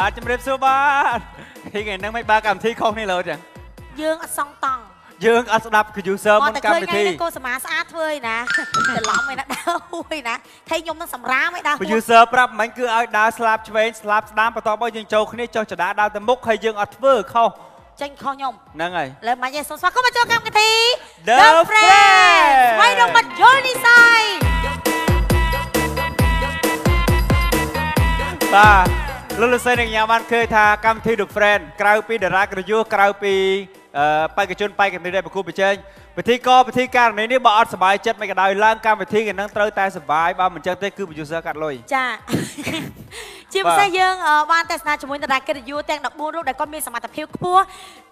មួយពីកម្មវិធីបាទជំរាបសួរបាទថ្ងៃហ្នឹងមិនបើកម្មវិធីខុសនេះលើចឹងយើងអត់សងតង់យើងអត់ស្ដាប់ user មកមុនតែកម្មឃើញវិថ្ងៃធីនេះកូនសមាស្អាតធ្វើឯណាច្រឡំឯណាដើរហួយណាថៃខ្ញុំនឹងសម្រាមឯដើរហួយ user ប្រាប់មិញគឺឲ្យដើរស្លាប់ឆ្វេងស្លាប់ស្ដាំបន្ទាប់មកយើងចូលគ្នាចុះចដាដើរទៅមុខហើយយើងអត់ធ្វើខុសចេញខុសខ្ញុំហ្នឹងហើយលើមិនឯងសូមស្វាគមន៍មកចូលកម្មវិធី The Friends Friends ស្វ័យរកបាត់យល់និស័យបាទ លោកលោកស្រីនិងញ៉ាំបានឃើញថាកម្មវិធី The Friend ក្រៅពីតារាក្រយុះក្រៅពីអឺបេក្ខជនបេក្ខនារីដែលប្រគួតប្រជែងពិធីករពិធីការនេះនេះបើអត់សប្បាយចិត្តមិនក៏ដោយឡើងកម្មវិធីគេនឹងត្រូវតែសប្បាយបើមិនចឹងទេគឺ producer កាត់លុយចាជាពិសេសយើងអឺបានទស្សនាជាមួយតារាកិត្តិយសទាំង14រូបដែលគាត់មានសមត្ថភាពខ្ពស់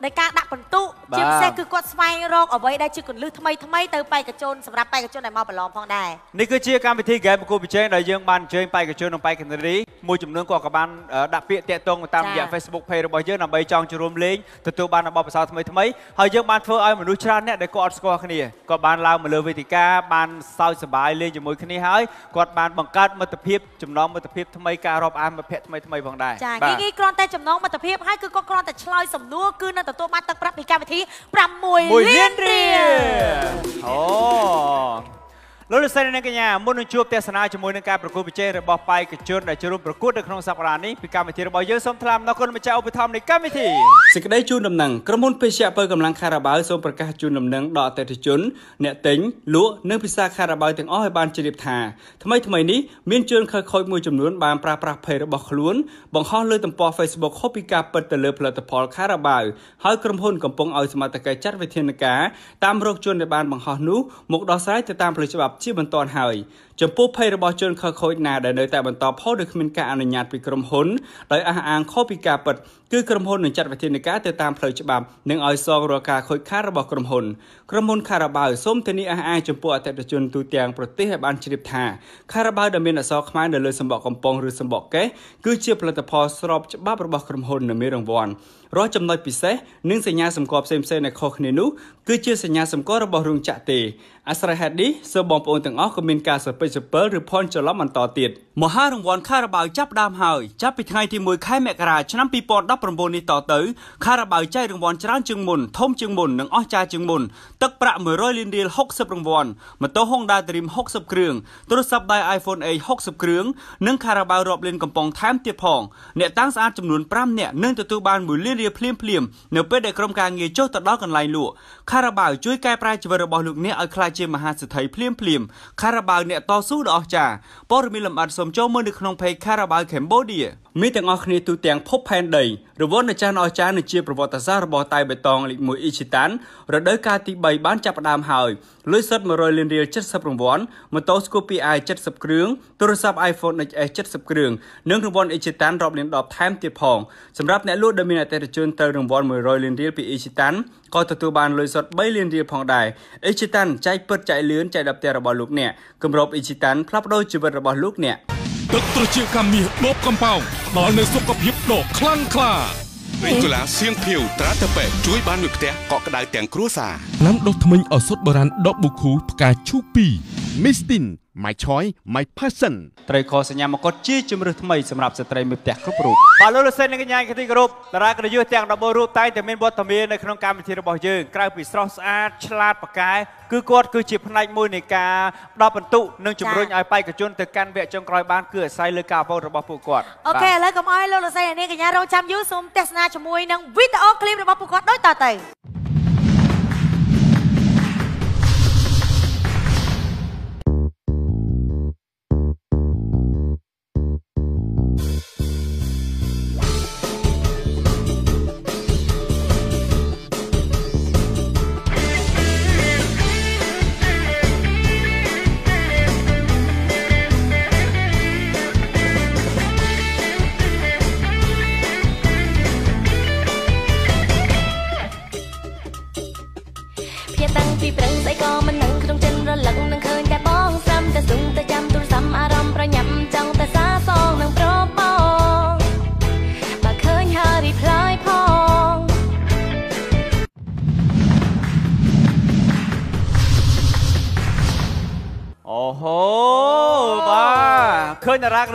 ในការដាក់បន្ទុកបាទជាពិសេសគឺគាត់ស្វែងរកអ្វីដែលជាគន្លឹះថ្មីថ្មីទៅបេក្ខជនសម្រាប់បេក្ខជនដែលមកប្រឡងផងដែរនេះគឺជាកម្មវិធី game ប្រគួតប្រជែងដែលយើងបានអញ្ជើញបេក្ខជននិងបេក្ខនារីមួយចំនួនគាត់ក៏បានអឺដាក់ពាក្យតាក់ទងតាមរយៈ Facebook page របស់យើងដើម្បីចង់ចូលរួមលេងទទួលបានបទពិសោធន៍ថ្មីថ្មីៗហើយយើងបានធ្វើឲ្យមនុស្សច្រើនអ្នកដែលគាត់អត់ស្គាល់គ្នាគាត់បានឡើងមកលើវេទិកាបានសើចសប្បាយលេងជាមួយគ្នាហើយគាត់បានបង្កើតមិត្តភាពចំណងមិត្តភាពថ្មីការរាប់អានមិត្តភ័ក្តិថ្មីថ្មីៗផងដែរចាបាគីទគីគ្រាន់តែចំណងមិត្តភាពហើយគឺគាត់គ្រាន់តែឆ្លើយសំណួរគឺនឹងទទួលបានទឹកប្រាក់ពីកម្មវិធី6មួយលាលាននរៀរៀលលអូ លោកលោកស្រីនិងកញ្ញាមុននឹងជួបទស្សនាជាមួយនឹងការប្រកួតប្រជែងរបស់បេក្ខជនដែលចូលរួមប្រកួតនៅក្នុងសប្តាហ៍នេះពីកម្មវិធីរបស់យើងសូមថ្លែងអំណរគុណម្ចាស់ឧបត្ថម្ភនៃកម្មវិធីសេចក្តីជូនដំណឹងក្រុមហ៊ុនពេជ្រពើកម្លាំងខារ៉ាបាវសូមប្រកាសជូនដំណឹងដល់អតិថិជន អ្នកទិញលក់និងពិសាខារ៉ាបាវទាំងអស់ឲ្យបានជ្រាបថាថ្មីថ្មីនេះមានជនខិលខូចមួយចំនួនបានប្រើប្រាស់ភ័យរបស់ខ្លួនបង្ហោះលើទំព័រ Facebook ហូបពីការពិតទៅលើផលិតផលខារ៉ាបាវហើយក្រុមហ៊ុនកំពុងឲ្យសមត្ថកិច្ចចាត់វិធានការតាមរោគជនដែលបានបង្ហោះនោះមកដោះស្រាយទៅតាមផ្លូវច្បាប់ជាបន្ទាន់ហើយ ចំពោះភ័យរបស់ជនខិលខូចណាដែលនៅតែបន្តផុសដោយគ្មានការអនុញ្ញាតពីក្រុមហ៊ុនដោយអះអាងខុសពីការពិតគឺក្រុមហ៊ុននឹងចាត់វិធានការទៅតាមផ្លូវច្បាប់និងឲ្យសងរាល់ការខូចខាតរបស់ក្រុមហ៊ុនក្រុមហ៊ុន Carabao សូមធានាអះអាងចំពោះអតិថិជនទូទាំងប្រទេសឲ្យបានជ្រាបថា Carabao ដែលមានអក្សរខ្មែរនៅលើសម្បកកំប៉ុងឬសម្បកកេសគឺជាផលិតផលស្របច្បាប់របស់ក្រុមហ៊ុននិងមានរង្វាន់រាល់ចំណុចពិសេសនិងសញ្ញាសម្គាល់ផ្សេងៗដែលខុសគ្នានោះគឺជាសញ្ញាសម្គាល់របស់រោងចក្រទេអាស្រ័យហេតុនេះសូមបងប្អូនទាំងអស់ក៏មានការសរពេចសពិលឬភ័ន្តច្រឡំបន្តទៀតមហារង្វាន់ខារ៉ាបាវចាប់ផ្ដើមហើយចាប់ពីថ្ងៃទី1ខែមករាឆ្នាំ2019នេះតទៅខារ៉ាបាវចែករង្វាន់ច្រើនជាងមុនធំជាងមុននិងអស្ចារ្យជាងមុនទឹកប្រាក់100លានរៀល60រង្វាន់ម៉ូតូ Honda Dream 60គ្រឿងទូរស័ព្ទដៃ iPhone 8 60គ្រឿងនិងខារ៉ាបាវរាប់លានកំប៉ុងថែមទៀតផងអ្នកតាំងស្អាតចំនួន5នាក់នឹងទទួលបាន1លានរៀលភ្លាមភ្លាមៗនៅពេលដែលក្រុមការងារចុះទៅដល់កន្លែងលក់ខារ៉ាបាវជួយកែប្រែជីវិតរបស់លោកអ្នកឲ្យក្លាយជាមហាសេដ្ឋីភ្លាមភ្លាមៗខារ៉ាបាវអ្នកតស៊ូដ៏អស្ចារ្យព័ត៌មានលម្អិតសូមចូលមើលនៅក្នុង page Carabao Cambodia មានទាំងអស់គ្នាទូទាំងភពផែនដីរង្វាន់ដ៏ចាស់អស្ចារ្យនឹងជាប្រវត្តិសាស្ត្ររបស់តៃបេតងលេខ1អ៊ីឈីតានរដូវកាលទី3បានចាប់ផ្ដើមហើយលុយសុទ្ធ100លានរៀល70រង្វាន់ម៉ូតូ Scorpio i 70គ្រឿងទូរស័ព្ទ iPhone XS 70គ្រឿងនិងរង្វាន់អ៊ីឈីតានរាប់លានដប់ថែមទៀតផងសម្រាប់អ្នកលក់ដែលមានអតិថិជនត្រូវរង្វាន់100លានរៀលពីអ៊ីឈីតានក៏ទទួលបានលុយសុទ្ធ3លានរៀលផងដែរអ៊ីឈីតានចែកពិតចែកលឿនចែកដល់ផ្ទះរបស់លោកអ្នកគម្របអ៊ីឈីតានផ្លាស់ប្ដូរជីវិតរបស់លោកអ្នក ទឹកត្រចៀកកាមាសដបកំប៉ោងផ្ដល់នូវសុខភាពដ៏ខ្លាំងក្លារីកូឡាសៀងភៀវត្រាតពេជួយបានមួយផ្ទះកក់ក្ដៅទាំងគ្រួសារណាំដុសធ្មេញឱសថបុរាណដបប៊ូខូផ្កាឈូពីរ Mistin my choice my passion ត្រីខសញ្ញាមកុដជាជំរឿសថ្មីសម្រាប់ស្ត្រីមេផ្ទះគ្រប់រូបបាទលោកលោកស្រីនិងកញ្ញាគទីគោរពតារាក្រយុះទាំង14រូបតែងតែមានវត្តមាននៅក្នុងកម្មវិធីរបស់យើងក្រៅពីស្រស់ស្អាតឆ្លាតប៉ាកែគឺគាត់គឺជាផ្នែកមួយនៃការផ្ដល់បន្ទុកនិងជំរុញឲ្យបេក្ខជនទៅកាន់វគ្គចុងក្រោយបានគឺអាស្រ័យលើការវោតរបស់ពួកគាត់អូខេឥឡូវកុំឲ្យលោកលោកស្រីអ្នកនាងកញ្ញារងចាំយូរសូមទស្សនាជាមួយនឹងវីដេអូឃ្លីបរបស់ពួកគាត់ដូចតទៅ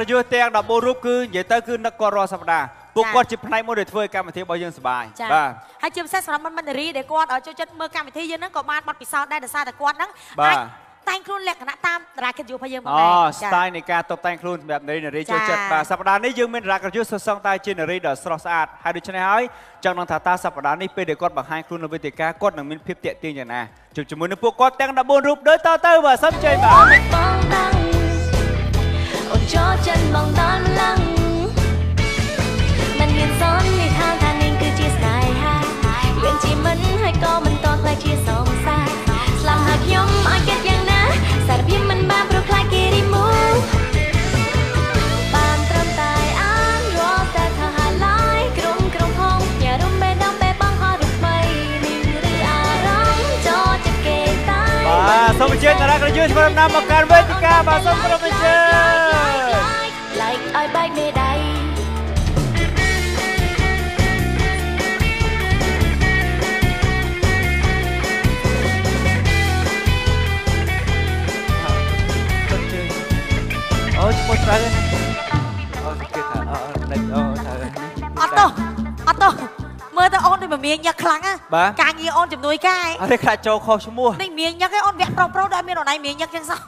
រាក្រយុទ្ធទាំង14រូបគឺនិយាយទៅគឺនឹកគាត់រាល់សប្តាហ៍ពួកគាត់ជាផ្នែកមួយដែលធ្វើឲ្យកម្មវិធីរបស់យើងសប្បាយចាបាទហើយជាពិសេសសម្រាប់មិត្តមិត្តនារីដែលគាត់អឺចូលចិត្តមើលកម្មវិធីយើងហ្នឹងក៏បានបទពិសោធន៍ដែរដោយសារតែគាត់ហ្នឹងបាទអាចតែងខ្លួនលក្ខណៈតាមតារាកិត្តិយសរបស់យើងផងអូដែរស្ទាយនៃការតុបតែងខ្លួនសម្រាប់នារីនារីចូលចិត្តចាបាទសប្តាហ៍នេះយើងមានរាក្រយុទ្ធសុទ្ធសឹងតែជានារីដ៏ស្រស់ស្អាតហើយដូច្នេះហើយចង់នឹងថាតើសប្តាហ៍នេះពេលដែលគាត់បង្ហាញខ្លួននៅវេទិកាគាត់នឹងមានភាពតាក់ទាញយ៉ាងណាជួបជាមួយនឹងពួកគាត់ទាំង14រូបដូចតទៅបាទសូមជ័យបាទ បងដឹងអូនចូល បាទសូមអញ្ជើញតារាក្រយុទ្ធធ្វើដំណើរមកកាន់វេទិកាបាទសូមក្រុមអញ្ជើញ like ឲ្យបែកមេដៃអូឈ្មោះត្រូវណាអូគេថាអូដេញអូត្រូវអត់ទោះអត់ទោះ មើលទៅអូនដូចមមាញឹកខ្លាំងណាបាទការងារអូនជំនួយការឯងអត់ទេខ្លាចចូលខុសឈ្មោះនេះមាញឹកឯងអូនវគ្គប្រុសប្រុសដោយមានអូនឯងមាញឹកចឹងសោះ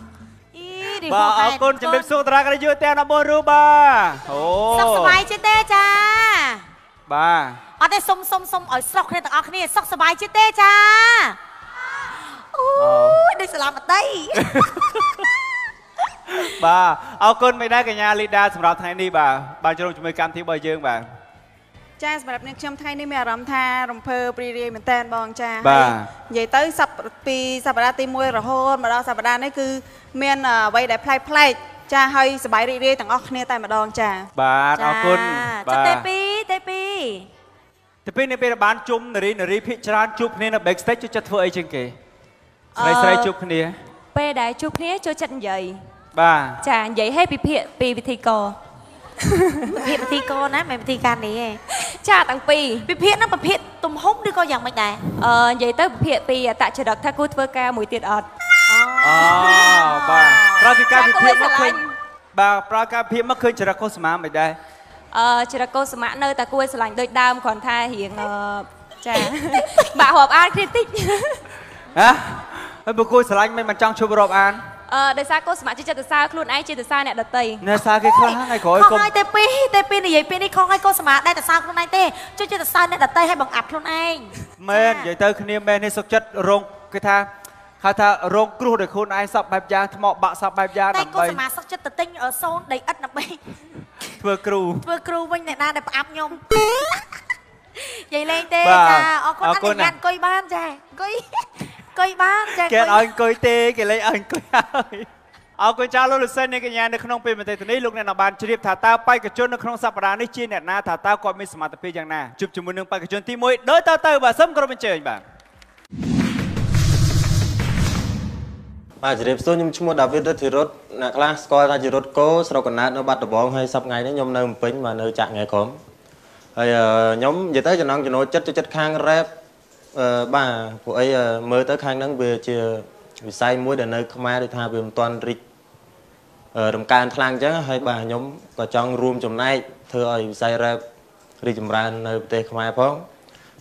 អីនេះបាទអរគុណជំរាបសួរតារាក្រយុទ្ធទាំង14រូបបាទអូសុខសប្បាយចិត្តទេចាបាទអត់ទេសុំសុំសុំឲ្យស្រុកគ្នាទាំងអស់គ្នាសុខសប្បាយចិត្តទេចាអូយដូចសាឡាមតីបាទអរគុណមេដាកញ្ញាលីដាសម្រាប់ថ្ងៃនេះបាទបានចូលរួមជាមួយកម្មវិធីរបស់យើងបាទ ចាសម្រាប់អ្នកខ្ញុំថ្ងៃនេះមានអារម្មណ៍ថារំភើព្រីរាយមែនតើបងចាបាទហើយនិយាយទៅសប្តាហ៍ពីសប្តាហ៍ទី1រហូតមកដល់សប្តាហ៍នេះគឺមានអ្វីដែលប្លែកប្លែកៗចាហើយសប្បាយរីករាយទាំងអស់គ្នាតែម្ដងចា បាទអរគុណចាបាទទេពីទេពីទៅពេលនេះពេលដែលបានជុំនារីនារីភិកច្រើនជួបគ្នានៅ backstage ជួយចិត្តធ្វើអីជាងគេស្រីស្រីជួបគ្នាពេលដែលជួបគ្នាចូលចិត្តនិយាយបាទចានិយាយឲ្យពិភាក្សាពីវិធីក ភិបពិធីកណាមិនពិធីការនេះឯងចាទាំងពីរពិភាហ្នឹងប្រភេទទំហំឬក៏យ៉ាងម៉េចដែរអឺនិយាយទៅពិភាក្សាពីអតចរិតថាគួរធ្វើការមួយទៀតអត់អូបាទក្រោយពីការវិភាគមកឃើញចាគួរឲ្យស្រឡាញ់បាទប្រើការវិភាគមកឃើញចរិតខុសស្មាមិនដែរអឺចរិតកោសមៈនៅតែគួរឲ្យស្រឡាញ់ដូចដើមគ្រាន់ថារៀងអឺចាបាក់រាប់អានគ្នាតិចហ៎ហើយបើគួរស្រឡាញ់មិនមិនចង់ជួបរាប់អាន អឺដោយសារកោសមៈជាចិត្តសរសើរខ្លួនឯងជាសរសើរអ្នកដតីអ្នកសារគេខ្លះថ្ងៃក្រោយខុសកុំហើយទេពីទេពីនិយាយពីនេះខុសហើយកុសមាដែរតែសើខ្លួនឯងទេជួយចិត្តតែសើអ្នកដតីឲ្យបង្អាប់ខ្លួនឯងមែននិយាយទៅគ្នាមែននេះសុខចិត្តរងគេថាហៅថារងគ្រោះដោយខ្លួនឯងសពបែបយ៉ាងថ្មបាក់សពបែបយ៉ាងតែកុដើម្បីសមាសុខចិត្តទៅទិញអឺសូនដីឥដ្ឋដើម្បីធ្វើគ្រូធ្វើគ្រូវិញអ្នកណាដែលផ្អាប់ខ្ញុំនិយាយលេងទេបាទចាអរគុណអរគុអណនុញ្ញាតអង្គុយបានចាអង្គុយ អង្គុយបានចាគេអត់ឲ្យអង្គុយទេគេលេងឲ្យអង្គុយហើយអរគុណចាស់លោកលោកសិននៃកញ្ញានៅក្នុងពេលបន្តិចនេះលោកអ្នកនៅបានជ្រាបថាតើបេក្ខជននៅក្នុងសប្តាហ៍នេះជាអ្នកណាថាតើគាត់មានសមត្ថភាពយ៉ាងណាជួបជាមួយនឹងបេក្ខជនទី1ដូចតទៅបាទសូមគោរពអញ្ជើញបាទបាទជម្រាបសួរខ្ញុំឈ្មោះដាវីតរិទ្ធិរុតអ្នកខ្លះស្គាល់ថាជារុតគោស្រុកកណ្ដាលនៅបាត់ដំបងហើយសប្តាហ៍ថ្ងៃនេះខ្ញុំនៅភ្នំពេញបាទនៅចាក់ថ្ងៃក្រមហើយអឺខ្ញុំនិយាយទៅចំណងចំណូលចិត្តចូលចិត្តខាង rap អឺបាទពួកអីអឺមើលទៅខាងហ្នឹងវាជាវិស័យមួយដែលនៅខ្មែរដូចថាវាមិនទាន់រីកអឺរំកើនខ្លាំងអញ្ចឹងហើយបាទខ្ញុំក៏ចង់រួមចំណែកធ្វើឲ្យវិស័យ rap រីកចម្រើននៅប្រទេសខ្មែរផង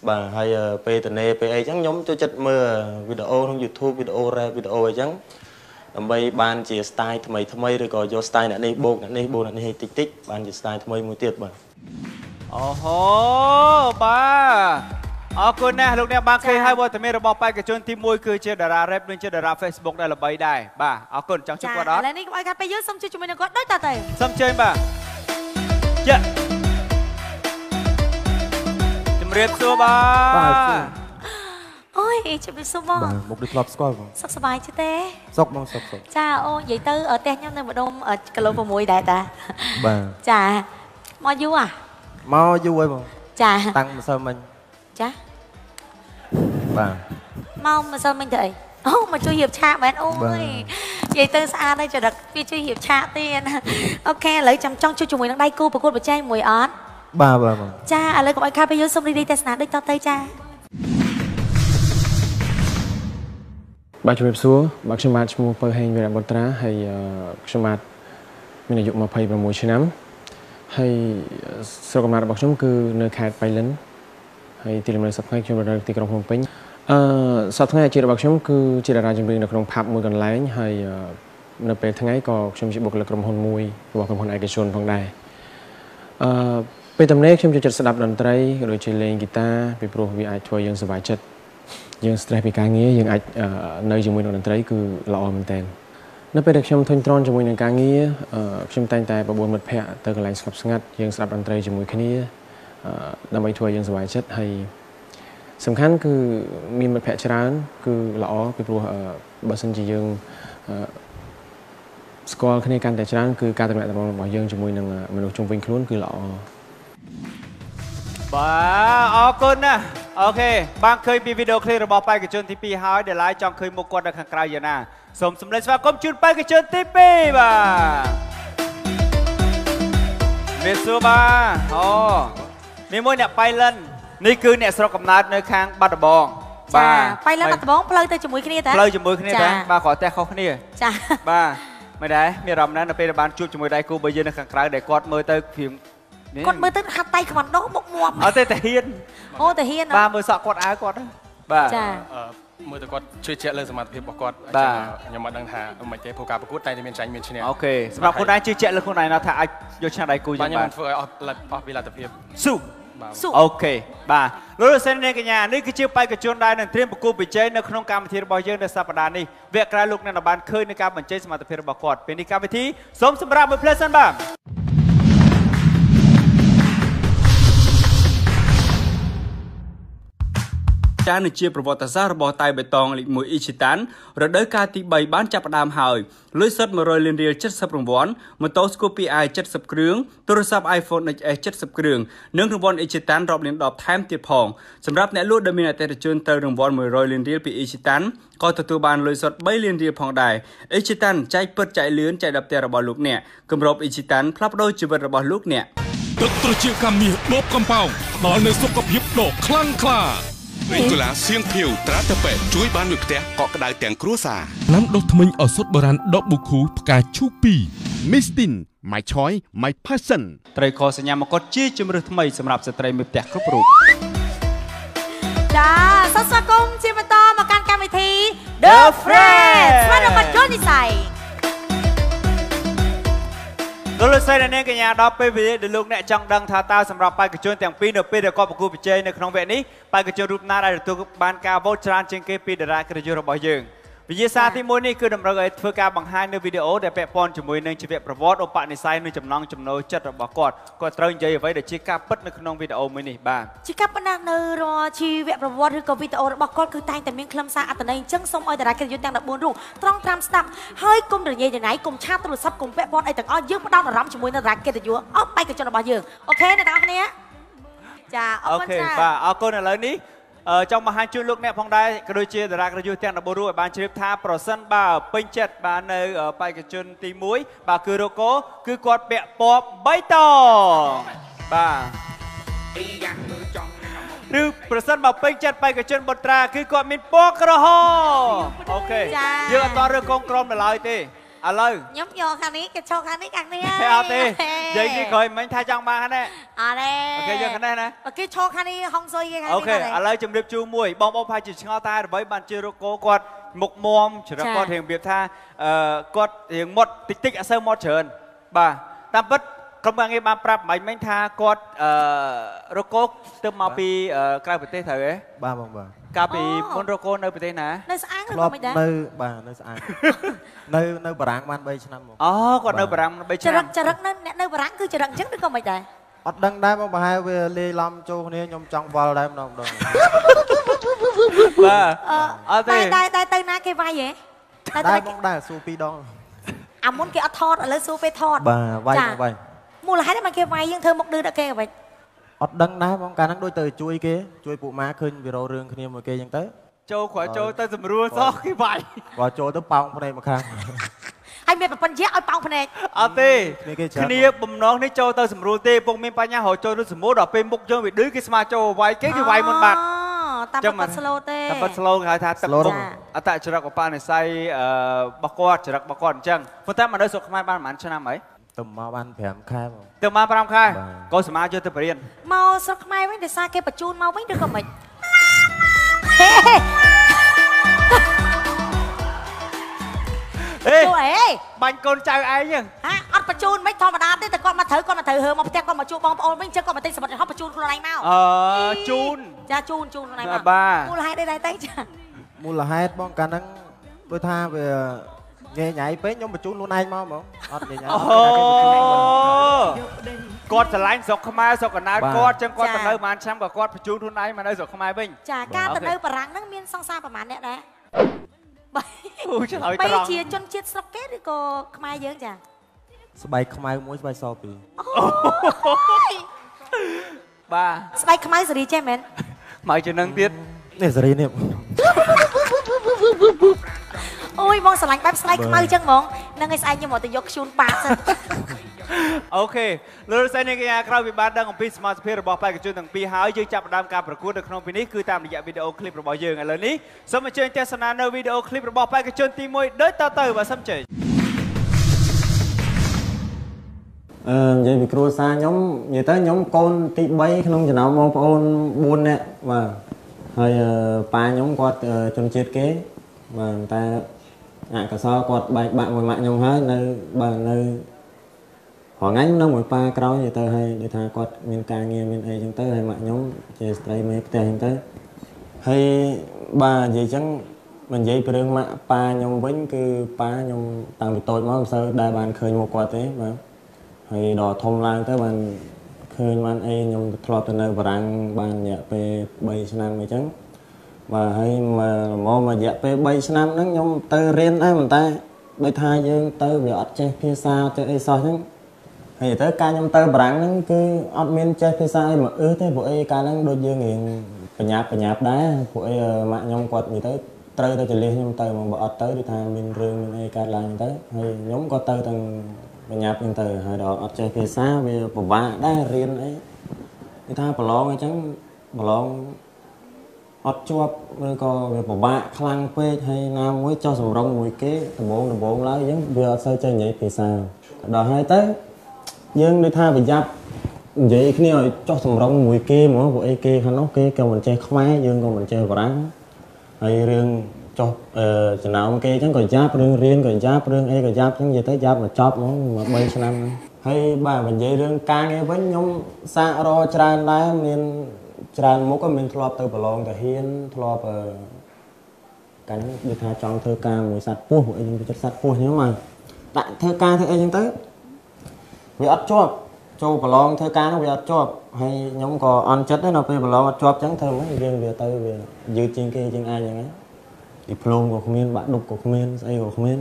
បាទហើយអឺពេលតនេពេលអីចឹងខ្ញុំចូលចិត្តមើលវីដេអូក្នុង YouTube វីដេអូ rap វីដេអូអីចឹងដើម្បីបានជា style ថ្មីថ្មីឬក៏យក style អ្នកនេះបូកអ្នកនេះបូកអ្នកនេះឲ្យតិចតិចបានជា style ថ្មីមួយទៀតបាទអូហូបាទ អរគុណណាស់លោកអ្នកបានឃើញហើយវត្តមានរបស់បេក្ខជនទី1គឺជាតារា rap និងជាតារា Facebook ដែលល្បីដែរបាទអរគុណចង់ជួបចាគាត់អឥត់ឡូវនេះកុំឲ្យកាត់ពេលយើងសូមជួយជាមួយនឹងគាត់ដូចតទៅសូមអញ្ជើញបាទយ៉ាជំរាបសួរបាទបាទសួរអូយជំរាបសួរបងបាទមុខដូចធ្លាប់ស្គាល់បងសុខសប្បាយចិត្តទេសុកបងសុកសុកចាអូនិយាយទៅអឺផ្ទះខ្ញុំនៅម្ដុំអឺគីឡូ6ដែរតាបាទចាមកយូរអាមកយូរហើយបងចាតាំងម្សិលមិញ ចាបាទមកម្សិលមិញទៅអីអូមកជួយរៀបឆាកមែនអូបាទយនិយាយទៅស្អាតហើយចរិតវាជួយរៀបឆាកទៀតអូខេឥឡូវចាំចង់ជួយជាមួយនឹងដៃគូប្រកួតប្រជែងមួយអត់បាទបាទបងចាឥឡូវកុំឲ្យខាតពេលយើងសូមរីករាយទស្សនាដូចតទៅចាបាទជំរាបសួរបាទខ្ញុំបាទឈ្មោះពៅហេងវីរៈបុត្រាហើយអឺខ្ញុំបាទមានអាយុ26ឆ្នាំហើយស្រុកកំណើតរបស់ខ្ញុំគឺនៅខេត្តបៃលិន ហើយទីលំនៅសប្តាហ៍ខ្ញុំនៅទីក្រុងភ្នំពេញអឺសប្តាហ៍អាជីពរបស់ខ្ញុំគឺជាតារាចម្រៀងនៅក្នុងផាប់មួយកន្លែងហើយអឺនៅពេលថ្ងៃក៏ខ្ញុំជាបុគ្គលិកក្រុមហ៊ុនមួយរបស់ក្រុមហ៊ុនឯកជនផងដែរអឺពេលទំនេរខ្ញុំចូលចិត្តស្ដាប់តន្ត្រីក៏ដូចជាលេងហ្គីតាពីព្រោះវាអាចធ្វើយើងសប្បាយចិត្តយើង stress ពីការងារយើងអាចអឺនៅជាមួយនឹងតន្ត្រីគឺល្អមែនទែននៅពេលដែលខ្ញុំធុញទ្រាន់ជាមួយនឹងការងារអឺខ្ញុំតែងតែបបួលមិត្តភ័ក្តិទៅកន្លែងស្ងប់ស្ងាត់យើងស្ដាប់តន្ត្រីជាមួយគ្នាអឺ ដើម្បីធ្វើឲ្យយើងសប្បាយចិត្តហើយសំខាន់គឺមានមិត្តភ័ក្តិច្រើន គឺល្អពីព្រោះអឺបើសិនជាយើងអឺស្គាល់គ្នាកាន់តែច្រើនគឺការតំណាក់តំណងរបស់យើងជាមួយនឹងមនុស្សជុំវិញខ្លួនគឺល្អបាទអរគុណណាស់អូខេបានឃើញពីវីដេអូឃ្លីបរបស់បេក្ខជនទី2ហើយដែលឡាយចង់ឃើញមុខគាត់នៅខាងក្រៅយ៉ាងណាសូមសម្លេងស្វាគមន៍ជូនបេក្ខជនទី2បាទមេសួរបាទអូ នេះមួយអ្នកបៃលិននេះគឺអ្នកស្រុកកំណើតនៅខាងបាត់ដំបងចាបៃលិនបាត់ដំបងផ្លូវទៅជាមួយគ្នាតើផ្លូវជាមួយគ្នាតាបាទគ្រាន់តែខុសគ្នាចាបាទមិនដែរមានអារម្មណ៍ណាស់នៅពេលដែលបានជួបជាមួយដៃគូរបស់យើងនៅខាងក្រៅដែលគាត់មើលទៅព្រៀងនេះគាត់មើលទៅហាត់តៃខ្វាន់ដោមុខមាត់អត់ទេតែហ៊ានអូតាហ៊ានបាទមើលសក់គាត់អាវគាត់បាទចាអឺ មើលទៅគាត់ជឿជាក់លើសមត្ថភាពរបស់គាត់អញ្បាទចឹងខ្ញុំអត់ដឹងថាមិនទេព្រោះការប្រកួតតែតែមានចាញ់មានឈ្នះអូខេសម្រាប់ខ្លួនឯងជឿជាក់លើខ្លួនឯងណាស់ថាអាចយកឈ្នះដៃគូបាយ៉ាងទខ្ញុំបាទមិនធ្វើឲ្យអស់លទ្ធអស់ពីលទ្ធភាពស៊ូបាទអូខេបាទលោកលោកសិននាងកញ្ញានេះគឺជាបេក្ខជនដែលនឹងត្រៀមប្រគល់ប្រជែងនៅក្នុងកម្មវិធីរបស់យើងនៅសប្តាហ៍នេះវគ្គក្រោយលោកអ្នកនឹងបានឃើញនៅការបញ្ចេញសមត្ថភាពរបស់គាត់ពេលនេះកម្មវិធីសូមសម្រាប់មួយផ្លែសិនបាទ ចានជាប្រវត្តិសាស្ត្ររបស់តៃបៃតងលេខ1អ៊ីជីតានរដូវកាលទី3បានចាប់ផ្ដើមហើយលុយសុត100លានរៀល70រង្វាន់ម៉ូតូ Scorpio i 70គ្រឿងទូរស័ព្ទ iPhone XS 70គ្រឿងនិងរង្វាន់អ៊ីជីតានរាប់លានដប់ថែមទៀតផងសម្រាប់អ្នកលក់ដែលមានអតិថិជនទៅរង្វាន់100លានរៀលពីអ៊ីជីតានក៏ទទួលបានលុយសុត3លានរៀលផងដែរអ៊ីជីតានចែកពិតចែកលឿនចែកដល់ផ្ទះរបស់លោកអ្នកគម្របអ៊ីជីតានផ្លាស់ប្ដូរជីវិតរបស់លោកអ្នកទឹកត្រចៀកកាមាសបបកំប៉ោងផ្ដល់នូវសុខភាពដ៏ខ្លាំងក្លា លេងកូឡាសៀងភៀវត្រាតពេទ្យជួយបានមួយផ្ទះកក់ក្ដៅទាំងគ្រួសារណាំដុសធ្មេញឱសថបុរាណដបប៊ូខូផ្កាឈូក2 Mistin my choice my passion ត្រីខសញ្ញាមកុដជាជំរើសថ្មីសម្រាប់ស្ត្រីមេផ្ទះគ្រប់រូបចាសូមស្វាគមន៍ជាបន្តមកកាន់កម្មវិធី The Friends ស្វាគមន៍ចូលនិស័យ លោកលោកស្រីនិងនាងកញ្ញាដល់ពេលវេលាដែលលោកអ្នកចង់ដឹងថាតើសម្រាប់បេក្ខជនទាំងពីរនៅពេលដែលគាត់ប្រគល់ប្រជែងនៅក្នុងវគ្គនេះបេក្ខជនរូបណាដែលទទួលបានការវោតច្រើនជាងគេពីតារាកិត្តិយសរបស់យើង វិញ្ញាសាទី1នេះគឺតម្រូវឲ្យធ្វើការបង្ហាញនៅវីដេអូដែលពាក់ព័ន្ធជាមួយនឹងជីវប្រវត្តិឧបនិស្ស័យនិងចំណង់ចំណូលចិត្តរបស់គាត់គាត់ត្រូវនិយាយអ្វីដែលជាការពិតនៅក្នុងវីដេអូមួយនេះបាទជាការប៉ុណ្ណានៅរាល់ជីវប្រវត្តិឬក៏វីដេអូរបស់គាត់គឺតែងតែមានខ្លឹមសារអត្ថន័យអញ្ចឹងសូមឲ្យតារាកិត្តិយសទាំង14រូបត្រង់ត្រាំស្ដាប់ហើយកុំរញ៉េរញ៉ៃកុំឆាតទូរស័ព្ទកុំពាក់ព័ន្ធអីទាំងអស់យើងផ្ដោតអារម្មណ៍ជាមួយនឹងតារាកិត្តិយសអស់បេក្ខជនរបស់យើងអូខេអ្នកទាំងអស់គ្នាចាអរអូគុណខេច្រើនបាទអរគុណឥឡូវនេះអឺ ចង់បង្ហាញជូនលោកអ្នកផងដែរក៏ដូចជាតារាកិត្តិយសទាំង14រូបឲ្យបានជ្រាបថាប្រសិនបើពេញចិត្តបាទនៅបេក្ខជនទី1បាទគឺរកូគឺគាត់ពាក់ពណ៌បៃតងបាទឬប្រសិនបើពេញចិត្តបេក្ខជនបុត្រាគឺគាត់មានពណ៌ក្រហមអូខេចាយើងអត់តរើកងក្រមនៅឡើយទេ ឥឡូវខ្ញុំយកខាងនេះគេឈរខាងនេះខាងនេះហេអត់ទេនិយាយនេះក្រោយមិញថាចង់បានហ្នឹងអត់ទេអូខេយកខាងនេះណាអូគេឈរខាងនេះហុងស៊ុយគេខាងអូនេះខេឥគាត់ទេឡូវជំរាបជូរមួយបងប្អូនប្រហែលជាឆ្ងល់តែដើម្បីបានជឿរកោគាត់មុខមមច្រឹកចា៎គាត់រៀងរបៀបថាអឺគាត់រៀងមុតតិចតិចអត់សូវមុតច្រើនបាទតាមពិតក្រុមការងារបានប្រាប់មិញមិញថាគាត់អឺរកោទៅមកពីអឺក្រៅប្រទេសត្រូវទេបាទបងបាទ កាលពីមុនរកោនៅប្រទេសណានៅស្អាងឬធ្ក៏លាប់មិនដែរនៅបាទនៅស្អាតនៅនៅបារាំងបាន3ឆ្នាំមកអូគាត់នៅបារាំង3ចឆ្នាំរិតចរិតនៅអ្នកនៅបារាំងគឺចរិតអញ្ចឹងឬក៏មិនដែរអត់ដឹងដែរបងប្រហែលវាលាយឡំចូលគ្នាខ្ញុំចង់វល់ដែរម្ដងម្ដងបាទអឺអត់ទេតែតែតែទៅណាគេវាយហ៎តែដែរទៅបងដែរសួរពីរដងអាមុនគេអត់ថតឥឡូវសួរពេលថតបាទវាយចាមកវាយមូលហេតុអីមកគេវាយយើងធ្វើមុខឌឺដល់គេអ្វី អត់ដឹងដែរបងកាលហ្នឹងដូចទៅជួយគេជួយពួកម៉ាឃើញវីរ៉ូរឿងគ្នាមួយគេអញ្ចឹងទៅចូលក្រោយចូលទៅសម្រួលសោះគេវាយគាត់ចូលទៅប៉ោងភ្នែកមកខាងហើយមានប្រពន្ធជាឲ្យប៉ោងភ្នែកអត់ទេគ្នាគេច្រើនគ្នាបំណងនេះចូលទៅសម្រួលទេពុកមានបញ្ហារហូតចូលទៅសម្រួលដល់ពេលមុខយើងវាឌឺគេស្មាចូលវាយគេគេវាយមុនបាត់តាមចឹងប្រពន្ធ slow ទេតែប៉ាត់ slow គេហៅថាទឹក Slow មុខចាអតចរិតឧបនិស្ស័យអឺរបស់គាត់ចរិតរបស់គាត់អញ្ចឹងប៉ុន្តែមកនៅស្រុកខ្មែរបានប្រហែលឆ្នាំហើយ ទៅមកបាន5ខែបងទៅមក5ខែកូនសមាជយកទៅបរៀនមកស្រុកខ្មែរវិញដោយសារគេបញ្ជូនមកវិញឬក៏មិនហេអេជួយអីបាញ់កូនចៅឯងហ្នឹងហាអត់បញ្ជូនមិនធម្មតាទេតែគាត់មកត្រូវគាត់មកត្រូវហើមកផ្ទះគាត់មកជួបបងប្អូនវិញចឹងគាត់មកទិញសម្បត្តិហោះបញ្ជូនខ្លួនឯងមកអឺជូនចាជូនជូនខ្លួនឯងមកបាទមូលហេតុអីដែរតែចាមូលហេតុបងកាលហ្នឹងដូចថាវា ញ៉ៃញ៉ៃពេកខ្ញុំបញ្ជូនខ្លួនឯងមកបងអត់ញ៉ៃញ៉ៃអូគាត់ឆ្លាញ់ស្រុកខ្មែរស្រុកកណ្ដាលបាទគាត់ចឹងគាត់ទៅនៅប្រហែលឆ្នាំក៏គាត់បញ្ជូនខ្លួនឯងមកនៅស្រុកខ្មែរវិញចាការទៅអូខេនៅបារាំងហ្នឹងមានសង្សារប្រហែលអ្នកដែរអូឆ្លើយបីត្រង់ជាជនជាតិស្រុកគេឬក៏ខ្មែរយើងចាស្បែកខ្មៅមួយស្បែកសពីរបាទស្បែកខ្មៅសេរីចេះមែនមកជានឹងទៀតនេះសេរីនេះ អូយបងស្រឡាញ់បែបស្បែកខ្មៅចឹងហ្មងនឹងឲ្យស្អែកខ្ញុំមកទៅយកខ្ជូនប៉ាសិនអូខេលោកលោកស្រីនាងកញ្ញាក្រោយពីបានដឹងអំពីសមត្ថភាពរបស់បេក្ខជនទាំងពីរហើយយើងចាប់ផ្ដើមការប្រកួតនៅក្នុងពេលនេះគឺតាមរយៈវីដេអូឃ្លីបរបស់យើងឥឡូវនេះសូមអញ្ជើញទស្សនានៅវីដេអូឃ្លីបរបស់បេក្ខជនទី1ដូចតទៅបាទសូមអញ្ជើញអឺនិយាយពីគ្រួសារខ្ញុំនិយាយទៅខ្ញុំកូនទី3ក្នុងចំណោមបងប្អូន4នាក់បាទហើយអឺប៉ាខ្ញុំគាត់អឺជនជាតិគេបាទតែ អកុសលគាត់បែកបាក់មួយម៉ាក់ខ្ញុំហើយនៅបាទនៅរងថ្ងៃខ្ញុំនៅមួយប៉ាក្រោយនិយាយទៅហើយដូចថាគាត់មានការងារមានអីចឹងទៅហើយម៉ាក់ខ្ញុំជាស្ត្រីមេផ្ទះចឹងទៅហើយបាទនិយាយចឹងមិននិយាយពីរឿងម៉ាក់ប៉ាខ្ញុំវិញគឺប៉ាខ្ញុំតាំងពីតូចមកមិនសូវដែលបានឃើញមុខគាត់ទេបាទហើយដល់ធំឡើងទៅបានឃើញបានអីខ្ញុំធ្លាប់ទៅនៅបារាំងបានរយៈពេល3ឆ្នាំអីចឹង បាទហើយមកមករយៈពេល3ឆ្នាំហ្នឹងខ្ញុំទៅរៀនដែរប៉ុន្តែដូចថាយើងទៅវាអត់ចេះភាសាចេះអីសោះចឹងហើយទៅការខ្ញុំទៅបារាំងហ្នឹងគឺអត់មានចេះភាសាអីមកអឺទេព្រោះអីកាលហ្នឹងដូចយើងរៀងបញ្ញាប់បញ្ញាប់ដែរព្រោះអីម៉ាក់ខ្ញុំគាត់និយាយទៅត្រូវទៅចលះខ្ញុំទៅមកបើអត់ទៅដូចថាមានរឿងមានអីកើតឡើងទៅហើយខ្ញុំក៏ទៅទាំងបញ្ញាប់ហ្នឹងទៅហើយដល់អត់ចេះភាសាវាពិបាកដែររៀនអីគេថាប្រឡងអញ្ចឹងប្រឡង អត់ជាប់ឬក៏វាពិបាកខ្លាំងពេកហើយណាមួយចោះសម្រងមួយគេដំបងដំបងឡើយអញ្ចឹងវាអត់សូវចេះនិយាយភាសាដល់ហើយទៅយើងដូចថាប្រយ័ត្ននិយាយគ្នាឲ្យចោះសម្រងមួយគេហ្មងព្រោះអីគេខាងនោះគេក៏មិនចេះខ្មែរយើងក៏មិនចេះបារាំងហើយរឿងចុះអឺចំណោមគេអញ្ចឹងក៏យ៉ាប់រឿងរៀនក៏យ៉ាប់រឿងអីក៏យ៉ាប់អញ្ចឹងនិយាយទៅយ៉ាប់មកចប់ហ្មងមក3ឆ្នាំហ្នឹងហើយបាទនិយាយរឿងការងារវិញខ្ញុំសាករច្រើនដែរមាន ច្រើនមុខក៏មានធ្លាប់ទៅប្រឡងតាហ៊ានធ្លាប់អឺកាលនេះដូចថាចង់ធ្វើការមួយសัตว์ពស់អីខ្ញុំទៅចិត្តសัตว์ពស់អញ្ចឹងមកដាក់ធ្វើការធ្វើអីអញ្ចឹងទៅវាអត់ជាប់ចូលប្រឡងធ្វើការនោះវាអត់ជាប់ហើយខ្ញុំក៏អន់ចិត្តដែរនៅពេលប្រឡងអត់ជាប់អញ្ចឹងធ្វើម៉េចយើងវាទៅវាយឺតជាងគេជាងអាចអញ្ចឹងហ្នឹង ឌីប្លូមក៏គ្មានបាក់ឌុបក៏គ្មានស្អីក៏គ្មាន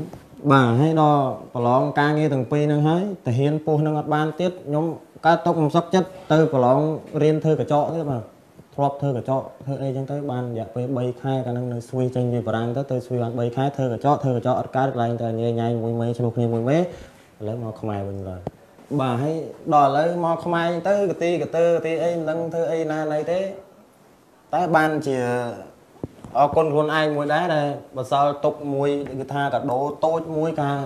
បាទហើយដល់ប្រឡងការងារទាំងពីរហ្នឹងហើយតាហ៊ានពោះហ្នឹងអត់បានទៀតខ្ញុំកើតຕົកមិនសុខចិត្តទៅប្រឡងរៀនធ្វើកញ្ចក់ទៀតបាទ ធ្លាប់ធ្វើកញ្ចក់ធ្វើអីចឹងទៅបានរយៈពេល3ខែកាលហ្នឹងនៅស្វីចេញពីបារាំងទៅទៅស្វីបាន3ខែធ្វើកញ្ចក់ធ្វើកញ្ចក់អត់កើតកន្លែងតែញ៉ៃញ៉ៃមួយមេឆ្លុះគ្នាមួយមេឥឡូវមកខ្មែរវិញឡើយបាទហើយដល់ឥឡូវមកខ្មែរអញ្ចឹងទៅកទីកទើកទីអីមិនដឹងធ្វើអីណាណីទេតែបានជាអរគុណខ្លួនឯងមួយដែរដែលបន្សល់ទុកមួយគឺថាកាដូតូចមួយការ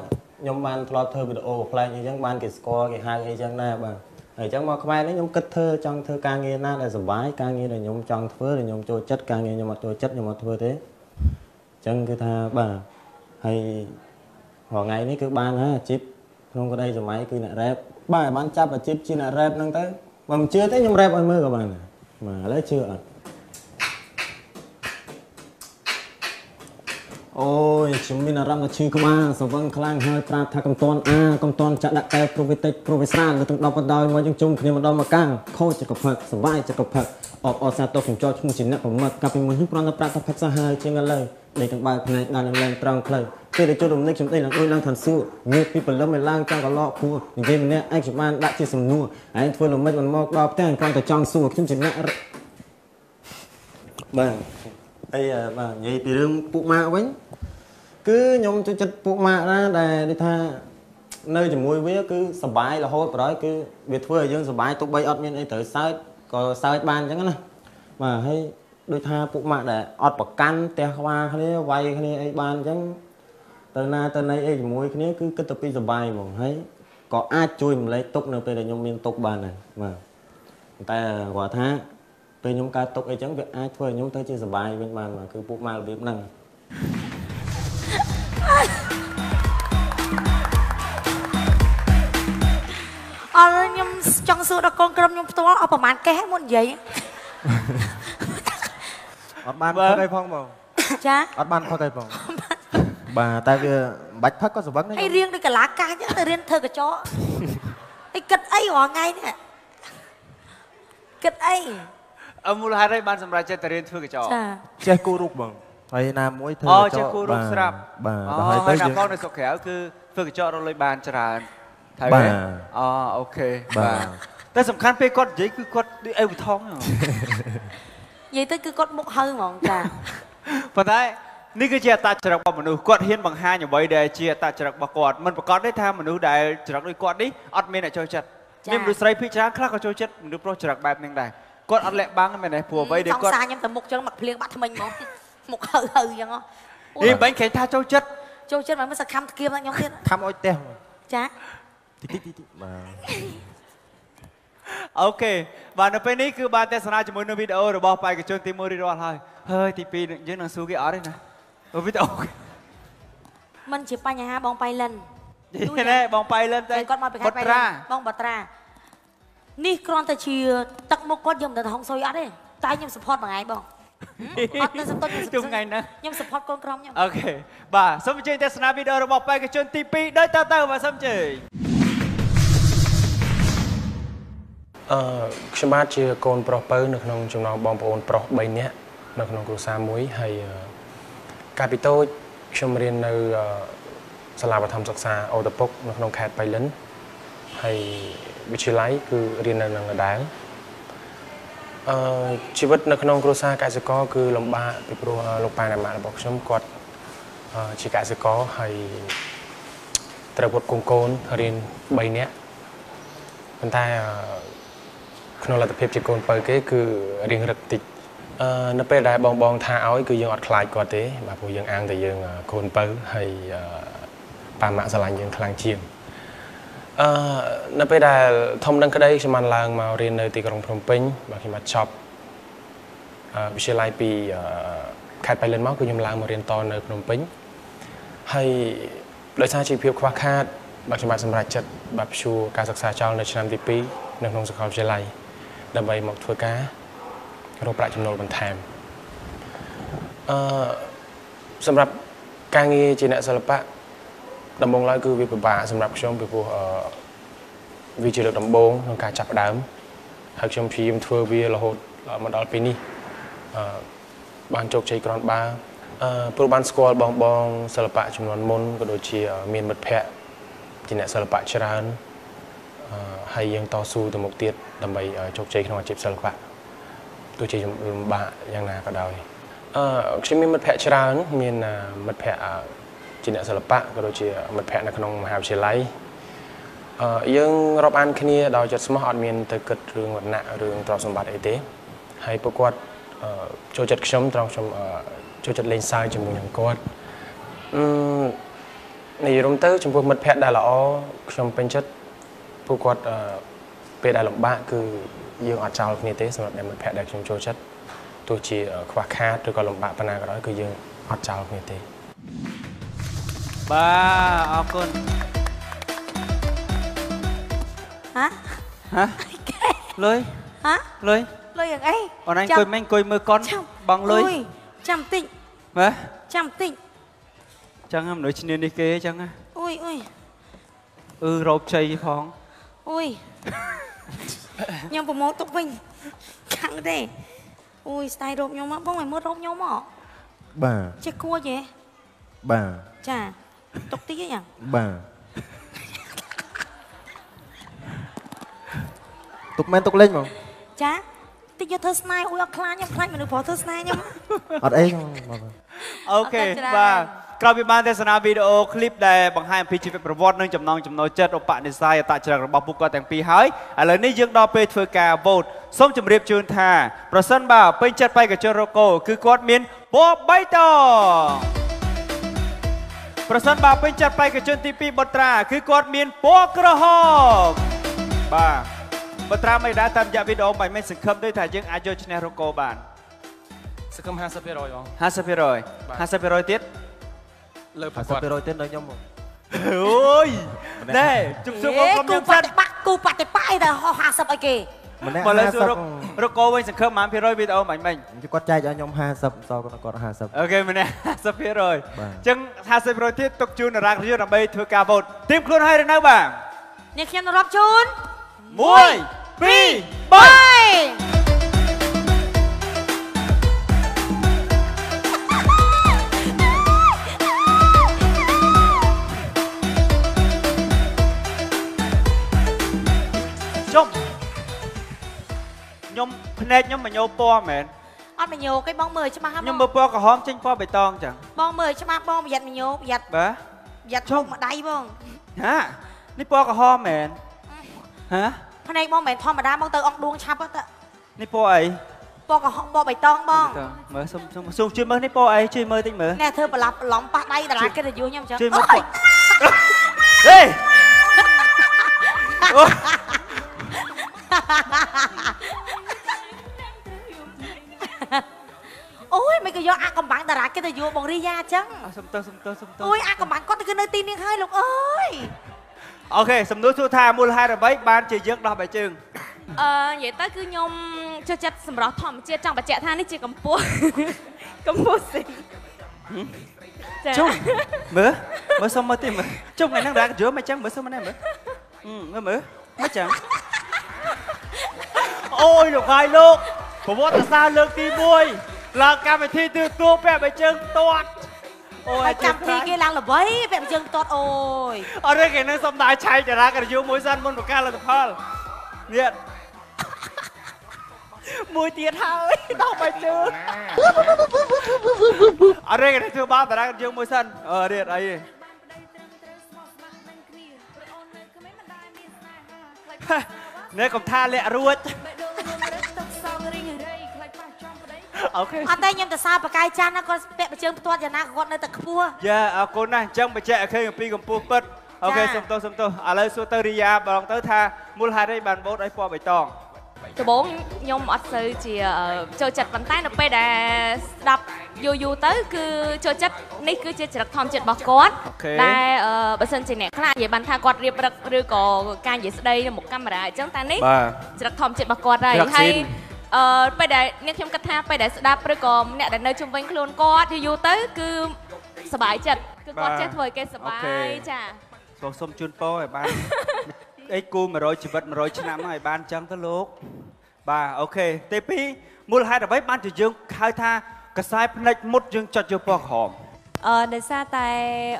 ខ្ញុំបានធ្លាប់ធ្វើវីដេអូប្លែកអីចឹងបានគេស្គាល់គេហៅអីចឹងដែរបាទ ហើយអញ្ចឹងមកខ្មែរនេះខ្ញុំគិតធ្វើចង់ធ្វើការងារណាដែលសុបាយការងារដែលខ្ញុំចង់ធ្វើដែលខ្ញុំចូលចិត្តការងារខ្ញុំអត់ចូលចិត្តខ្ញុំអត់ធ្វើទេអញ្ចឹងគឺថាបាទហើយរាល់ថ្ងៃនេះគឺបានហើយអាជីពក្នុងក្តីសម័យគឺអ្នករ៉េបបាទបានចាប់អាជីពជាអ្នករ៉េបហ្នឹងទៅបើមិនជឿទេខ្ញុំរ៉េបឲ្យមើលក៏បានដែរបាទឥឡូវជឿអត់ អូយខ្ញុំមានអារម្មណ៍ថាឈឺក្បាលសង្វឹងខ្លាំងហើយប្រាប់ថាកំតនអាកំតនចាក់ដាក់តែប្រូវីតិចប្រូវីស្រាននៅទាំង10បណ្ដោយមកយើងជុំគ្នាម្ដងមកកាំងខូចចកផឹកសបាយចកផឹកអបអរសាទរខ្ញុំចោលឈ្មោះជាអ្នកប្រមឹកកាប់ពីមុនខ្ញុំប្រន់តែប្រាប់ថាផឹកសាហាវជាងឥឡូវដេកទាំងបើកផ្នែកដល់នឹងឡើងត្រង់ផ្លូវពេលដែលជួបរំលឹកខ្ញុំដេកឡើងដូចឡើងឋានសួគ៌ងើបពីព្រលឹមឲ្យឡើងចង់កឡោគួរនិយាយម្នាក់ឯងខ្ញុំបានដាក់ជាសំណួរឯងធ្វើល្មិចមិនមកដល់ផ្ទះគ្រាន់តែចង់សួរខ្ញុំជាអ្នករបាទ អីបាទនិយាយពីរឿងពួកម៉ាក់វិញគឺខ្ញុំចូលចិត្តពួកម៉ាក់ណាដែលដូចថានៅជាមួយវាគឺសប្បាយរហូតបណ្ដោយគឺវាធ្វើឲ្យយើងសប្បាយទោះបីអត់មានអីត្រូវសើចក៏សើចបានអញ្ចឹងណាបាទហើយដូចថាពួកម៉ាក់ដែលអត់ប្រកាន់ផ្ទះខ្វាគ្នាវាយគ្នាអីបានអញ្ចឹងទៅណាទៅណីអីជាមួយគ្នាគឺគិតទៅពីសប្បាយហ្មងហើយក៏អាចជួយរំលែកទុកនៅពេលដែលខ្ញុំមានទុកបានដែរបាទប៉ុន្តែគាត់ថា ពេលខ្ញុំកើតទុកអីចឹងវាអាចធ្វើឲ្យខ្ញុំទៅជាសុបាយវិញបានបាទគឺពួកម៉ារបៀបហ្នឹងអរខ្ញុំចង់សួរដល់កូនក្រុមខ្ញុំផ្ទាល់អស់ប្រហែលកេះហើយមុននិយាយអត់បានផឹកអីផងបងចាអត់បានផឹកអីផងបាទតែវាមិនបាច់ផឹកក៏ស្រវឹងដែរហើយរៀងដូចកលាកាសចឹងទៅរៀនធ្វើកញ្ចក់ហើយគិតអីរាល់ថ្ងៃនេះគិតអី អឺមូលហេតុអីបានសម្រាប់ចិត្តទៅរៀនធ្វើកញ្ចក់ចាចេះគូររូបបងហើយណាមួយធ្វើអូកញ្ចចេះក់គូររូបស្រាប់បាទអូបាទហើយទៅហើយណាយើងបងនៅស្រុកក្រៅគឺធ្វើកញ្ចក់រកលុយបានច្រើនត្រូវបាទទេអូអូខេបាទបាទតែសំខាន់ពេលគាត់និយាយគឺគាត់ដូចអីវថងហ៎និយាយទៅគឺគាត់មុខហៅហ្មងចាប៉ុន្តែនេះគឺជាអត្តចរិតរបស់មនុស្សគាត់ហ៊ានបង្ហាញអ្វីដែលជាអត្តចរិតរបស់គាត់មិនប្រកាសទេថាមនុស្សដែលចរិតដូចគាត់នេះអត់មានអ្នកចូលចិត្តមានមនុស្សស្រីភាគច្រើនខ្លះក៏ចូលចិត្តមនុស្សប្រុសចរិតបែបហ្នឹងដែរ គាត់អត់លាក់បាំងមែនទេព្រោះអ្វីដែលសង្គាត់សារខ្ញុំទៅមុខចឹងមកភ្លៀងបាត់ថ្មិញហ្មងមុខហៅហៅចឹងហ៎នេះបាញ់ក្រែងថាចូលចិត្តចូលចិត្តមកមើលសកម្មធៀបដល់ខ្ញុំទៀតខំអុយផ្ទះចាតិចតិចតិចតិចបាទអូខេបាទនៅពេលនេះគឺបានទស្សនាជាមួយនឹងវីដេអូរបស់បេក្ខជនទី1រៀបរាល់ហើយហើយទី2យើងនឹងសួរគេអត់ទេណាអូវីដេអូมันជាបញ្ហាបងបៃលិនយីណែបងបៃលិនតែគាត់មកពីខេត្តបៃលិនបងបត្រា នេះគ្រាន់តែជា ទឹកមុខគាត់យើងមិនដឹងថាហុងស៊ុយអត់ទេតែខ្ញុំ support មួយថ្ងៃបងអត់នៅសន្ទុកជុំថ្ងៃហ្នឹងខ្ញុំ support កូនក្រុមខ្ញុំអូខេបាទសូមអញ្ជើញទស្សនាវីដេអូរបស់បេក្ខជនទី2ដោយតទៅបាទសូមអញ្ជើញអឺខ្ញុំបាទជាកូនប្រុសពៅនៅក្នុងចំណោមបងប្អូនប្រុស3នាក់នៅក្នុងគ្រួសារមួយហើយអឺកាលពីតូចខ្ញុំរៀននៅអឺសាលាបឋមសិក្សាអូតពុកនៅក្នុងខេត្តបៃលិនហើយ វិទ្យាល័យគឺរៀននៅនឹងដដែលអឺជីវិតនៅក្នុងគ្រួសារកសិករគឺលំបាកពីព្រោះលោកប៉ែណាម៉ាក់របស់ខ្ញុំគាត់អឺជាកសិករហើយត្រូវពុតកូនកូនរៀន3នាក់ប៉ុន្តែអឺក្នុងលទ្ធភាពជាកូនពៅគេគឺរៀងរឹកតិចអឺនៅពេលដែលបងបងថាឲ្យគឺយើងអត់ខ្លាចគាត់ទេបាទព្រោះយើងអាងតែយើងអឺកូនពៅហើយអឺប៉ាម៉ាក់ស្រឡាញ់យើងខ្លាំងជាង អឺនៅពេលដែលធំដឹងក្តីខ្ញុំបានឡើងមករៀននៅទីក្រុងភ្នំពេញបាទខ្ញុំបានចប់អឺវិទ្យាល័យពីអឺខេត្តបៃលិនមកគឺខ្ញុំឡើងមករៀនតនៅភ្នំពេញហើយដោយសារជីវភាពខ្វះខាតបាទខ្ញុំបានសម្រេចចិត្តបាទព្យួរការសិក្សាចោលនៅឆ្នាំទី2នៅក្នុងសាកលវិទ្យាល័យដើម្បីមកធ្វើការរកប្រាក់ចំណូលបន្ថែមអឺសម្រាប់ការងារជាអ្នកសិល្បៈ ដំបូងឡើយគឺវាពិបាកសម្រាប់ខ្ញុំពីព្រោះអឺវាជាលើកដំបូងក្នុងការចាប់ផ្ដើមហើយខ្ញុំព្យាយាមធ្វើវារហូតមកដល់ពេលនេះអឺបានជោគជ័យក្រាន់បើអឺព្រោះបានស្គាល់បងបងសិល្បៈចំនួនមុនក៏ដូចជាមានមិត្តភ័ក្តិជាអ្នកសិល្បៈច្រើនអឺហើយយើងតស៊ូទៅមុខទៀតដើម្បីឲ្យជោគជ័យក្នុងអាជីពសិល្បៈទោះជាលំបាកយ៉ាងណាក៏ដោយអឺខ្ញុំមានមិត្តភ័ក្តិច្រើន មានអឺមិត្តភ័ក្តិអឺ ជាអ្នកសិល្បៈក៏ដូចជាមិត្តភ័ក្តិនៅក្នុងមហាវិទ្យាល័យអឺយើងរាប់អានគ្នាដោយចិត្តស្មោះអត់មានទៅគិតរឿងវណ្ណៈរឿងទ្រព្យសម្បត្តិអីទេហើយពួកគាត់អឺចូលចិត្តខ្ញុំត្រង់ខ្ញុំអឺចូលចិត្តលេងសើចជាមួយនឹងគាត់អឺនិយាយរំទៅចំពោះមិត្តភ័ក្តិដែលល្អខ្ញុំពេញចិត្តពួកគាត់អឺពេលដែលលំបាកគឺយើងអត់ចោលគ្នាទេសម្រាប់អ្នកមិត្តភ័ក្តិដែលខ្ញុំចូលចិត្តទោះជាខ្វះខាតឬក៏លំបាកប៉ុណ្ណាក៏ដោយគឺយើងអត់ចោលគ្នាទេ បាទអរគុណហ៎ហ៎លុយហ៎លុយលុយយ៉ាងអីអូនឯងអង្គុយមិញអង្គុយមើលកុនបងលុយអូចាំតិចបាទចាំតិចចឹងហ៎មនុស្សឈ្នានេះគេចឹងហ៎អុយអុយអឺរោគជ័យផងអុយខ្ញុំប្រមូលទុកវិញខាងទេអុយស្ដាយរោបខ្ញុំមកបងឲ្យមើលរោបខ្ញុំមកបាទចេះគួចទេបាទចា ទុកតិចអីយ៉ាងបាទទុកមែនទុកលេងហ្មងចាតិចយកធ្វើស្នេហ៍អុយអត់ខ្លាចខ្ញុំខ្លាចមនុស្សប្រុសធ្វើស្នេហ៍ខ្ញុំអត់អីបងអូខេអរគុណច្រើនបាទក្រោយពីបានទស្សនាវីដេអូឃ្លីបដែលបង្ហាញអំពីជីវិតប្រវត្តិនិងចំណងចំណូលចិត្តឧបនិស្ស័យអត្តចរិតរបស់ពួកគាត់ទាំងពីរហើយឥឡូវនេះយើងដល់ពេលធ្វើការ vote សូមជម្រាបជូនថាប្រសិនបើពេញចិត្តបេក្ខជនរកគោគឺគាត់មានពណ៌បៃតង ប្រសិនបើពេញចិត្តបេក្ខជនទី2បុត្រាគឺគាត់មានពណ៌ក្រហមបាទបុត្រាមិនដែរតាមរយៈវីដេអូមិនមែនសង្ឃឹមទេថាយើងអាចយកឈ្នះរកោបានសង្ឃឹម50%បង50% 50%ទៀតលើប្រកប50%ទៀតនៅខ្ញុំអូយណែជុំជុំបងកុំគូយើងបសិនតិបាក់គូបតិបាក់អីតែហោះ50អីគេ ម្នាក់មកលើសួររក50រកោវិញសង្ឃឹមប៉ុន្មានភាគរយវីដេអូមិនមែនគាត់ចែកឲ្យខ្ញុំ50សល់គាត់50អូខេម្នាក់50%អបាទញ្ចឹង50%ទៀតទុកជូនរាជយុដើម្បីធ្វើការវោតទីមខ្លួនហើយឬនៅបាទនេះខ្ញុំរាប់ជូន1 2 3 ខ្ញុំភ្នែកខ្ញុំមញោពណ៌មែនអត់មញោគេបងមើលច្បាស់ហ่ะខ្ញុំមើលពណ៌ក្រហមចេញពណ៌បៃតងចឹងបងមើលច្បាស់បងប្រយ័ត្នមញោប្រយ័ត្នបាទប្រយ័ត្នជុំម្ដាយបងហានេះពណ៌ក្រហមមែនហាភ្នែកបងមិនមែនធម្មតាបងទៅអង្ដួងឆាប់ទៅនេះពណ៌អីពណ៌ក្រហមពណ៌បៃតងបងតើមើលសុំសុំសុំជួយមើលនេះពណ៌អីជួយមើលតិចមើលនេះធ្វើប្រឡាប់ប្រឡំប៉ះដៃតារាកិត្តិយសខ្ញុំចឹងជួយមើលអូយហេអូ អូយមិនក៏យកអាកំបាំងតារាកិត្តិយសបងរីយ៉ាចឹងសុំតើសុំតើសុំតើអូយអាកំបាំងគាត់ទៅគឺនៅទីនេះហើយលោកអើយអូខេសំណួរសួរថាមូលហេតុអ្វីបានជាយើងដោះបាយជើងអឺនិយាយទៅគឺខ្ញុំចូលចិត្តសម្រស់ធម្មជាតិចង់បញ្ជាក់ថានេះជាកម្ពស់កម្ពស់ស៊ីចាជុំមើលមើលសុំមើលទីមើលជុំថ្ងៃហ្នឹងរាកយល់មិនចឹងមើលសុំម្នាក់មើលហឹមមើលមើលមិនចឹង អូយលោកហើយលោកប្រវត្តិសាស្ត្រលើកទី1ឡើងកម្មវិធីទិសទួពាក់បាយជើងទាត់អូយហើយកម្មវិធីគេឡើងល្បីពាក់ជើងទាត់អូយអត់ទេគេនឹងសំដៅឆែកតារាកយូមួយសិនមុនប្រកាសលទ្ធផលនេះមួយទៀតហើយដោះបាយជើងអត់ទេគេនឹងធ្វើបាបតារាកយូមួយសិនអឺរៀតអីទេនេះកំថាលាក់រួច អូខេអត់ទេខ្ញុំទៅសើបកាយចាស់ណាគាត់ពាក់ជើងផ្ទាត់យ៉ាងណាក៏គាត់នៅតែខ្ពស់យ៉ាអរគុណណាស់អញ្ចឹងបញ្ជាក់ឲ្យឃើញអំពីកម្ពស់ពិតអូខេចា៎សុំទោសសុំទោសឥឡូវសួរទៅរីយ៉ាបងទៅថាមូលហេតុអីបានបូតឲ្យពណ៌បៃតងដំបូងខ្ញុំអត់សូវជាអឺចូលចិត្តប៉ុន្តែនៅពេលដែលស្ដាប់យូរយូរទៅ គឺចូលចិត្តនេះគឺជាចរិតធម្មជាតិរបស់គាត់អូខេដែលអឺបើសិនជាអ្នកខ្លះនិយាយបានថាគាត់រៀបរឹកឬក៏ការនិយាយស្ដីនៅមុខកាមេរ៉ាអញ្ចឹងតែនេះបាទចរិតធម្មជាតិរបស់គាត់ហើយចរិតហើយស៊ីន អឺពេលដែលអ្នកខ្ញុំគិតថាពេលដែលស្ដាប់ឬក៏អ្នកដែលនៅជុំវិញខ្លួនគាត់យូរយូរទៅគឺសប្បាយចិត្តគឺគាត់ចេះធ្វើឲ្យគេសប្បាយចាសូមសុំជូនពរឲ្យបានអីគូ100ជីវិត100ឆ្នាំហ្នឹងឲ្យបានអញ្ចឹងទៅលោក បាទអូខេទី2មូលហេតុអ្វីបានជាយើងហៅថាកសែភ្នែកមុតយើងចុចយកពណ៌ក្រហម អឺដោយសារតែ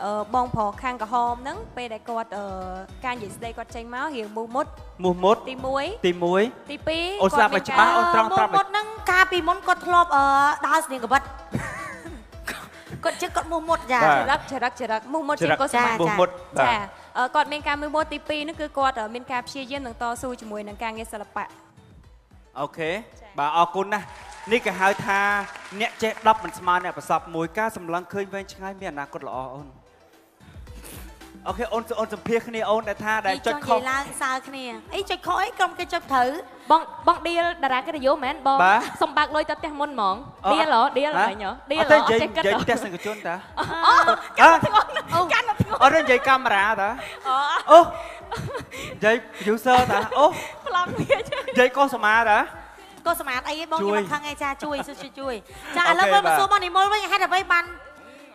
អឺបងប្រុសខាងក្រហមហ្នឹងពេលដែលគាត់អឺការនិយាយស្ដីគាត់ចេញមករៀងមូសមុតមូសមុតទីទី1 1ទី2អូនស្ដាប់ឲ្យច្បាស់អូនត្រង់ប្រាប់មុតហ្នឹងកាលពីមុនគាត់ធ្លាប់អឺដើរស្នៀងកបិតគាត់ជឹកគាត់មុះមុតចាបាទចរិតចរិតចរិតមូសមុតចជារិតកុសមាមូសមុតបាទចាអឺគាត់មានការមូសមុតទី2ហ្នឹងគឺគាត់អឺមានការព្យាយាមនឹងតស៊ូជាមួយនឹងការងារសិល្បៈអូខេបាទអរគុណណាស់ នេះគេហៅថាអ្នកចេះ10មិនស្មើអ្នកប្រសពមួយការសម្លឹងឃើញវែងឆ្ងាយមានអនាគតល្អអូនអូខេអូនអូនសម្ភាសគ្នាអូនដែលថាដែលចុចខុសនិយាយឡើងសើគ្នាអីចុចខុសអីក្រុមគេចុចត្រូវបងបងឌីលតារាកិត្តិយសមែនបងបាទសុំបើកលុយទៅផ្ទះមុនហ្មងអឺឌីលហ៎ឌីលហ៎អីញ៉ឌីលអត់ហ៎ទេអត់និយាយចេះគិតនិយាយហ៎ផ្ទះសង្កជនតាអូអើអូកាន់មកធ្ងន់អត់ទេនិយាយកាមេរ៉ាតាអូអូនិយាយ producer តាអូប្លង់វាចេះនិយាយកុសមាតា ក៏សម្រាប់អីឯងបងជួយខ្ញុំមិនខឹងឯងចាជួយជួយជួយចាឥអូឡូវខេមកបាទសួរបងនិមលវិញហេតុអ្វីបាន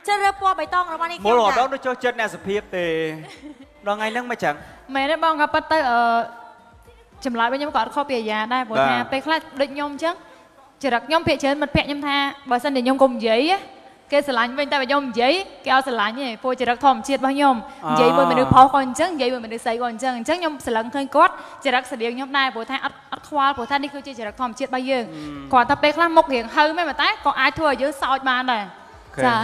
ជ្រើសរើសពណ៌បៃតងរបស់នេះមូលរចាដងដូចចូលចិត្តអ្នកសភាពទេដល់ថ្ងៃហ្នឹងមិនចឹងមែនទេបងក៏ប៉ិតទៅអឺចម្លើយរបស់ខ្ញុំក៏អត់ខុសពីអាយ៉ាដែរព្រោះបាទថាពេលខ្លះដូចខ្ញុំអញ្ចឹងចរិតខ្ញុំភាកច្រើនមិត្តភក្តិខ្ញុំថាបើសិនជាខ្ញុំកុំនិយាយណា គេស្រឡាញ់វិញតែបើខ្ញុំនិយាយគេអត់ស្រឡាញ់ទេព្រោះចរិតធម្មជាតិរបស់ខ្ញុំនិយាយមួយមនុស្សផុសក៏អញ្ចឹងនិយាយមួយមនុស្សស្រីក៏អញ្ចឹងអញ្ចឹងខ្ញុំស្រឡឹងឃើញគាត់ចរិតស្តៀងខ្ញុំដែរព្រោះថាអត់អត់ខ្វល់ព្រោះថានេះគឺជាចរិតធម្មជាតិរបស់យើងគាត់ថាពេលខ្លះមុខរៀងហៅមែនប៉ុន្តែក៏អាចធ្វើឲ្យយើងសោចបានដែរចា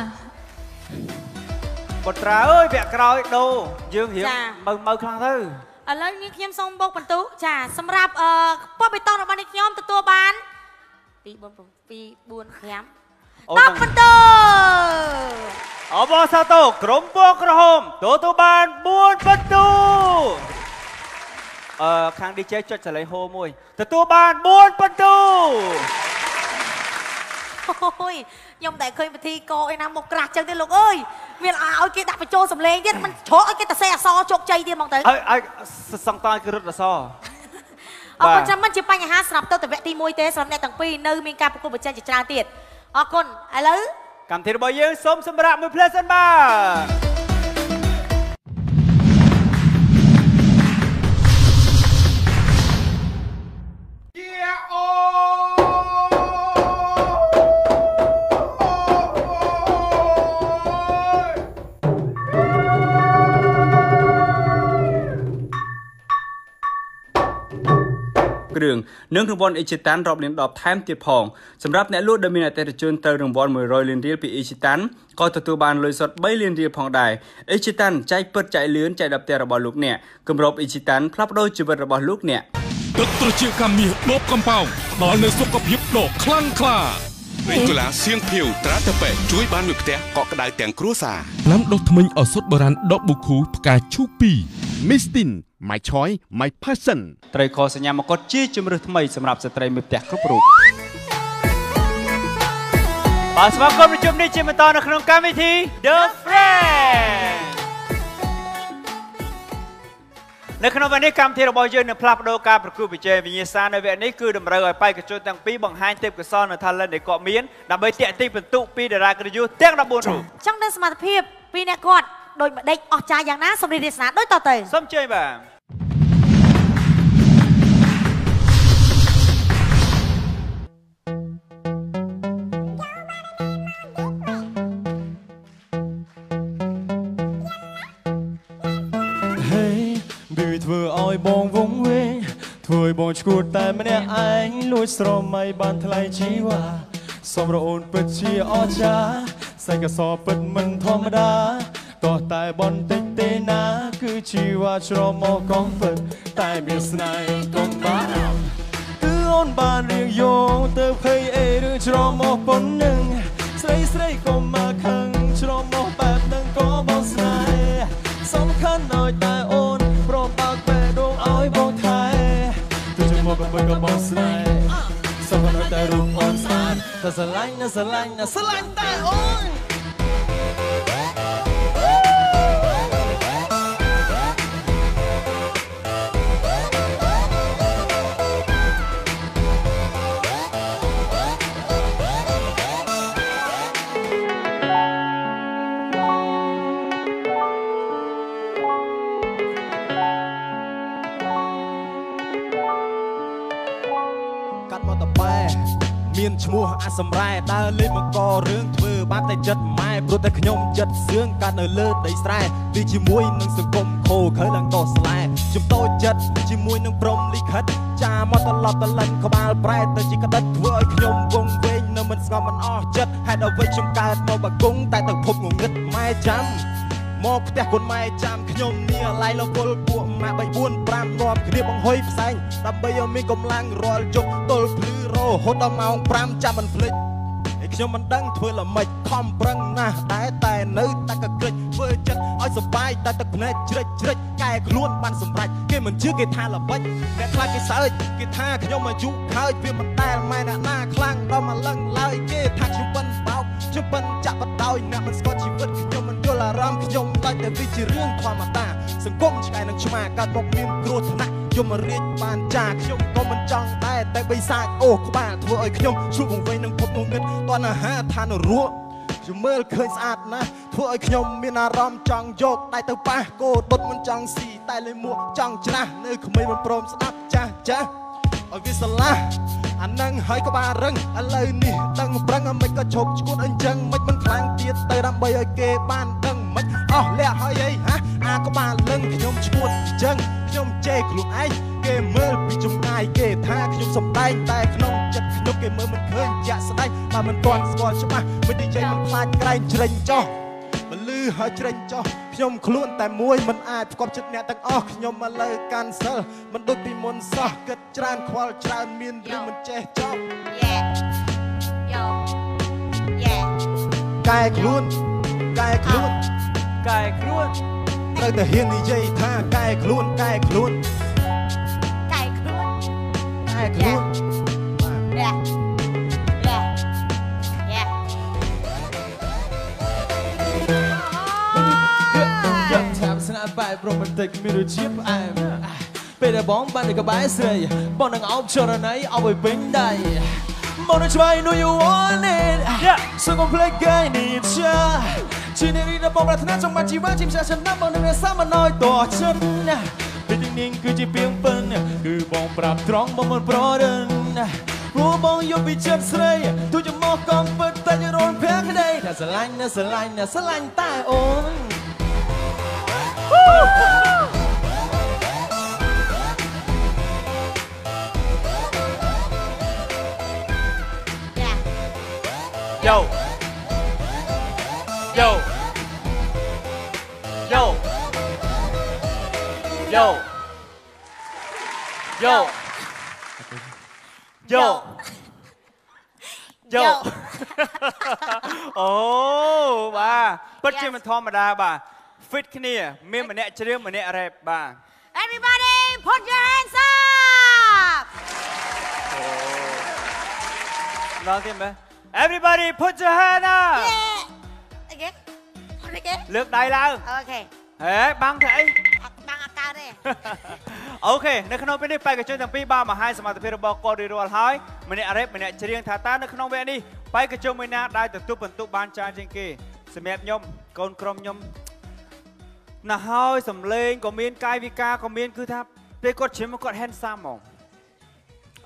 បុត្រាអើយវគ្គក្រោយដូរយើងរៀងមើមើខ្លាំងទៅឥឡូវនេះខ្ញុំសូមបោកបន្ទុកចាសម្រាប់អឺពណ៌បៃតងរបស់នេះខ្ញុំទទួលបាន2 4 2 4 5 អូន10បន្ទុកអបអរសាទរក្រុមពណ៌ក្រហមទទួលបាន4ពិន្ទុអឺខាង DJ ចុចសលេងហូមួយទទួលបាន4ពិន្ទុអូយខ្ញុំតែឃើញពិធីកអីណាមកក្រាស់ចឹងទេលោកអើយមានឲ្យគេដាក់បញ្ចូលសម្លេងទៀតមិនច្រកឲ្យគេតសេអសរជោគជ័យទៀតហ្មងទៅឲ្យឲ្យសង្តយគឺរត់អសអរគុណចាំមិនជាបញ្ហាសម្រាប់ទៅតវគ្គទី1ទេសម្រាប់អ្នកទាំងពីរនៅមានការប្រកួតប្រជែងជាច្រើនទៀត អរគុណឥឡូវកម្មវិធីរបស់យើងសូមសម្រាប់មួយភ្លែសិនបាទ និងរង្វាន់អេជីតានរាប់លានដបថែមទៀតផងសម្រាប់អ្នកលក់ដែលមានអតិថិជនទៅរង្វាន់100លានរៀលពីអេជីតានក៏ទទួលបានលុយសុទ្ធ3លានរៀលផងដែរអេជីតានចែកពិតចែកលឿនចែកដល់ផ្ទះរបស់លោកអ្នកគម្របអេជីតានផ្លាស់ប្ដូរជីវិតរបស់លោកអ្នកទឹកត្រជាកាមាសដបកំប៉ោងផ្ដល់នូវសុខភាពដ៏ខ្លាំងក្លារេងកូឡាសៀងភៀវត្រាតាប៉េជួយបានមួយផ្ទះកក់ក្ដៅទាំងគ្រួសារថ្នាំដុសធ្មេញឱសថបុរាណដបប៊ូខូផ្កាឈូក2 Mistin my choice my passion ត្រីខសញ្ញាមកុដជាជំរើសថ្មីសម្រាប់ស្ត្រីមេផ្ទះគ្រប់រូបបាទស្វាគមន៍ប្រជុំនេះជាបន្តនៅក្នុងកម្មវិធី The Friend នៅក្នុងវគ្គនេះកម្មវិធីរបស់យើងនឹងផ្លាស់ប្ដូរការប្រគួតប្រជែងវិញ្ញាសានៅវគ្គនេះគឺតម្រូវឲ្យបេក្ខជនទាំងពីរបង្ហាញទេពកោសល្យនិង talent ដែលគាត់មានដើម្បីទាក់ទាញពិន្ទុពីតារាកិត្តិយសទាំង14រូបចង់ដឹងសមត្ថភាពពីអ្នកគាត់ ដូចម្ដេចអស្ចារ្យយ៉ាងណាសូមរីករាយស្នាដូចតទៅសូមអញ្ជើញបាទហេវាធ្វើឲ្យបងវងវែងធ្វើឲ្យបងឈួតតែម្នាក់ឯងលួចស្រមៃបានថ្លៃជីវ៉ាសូមរអូនពិតជាអស្ចារ្យសែកសពិតមិនធម្មតា តោះតែបនតិចទេណា គឺជីវ៉ាច្រមកកងពិតតែមានស្នេហ៍កុំបារម្ភគឺអូនបានរៀងយកទៅភ័យអេឬច្រមកប៉ុណ្ណឹងស្រីស្រីកុំមកខឹងច្រមកបែបនឹងក៏បងស្នេហ៍សំខាន់ឲ្យតែអូនព្រមបើកបេះដូងឲ្យបងថែទៅជាមកបែបក៏បងស្នេហ៍សំខាន់ឲ្យតែរូបអូនស្អាតតែស្រឡាញ់ណាស្រឡាញ់ណាស្រឡាញ់តែអូន ឈ្មោះអាសម្រែដើរលេងមកករឿងធ្វើបានតែចិត្តម៉ែព្រោះតែខ្ញុំចិត្តសឿងកាត់នៅលើដីស្រែទីជាមួយនឹងសង្គមខូខើឡើងតស្លែជំតូចចិត្តជាមួយនឹងព្រំលិខិតចាមកត្រឡប់តលិនក្បាលប្រែទៅជាក្តិតធ្វើឲ្យខ្ញុំវងវែងនៅមិនស្ងប់មិនអស់ចិត្តហេតុអ្វីខ្ញុំកើតមកបកុងតែទៅភពងងឹតម៉ែចាំ មកផ្ទះគុណម៉ែចាំខ្ញុំនេះឡៃលពលពួកម៉ាក់3 4 5នាំគ្នាបង្ហុយផ្សែងដើម្បីឲ្យមានកម្លាំងរាល់ជុកទល់ភ្លឺរហូតដល់ម៉ោង5ចាំមិនភ្លេចឯខ្ញុំមិនដឹងធ្វើល្មិចខំប្រឹងណាស់តែតែនៅតែកក្រិចធ្វើចិត្តឲ្យសបាយតែទឹកភ្នែកជ្រិចជ្រិចកែខ្លួនបានសម្រេចគេមិនជឿគេថាល្បិចអ្នកខ្លះគេសើចគេថាខ្ញុំអាយុខើចវាមិនដែលម៉ែអ្នកណាខ្លាំងដល់មកលឹងឡើយគេថាខ្ញុំបិណ្ឌបោកខ្ញុំបិណ្ឌចាក់បដោយអ្នកមិនស្គាល់ជីវិតខ្ញុំមិនយ ល់អារម្មណ៍ខ្ញុំតែតែវាជារឿងធម្មតា សង្គមឆ្កែនឹងឆ្មាកើតមកមានគ្រោះថ្នាក់យមរាជបានចាខ្ញុំក៏មិនចង់ដែរតែបិសាចអូក្បាលធ្វើឲ្យខ្ញុំជួបវង្វេងនឹងភពងងឹតតណ្ហាឋានរੂខ្ញុំមើលឃើញស្អាតណាស់ធ្វើឲ្យខ្ញុំមានអារម្មណ៍ចង់យកដៃទៅប៉ះគោដុតមិនចង់ស៊ីតែលេមួកចង់ច្រាស់នៅក្មេងមិនព្រមស្ដាប់ចាស់ចាស់ឲ្យវាស្រឡះ អានឹងហើយក្បាលរឹងឥឡូវនេះដឹងប្រឹងមិនក៏ជោគឈួតអញ្ចឹងមិនមិនខ្លាំងទៀតទៅដើម្បីឲ្យគេបានដឹងមិនអស់លះហើយអីហាអាក្បាលលឹងខ្ញុំឈួតអញ្ចឹងខ្ញុំជេរខ្លួនឯងគេមើលពីចម្ងាយគេថាខ្ញុំសំដែងតែក្នុងចិត្តខ្ញុំគេមើលមិនឃើញជាក់ស្ដែងបើមិនទាន់ស្គាល់ច្បាស់មិននិយាយមិនខ្លាចក្រែងជ្រេញចោះមិនលឺ ហើយជ្រេញចោះខ្ញុំខ្លួនតែមួយមិនអាចផ្គប់ចិត្តអ្នកទាំងអស់ខ្ញុំមកលើកាន់សិលមិនដូចពីមុនសោះគិតច្រើនខ្វល់ច្រើនមានរឿងមិនចេះចប់ Yeah. Yo. Yeah. កែខ្លួនកែែខ្លួនកែខ្លួននត្រូវតែហ៊ាននិយាយថាកែខ្លួនកែខ្លួនកែខ្លួនកែខ្លួនរះ យកឆាប់ស្នាប់បែបរ៉ូមែនទិកមានរសជាតិផ្អែមពេលដែលបងបាននៅក្បែរស្រីបងនឹងអោបចរណៃអោបឲ្យពេញដៃបងនឹងឆ្វៃ know you want it so complex I need ya ជានារីដែលបងប្រាថ្នាចង់បានជីវិតជាម្ចាស់ចំណាំបងនឹងរក្សាមិនឲ្យតចិត្តពេលទីនាងគឺជាពីងពិនគឺបងប្រាប់ត្រង់បងមិនប្រដិនព្រោះបងយកពីចិត្តស្រីទូចមកកំពិតតែយរលភ័ក្រក្តីតែស្រឡាញ់ណាស់ស្រឡាញ់ណាស់ស្រឡាញ់តែអូន Yo Yo Yo Yo Yo Yo Yo អូបាទពិតជាមិនធម្មតាបាទ fit គ្នាមានម្នាក់ច្រៀងម្នាក់ rap បាទ Everybody put your hands up ឡងទៀតមើល Everybody put your hand up Again Again លើកដៃឡើងអូខេហេបាំងធ្វើអីអត់បាំងអត់កើតទេអូខេនៅក្នុងពេលនេះបេក្ខជនទាំងពីរបានបង្ហាញសមត្ថភាពរបស់គាត់រួចរាល់ហើយម្នាក់រ៉េបម្នាក់ច្រៀងថាតើនៅក្នុងវគ្គនេះបេក្ខជនមួយណាដែលទទួលបន្ទុកបានច្រើនជាងគេសម្រាប់ខ្ញុំកូនក្រុមខ្ញុំ ណាស់ហើយសំឡេងក៏មានកាយវិការក៏មានគឺថាពេលគាត់ច្រៀងមកគាត់ handsome ហ្មង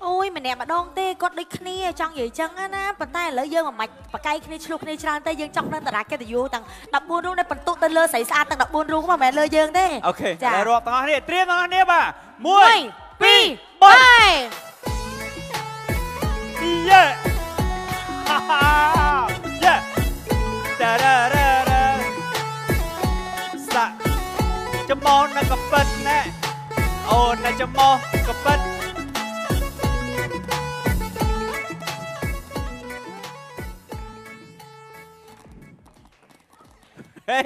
អូយម្នាក់ម្ដងទេគាត់ដូចគ្នាចង់និយាយចឹងណាប៉ុន្តែឥឡូវយើងមិនបាច់បកកាយគ្នាឆ្លោះគ្នាច្រើនទេយើងចង់នៅតារាកិត្តិយសទាំង14រូបដែលបន្ទុកទៅលើស្រីស្អាតទាំង14រូបមកមិនមែនលើយើងទេអូខេឥចាឡូវរាប់ទាំងអស់គ្នាត្រៀមទាំងអស់គ្នាបាទ1 1 2 3យេហាហាយេតា ចំមោននៅកប៉ិតណែអូននៅចំមោកប៉ិតហេ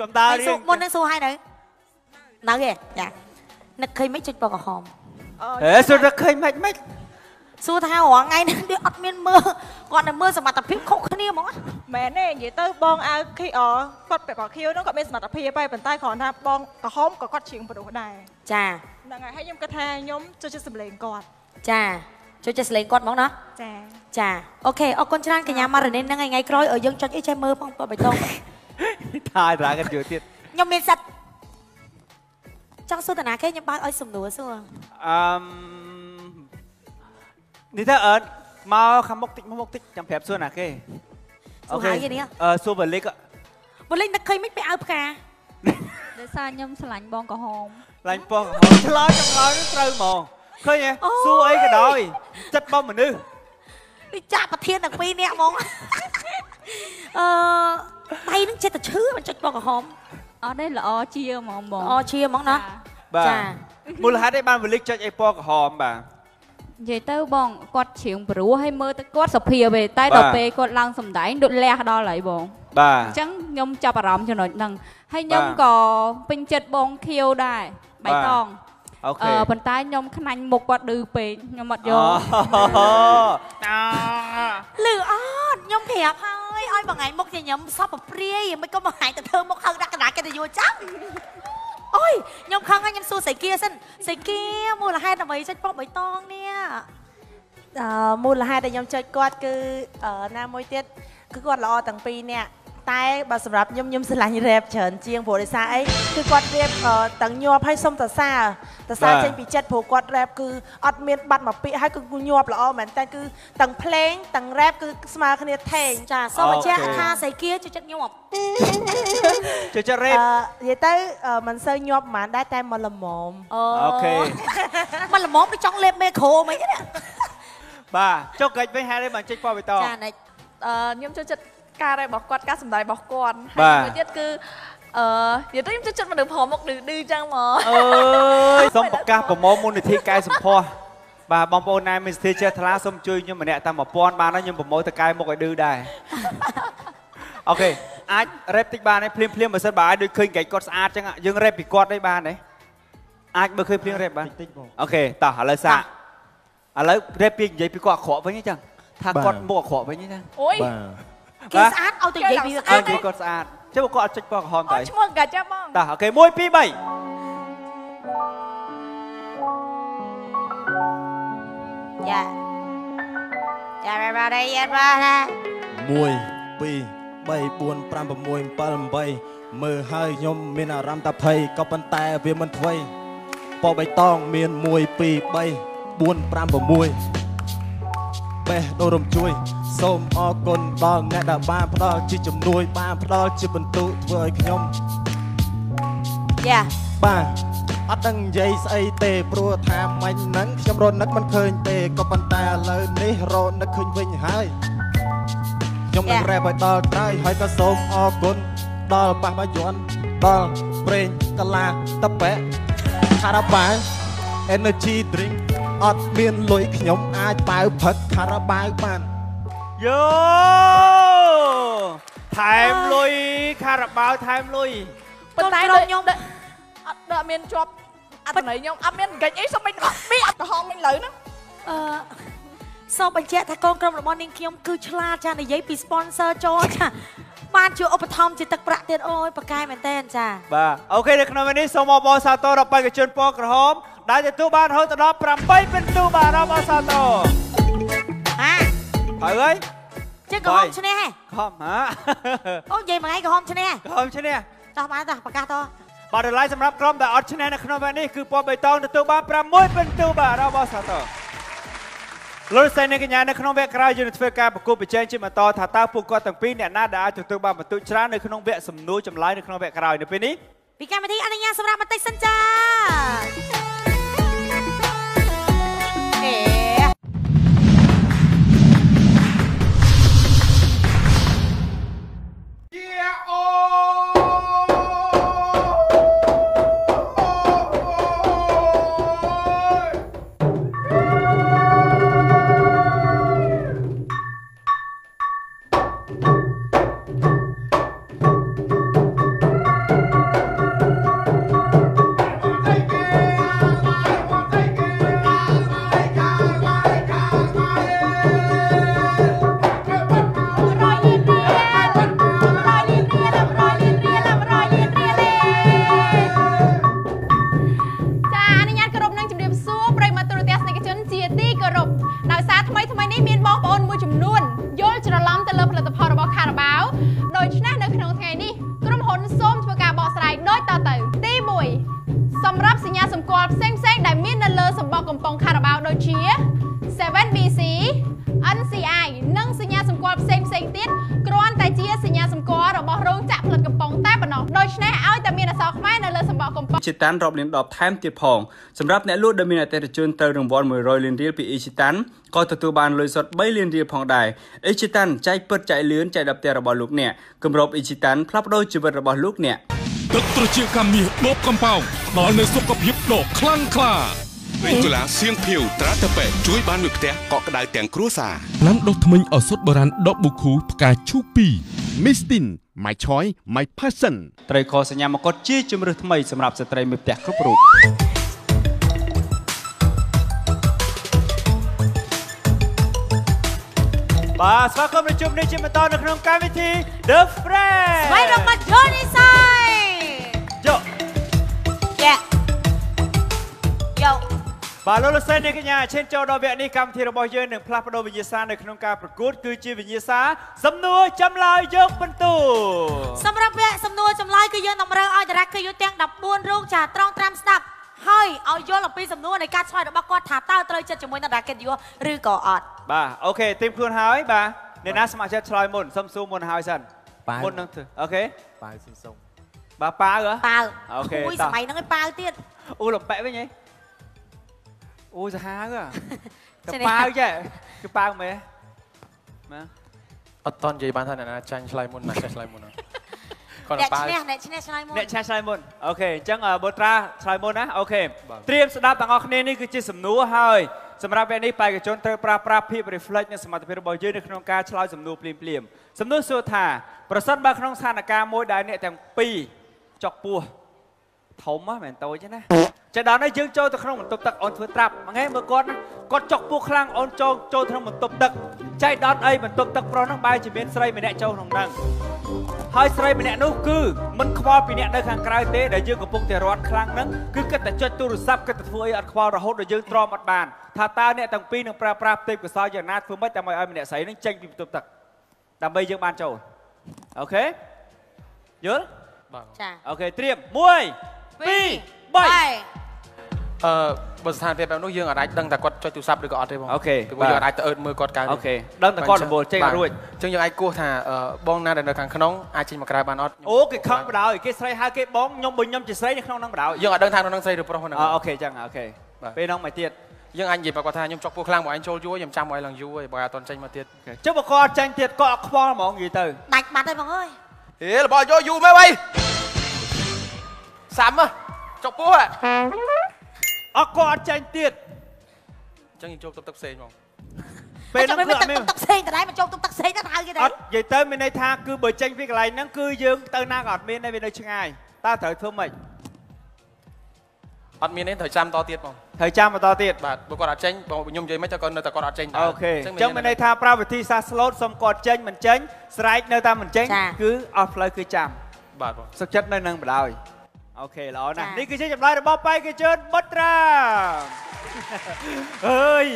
កំដៅហើយរៀសួងរមុននឹងសួរឲ្យនៅនៅទេចានឹកឃើញមិនចុចពណ៌ក្រហមហេសួរតែឃើញមិនមិនសួរថារងថ្ងៃនេះដូចអត់មានមើលគាត់នៅមើលសមត្ថភាពខុសគ្នាហ្មង មែនទេនិយាយទៅបងអាវ KR គាត់ពាក់កខៀវហ្នឹងគាត់មានសមត្ថភាពហើយប៉ុន្តែគ្រាន់ថាបងក្រហមក៏គាត់ច្រៀងព្រោះដែរចាហ្នឹងហើយហើយខ្ញុំគិតថាខ្ញុំចូលចិត្តសម្លេងគាត់ចាចូលចិត្តសលេងគាត់ហ្មងណាចាចាអូខេអរគុណច្រើនកញ្ញាម៉ារ៉ានីនហ្នឹងថ្ងៃក្រោយឲ្យយើងចុចអីចេះមើលផងបបៃតងថាតារាកិត្តិយសទៀតខ្ញុំមានសិទ្ធចង់សួរតាណាគេខ្ញុំបើកឲ្យសំណួរសួរអឺមនេះទៅអឺមកខាងមុខតិចមកមុខតិចចាំប្រាប់សួរណាគេ សួរហើយគេនេះអឺសួរវលិកបលេងនឹកឃើញមិនពាក់អាវផ្កាដោយសារខ្ញុំឆ្លាញ់បងក្រហមឡាញ់ប៉ោះឆ្លើយចម្លើយនឹងត្រូវហ្មងឃើញទេសួរអីក៏ដោយចិត្តរបស់មនុស្សដូចចាក់ប្រធានទាំងពីរនាក់ហ្មងអឺដៃនឹងចិត្តតែឈឺមិនចុចពណ៌ក្រហមអត់ទេល្អជាហ្មងបងអូជាហ្មងណាបាទចាមូលហេតុអីបានវលិកចុចអីពណ៌ក្រហមបាទ និយាយទៅបងគាត់ច្រៀងព្រោះឲ្យមើលទៅគាត់សុភាពទេតែបាទដល់ពេលគាត់ឡើងសម្ដែងដូចលះដល់ហើយបងបាទអញ្ចឹងខ្ញុំចាប់អារម្មណ៍ចំណុចហ្នឹងហើយខ្ញុំបាទក៏ពេញចិត្តបងខៀវដែរបៃតងអូខេអឺប៉ុន្តែខ្ញុំខ្នាញ់មុខគាត់ឌឺពេកខ្ញុំអត់យអូល់តាលឺអត់ខ្ញុំប្រាប់ហើយឲ្យបងឯងមុខជាខ្ញុំសពប្រព្រាយមិនក៏បងឯងទៅធ្វើមុខហៅដាក់កណ្ដាលកិត្តិយសចាំ អូយខ្ញុំខឹងហើយខ្ញុំសួរសៃគាសិនសៃគាមូលហេតុអ្វីចុចប៉ុកបៃតងនេះអឺមូលហេតុដែលខ្ញុំចុចគាត់គឺអឺណាមួយទៀតគឺគាត់ល្អទាំងពីរនាក់ តែបើសម្រាប់ខ្ញុំខ្ញុំស្រឡាញ់ rap ច្រើនជាងព្រោះដោយសារអីគឺគាត់ rap អឺទាំងញាប់ហើយសុំតសាតសាបាទចេញពីចិត្តព្រោះគាត់ rap គឺអត់មានបាត់មកពាក្យហើយគឺញាប់ល្អមែនតែគឺទាំងភ្លេងទាំង rap គឺស្មើគ្នាថេងចាសូមបញ្ជាក់ថាសៃគាជួយចិត្តញាប់ជួយចិត្ត rap អឺនិយាយទៅអឺមិនសូវញាប់ប៉ុន្មានដែរតែមកល្មមអូអូខេមកល្មមដូចចង់លេបមេក្រូមិនទេបាទចុះកិច្ចវិញហេតុអីបានចុចពណ៌បៃតងចានិចអឺខ្ញុំចូលចិត្ត ការរបស់គាត់ការសម្ដែងរបស់គាត់បាទហើយមួយទៀតគឺអឺនិយាយទៅខ្ញុំចូលចិត្តមនុស្សព្រមមុខឌឺឌឺចឹងមកអើយសូមប្រកាសប្រមូលមូលនិធិកែសម្ផស្សបាទបងប្អូនណែមានសទ្ធាចេះថ្លាសូមជួយខ្ញុំម្នាក់តាម1000បានហើយខ្ញុំប្រមូលទៅកែមុខឲ្យឌឺដែរអូខេអាច rap តិចបានទេភ្លាមភ្លាមបើសិនបើឲ្យដូចឃើញកែកគាត់ស្អាតចឹងយើង rap ពីគាត់ទេបានទេអាចមើលឃើញភ្លាម rap បានតិចបងអូខេតោះឥឡូវសាកឥឡូវ rap ពីនិយាយពីគាត់អាក្រក់វិញអញ្ចឹងថាគាត់មុខអាក្រក់វិញអញ្ចឹងអូយ គេស្អាតឲ្យទៅនិយាយពីអើនិយាយគាត់ស្អាតចុះបើគាត់អត់ចុចពណ៌ក្រហមតើឈ្មោះកាចាបងតោះអូខេ1 2 3យ៉ាយ៉ាបែបនេះយ៉ាបាណា1 2 3 4 5 6 7 8មើលហើយខ្ញុំមានអារម្មណ៍ថាភ័យក៏ប៉ុន្តែវាមិនថ្មីពណ៌បៃតងមាន1 2 3 4 5 6បេះដូងរំជួយ សូមអរគុណដល់អ្នកដែលបានផ្ដល់ជាជំនួយបានផ្ដល់ជាបន្ទុកធ្វើឲ្យខ្ញុំយ៉ាបាទអត់ដឹងនិយាយស្អីទេព្រោះថាមាញ់ហ្នឹងខ្ញុំរត់នឹកមិនឃើញទេក៏ប៉ុន្តែឥឡូវនេះរត់នឹកឃើញវិញហើយខ្ញុំនឹងរ៉េបឲ្យដល់ក្រោយហើយក៏សូមអរគុណដល់ប៉ះបាយ័នដល់ប្រេងកាឡាតប៉ែខារ៉ាបាវ energy drink អត់មានលុយខ្ញុំអាចបាវផឹកខារ៉ាបាវបាន យោថែមលុយខារ៉ាបាវថែមលុយប៉ុន្តែក្រុមខ្ញុំអត់ដល់មានជាប់អត្តន័យខ្ញុំអត់មានកាច់អីសុំមិនអត់មានកំហងមិញលើហ្នឹងអឺសូមបញ្ជាក់ថាកូនក្រុមរបស់នាងខ្ញុំគឺឆ្លាតចានិយាយពី sponsor ចូលចាបានជួយឧបត្ថម្ភជាទឹកប្រាក់ទៀតអូយប៉ាកែមែនតើចាបាទអូខេនៅក្នុងនេះសូមអបអរសាទរដល់បេក្ខជនពណ៌ក្រហមដែលទទួលបានរហូតដល់8ពិន្ទុបាទអបអរសាទរហា ហើយហើយជិះក្រហមឈ្នះហ៎ខំហាអូនិយាយមួយថ្ងៃក្រហមឈ្នះក្រហមឈ្នះតោះបានតោះប្រកាសតោះបាទតម្លៃសម្រាប់ក្រុមដែលអត់ឈ្នះនៅក្នុងវគ្គនេះគឺពណ៌បៃតងទទួលបាន6ពិន្ទុបាទអបអរសាទរលោកស្រីអ្នកកញ្ញានៅក្នុងវគ្គក្រោយយើងនឹងធ្វើការប្រគល់ប្រជែងជាបន្តថាតើពួកគាត់ទាំងពីរអ្នកណាដែលអាចទទួលបានបន្ទុកច្រើននៅក្នុងវគ្គសំណួរចម្លើយនៅក្នុងវគ្គក្រោយនៅពេលនេះពីកម្មវិធីអនុញ្ញាតសម្រាប់បន្តិចសិនចាអេ ចា កកំប៉ុងខារ៉ាបាវដូចជា 7BC NCI និងសញ្ញាសម្គាល់ផ្សេងផ្សេងៗទៀតគ្រាន់តែជាសញ្ញាសម្គាល់របស់រោងចក្រផលិតកំប៉ុងតែប៉ុណ្ណោះដូច្នេះឲ្យតែមានអក្សរខ្មែរនៅលើសំបកកំប៉ុងអ៊ីជីតានរាប់លានដបថែមទៀតផងសម្រាប់អ្នកលក់ដែលមានអតិថិជនទៅរង្វាន់100លានរៀលពីអ៊ីជីតានក៏ទទួលបានលុយសុទ្ធ3លានរៀលផងដែរអ៊ីជីតានចែកពិតចែកលឿនចែកដល់ផ្ទះរបស់លោកអ្នកគម្របអ៊ីជីតានផ្លាស់ប្ដូរជីវិតរបស់លោកអ្នកទឹកត្រជាកាមាសដបកំប៉ោងផ្ដល់នូវសុខភាពដ៏ខ្លាំងក្លា លេងកីឡាសៀងភៀវត្រាតពេជួយបានមួយផ្ទះកក់ក្ដៅទាំងគ្រួសារណាំដុសធ្មេញឱសថបុរាណដបប៊ូខូផ្កាឈូក2 Mistin my choice my passion ត្រីខសញ្ញាមកុដជាជំរើសថ្មីសម្រាប់ស្ត្រីមេផ្ទះគ្រប់រូបបាទស្វាគមន៍ប្រជុំនេះជាបន្តនៅក្នុងកម្មវិធី The Friend ស្វែងរកមកយនីស័យយកយ៉ាយក បាទលោកលោកស្រីអ្នកកញ្ញាឈានចូលដល់វគ្គនេះកម្មវិធីរបស់យើងនឹងផ្លាស់ប្ដូរវិញ្ញាសានៅក្នុងការប្រកួតគឺជាវិញ្ញាសាសំណួរចម្លើយយកបន្ទូសម្រាប់វគ្គសំណួរចម្លើយគឺយើងតម្រូវឲ្យតារាគីយុទាំង14រូបចាត្រង់ត្រាំស្ដាប់ហើយឲ្យយល់អំពីសំណួរនៃការឆ្លើយរបស់គាត់ថាតើត្រូវចិត្តជាមួយនឹងតារាគីយុឬក៏អត់បាទអូខេទីមខ្លួនហើយបាទអ្នកណាស្ម័គ្រចិត្តឆ្លើយមុនសុំសួរមុនហើយសិនប៉ាវមុននឹងធ្វើអូខេប៉ាវស៊ីសុងបាទប៉ាវហ៎ប៉ាវអូខេអូយតោះសម័យហ្នឹងឯងប៉ាវទៀតអូលំបែកវិញហី អូសាហាវហ៎ចេះតែនេះប៉ាវចេះគឺប៉ាវមែនម៉ែអត់តន់និយាយបានថាអ្នកណាចាញ់ឆ្លើយមុនណាចេះឆ្លើយមុនណាគាត់អ្នកប៉ាវឈ្នះអ្នកឈ្នះឆ្លើយមុនអ្នកឆាឆ្លើយមុនអូខេអញ្ចឹងអឺបូត្រាឆ្លើយមុនណាអូខេត្រៀមស្ដាប់ទាំងអស់គ្នានេះគឺជាសំណួរហើយសម្រាប់វគ្គនេះបេក្ខជនត្រូវប្រើប្រាស់ភាព reflect និងសមត្ថភាពរបស់យើងនៅក្នុងការឆ្លើយសំណួរភ្លាមភ្លាមៗសំណួរសួរថាប្រសិនបើក្នុងស្ថានភាពមួយដែលអ្នកទាំងពីរចុកពោះធំណាស់មិនតូចទេណា ចេះដល់នេះយើងចូលទៅក្នុងបន្ទប់ទឹកអូនធ្វើត្រាប់ហ្នឹងឯងមើលគាត់ណាគាត់ចុកពោះខ្លាំងអូនចូលចូលក្នុងបន្ទប់ទឹកចៃដន្យអីបន្ទប់ទឹកប្រុសហ្នឹងបែរជាមានស្រីម្នាក់ចូលក្នុងហ្នឹងហើយស្រីម្នាក់នោះគឺមិនខ្វល់ពីអ្នកនៅខាងក្រៅទេដែលយើងកំពុងតែរត់ខ្លាំងហ្នឹងគឺគិតតែចុចទូរស័ព្ទគិតតែធ្វើអីអត់ខ្វល់រហូតដល់យើងទ្រាំអត់បានថាតើអ្នកទាំងពីរនឹងប្រើប្រាស់ទេពកោសល្យយ៉ាងណាធ្វើម៉េចដើម្បីឲ្យម្នាក់ស្រីហ្នឹងចេញពីបន្ទប់ទឹកដើម្បីយើងបានចូល okayយល់បាទចា okay ត្រៀម1 2 3 អឺបើស្ថានភាពបែបនោះយើងអាចដឹងថាគាត់ចុចទូរស័ព្ទឬក៏អត់ទេបង okay ពីព្រោះយើងអាចទៅអឺតមើលគាត់កើត okayដឹងតែគាត់រវល់ចេញអត់រួចអញ្ចឹងយើងអាចគោះថាអឺបងណាដែលនៅខាងក្នុងអាចចេញមកក្រៅបានអត់អូគេខឹងបដ ாய் គេស្រីហៅគេបងខ្ញុំបើខ្ញុំជាស្រីនៅក្នុងហ្នឹងបដ ாய் យើងអត់ដឹងថាក្នុងនឹងស្រីឬប្រុសហ្នឹងអូខេចឹងអូខេពេលហ្នឹងមកទៀតយើងអាចនិយាយប្រាប់គាត់ថាខ្ញុំចុកពោះខ្លាំងបងឯងចូលយូរខ្ញុំចាំឲ្យឡើងយូរហើយបើអត់តន់ចេញមកទៀតចុះបើគាត់អត់ចាញ់ទៀតគាត់អត់ខ្វល់ហ្មងនិយាយទៅដាច់បាត់ហើយបងអើយហេរបស់យកយូរមែនវ៉ៃសាំចុកពោះហ៎ អត់គាត់អត់ចាញ់ទៀតអញ្ចឹងយើងចូលទឹកទឹកផ្សេងហ្មងពេលហ្នឹងមិនគឺអទឹកត់មានទឹកផ្សេងតដែរមកចូលទឹកទឹកផ្សេងទៅហៅគេដែរអត់និយាយទៅមានន័យថាគឺបើចេញពីកន្លែងហ្នឹងគឺយើងទៅណាក៏អត់មានដែរវានៅឆ្ងាយតើត្រូវធ្វើម៉េចអត់មានទេត្រូវចាំតទៀតបងត្រូវចាំបន្តទៀតបាទបើគាត់អត់ចេញបងខ្ញុំនិយាយមិនទៅគាត់នៅតែគាត់អត់ចេញដែរអូខេអញ្ចឹងមានន័យថាប្រើវិធីសាស្ត្រ slot សុំគាត់ចេញមិនចេញស្រែកនៅតែមិនចេញគឺអស់ផ្លូវគឺចាំបាទបងសុខចិត្តនៅនឹងបដ ாய் អូខេល្អណាស់នេះគឺជាចម្លើយរបស់បេក្ខជនបុត្រាអើយ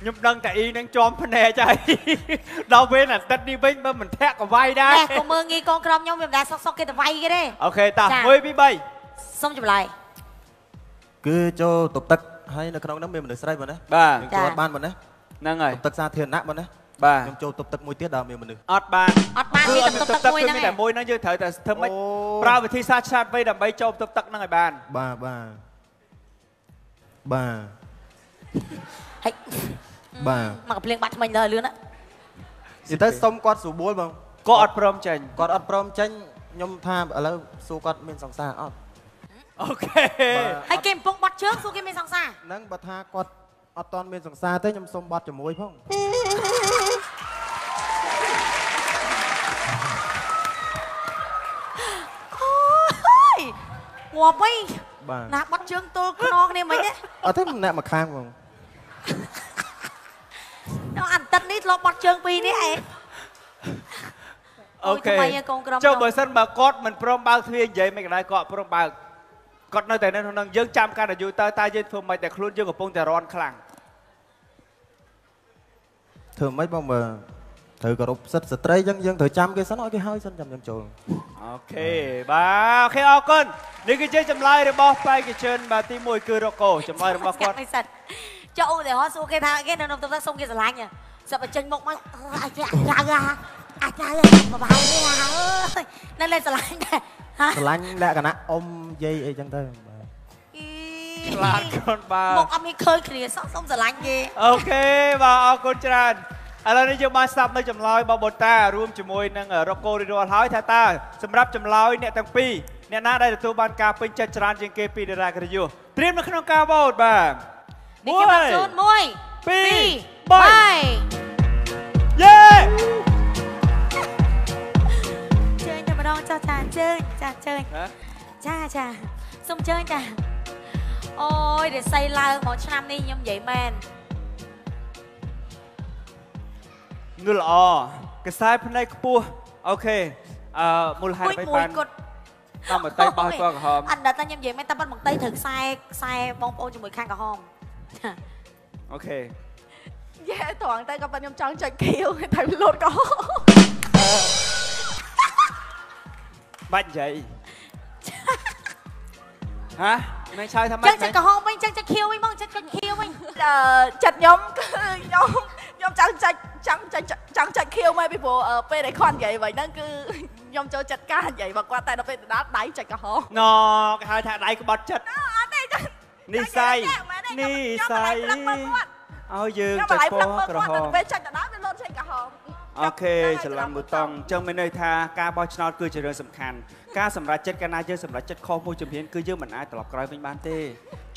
ខ្ញុំដឹងតែអ៊ីនឹងជាប់ភ្នែកហើយដល់ពេលអាទិត្យនេះវិញបើមិនធាក់កវាយដែរតែកុំមើងងាយកូនក្រមខ្ញុំវាមិនដែលសុកសុកគេទៅវាយគេទេអូខេតាចា៎1 2 3សុំចម្លើយគឺចូលទប់ទឹកហើយនៅក្នុងហ្នឹងមានមនុស្សស្រីបងណាបាទយើងចូលអត់បានបងណាហ្នឹងហើយទប់ទឹកសាធារណៈបងណា បាទខ្ញុំចូលទប់ទឹកមួយទៀតដល់មានមនុស្សអត់បានអត់បានមានតែទប់ទឹកមួយគឺហ្នឹងមានតែមួយហ្នឹងយើងត្រូវតែធ្វើម៉េចប្រើវិធីសាស្ត្រឆ្លាតវៃដើម្បីចូលទប់ទឹកហ្នឹងឲ្យបានបាទបាទបាទហើយបាទមកកំភ្លៀងបាត់ថ្មិញដល់លឿនណានិយាយទៅសុំគាត់ស្រួលបងគាត់អត់ព្រមចេញគាត់អត់ព្រមចេញខ្ញុំថាឥឡូវសួរគាត់មានសង្សារអត់អូខេហើយគេកំពុងបាត់ជើងសួរគេមានសង្សារហ្នឹងបើថាគាត់អត់តន់មានសង្សារទេខ្ញុំសុំបត់ជាមួយផង ងាប់វិញបាទណាបាត់ជើងទល់ខ្នងគ្នាមិញទេអត់ទេម្នាក់មកខាងបងដល់អន្តិតនេះធ្លាប់បាត់ជើងពីរនេះឯងអូខេថ្មីឯងកូនក្រុមចុះនោះបើសិនបើគាត់មិនព្រមបើកទ្វារនិយាយមិនក៏ដោយគាត់ព្រមបើកគាត់នៅតែនៅក្នុងហ្នឹងយើងចាំកាន់តែយូរតើតើយើងធ្វើម៉េចតែខ្លួនយើងកំពុងតែរន់ខ្លាំងធ្វើម៉េចបងបើ ត្រូវគោរពសិទ្ធិស្ត្រីអញ្ចឹងយើងត្រូវចាំគេសិនឲ្យគេហើយសិនចាំយើងចូលអូខេបាទអូខេអរគុណនេះគឺជាចម្លើយរបស់បេក្ខជនបាទទី1គឺរកូចម្លើយរបស់គាត់មិនសិនចុះឧទាហរណ៍សួរគេថាគេនៅក្នុងទឹកសុំគេស្រឡាញ់សិបបញ្ចេញមុខមកអាចចាអាចអាចចាបបាយនេះអើយនៅលេស្រឡាញ់ដែរហ៎ស្រឡាញ់លក្ខណៈអ៊ំយាយអីចឹងទៅបាទឆ្លាតខ្លួនបើមុខអត់មានឃើញគ្នាសោះសុំស្រឡាញ់គេអូខេបាទអរគុណច្រើន ឥឡូវនេះយើងបានស្ដាប់នៅចម្លើយរបស់បូតារួមជាមួយនឹងរកកូរីរាល់ហើយថាតើសម្រាប់ចម្លើយអ្នកទាំងពីរអ្នកណាដែលទទួលបានការពេញចិត្តច្រើនជាងគេពីតារាកិត្តិយសត្រៀមនៅក្នុងការបូតបាទនេះគេមកជូន1 2 3យេជើញតែម្ដងចាចាជើញចាជើញចាចាសុំជើញចាអូយរិស័យឡើងមកឆ្នាំនេះខ្ញុំនិយាយមែន ងឺល្អកសែភ្នែកខ្ពស់អូខេអឺមូលហេតុមួយអ្វីមួយបានគាត់តាមបន្តិចបោះស្គាល់ក្រហមអត់ដល់តែខ្ញុំនិយាយមែនតែប៉ុតមកតៃត្រូវខ្សែខ្សែបងប្អូនជាមួយខាងក្រហមអូខេយេត្រង់ទៅក៏ប៉ុតខ្ញុំចង់ចុចខៀវតែលូតក៏បាច់និយាយហ៎មិនឆៅថាម៉េចឹចងចិត្តក្រហមវិញចឹងចិត្តខៀវវិញបងចិត្តចុចខៀវវិញអឺចិត្តខ្ញុំគឺខ្ញុំ ខ្ញុំចង់ចុចចង់ចុចចង់ចុចខៀវមកពីព្រោះអឺពេលដែលគាត់និយាយវិញហ្នឹងគឺខ្ញុំចូលចិត្តការនិយាយរបស់គាត់តែដល់ពេលដដែលដៃចុចក្រហមណគេហៅថាដៃក្បត់ចិត្តអត់ទេចុចនិស័យនិស័យឲ្យយើងខ្ញុំចុបចល័យពផ្លឹកណ៌មើលក្រគាត់ហដល់មពេលចុចដដែលវាលូតចេញក្រហមអូខេច្រឡំប៊ូតុងអញ្ចឹងមានន័យថាការបោះឆ្នោតគឺជារឿងសំខាន់ ការសម្រេចចិត្តកាលណាយើងសម្រេចចិត្តខុសមួយជំហានគឺយើងមិនអាចត្រឡប់ក្រោយវិញបានទេ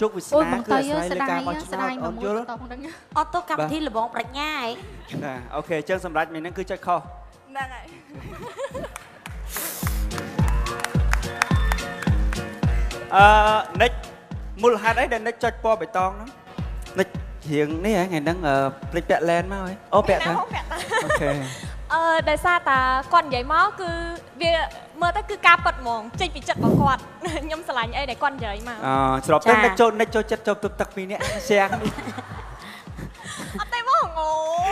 ជោគវាសអូយនាបងគឺតៃអាស្រ័យលើស្ដាការយបោះឆ្ស្នោតដាយអូមកនមួយយល់តោះហ្នឹងអត់ទៅកម្មវិធីលបងប្រាជ្ញាឯងណាអូខេអញ្ចឹងសម្រាប់មីហ្នឹងគឺចុចខុសហ្នឹងហើយអឺនិចមូលហេតុអីដែលនិចចុចពណ៌បៃតងហ្នឹងនិចរៀងនេះហ៎ថ្ងៃហ្នឹងអឺភ្លេចពាក់ឡែនមកហ៎អូពាក់ថាអូខេអឺដោយសារតាគាត់និយាយមកគឺវា មើលទៅគឺការពិតហ្មងចេញពីចិត្តរបស់គាត់ខ្ញុំស្រឡាញ់អីដែលគាត់និយាយមកអឺស្របទៅនិចចូលនិចចូលចិត្តចូលទឹកទឹកពីរនាក់ share គ្នាអត់ទេបងអូ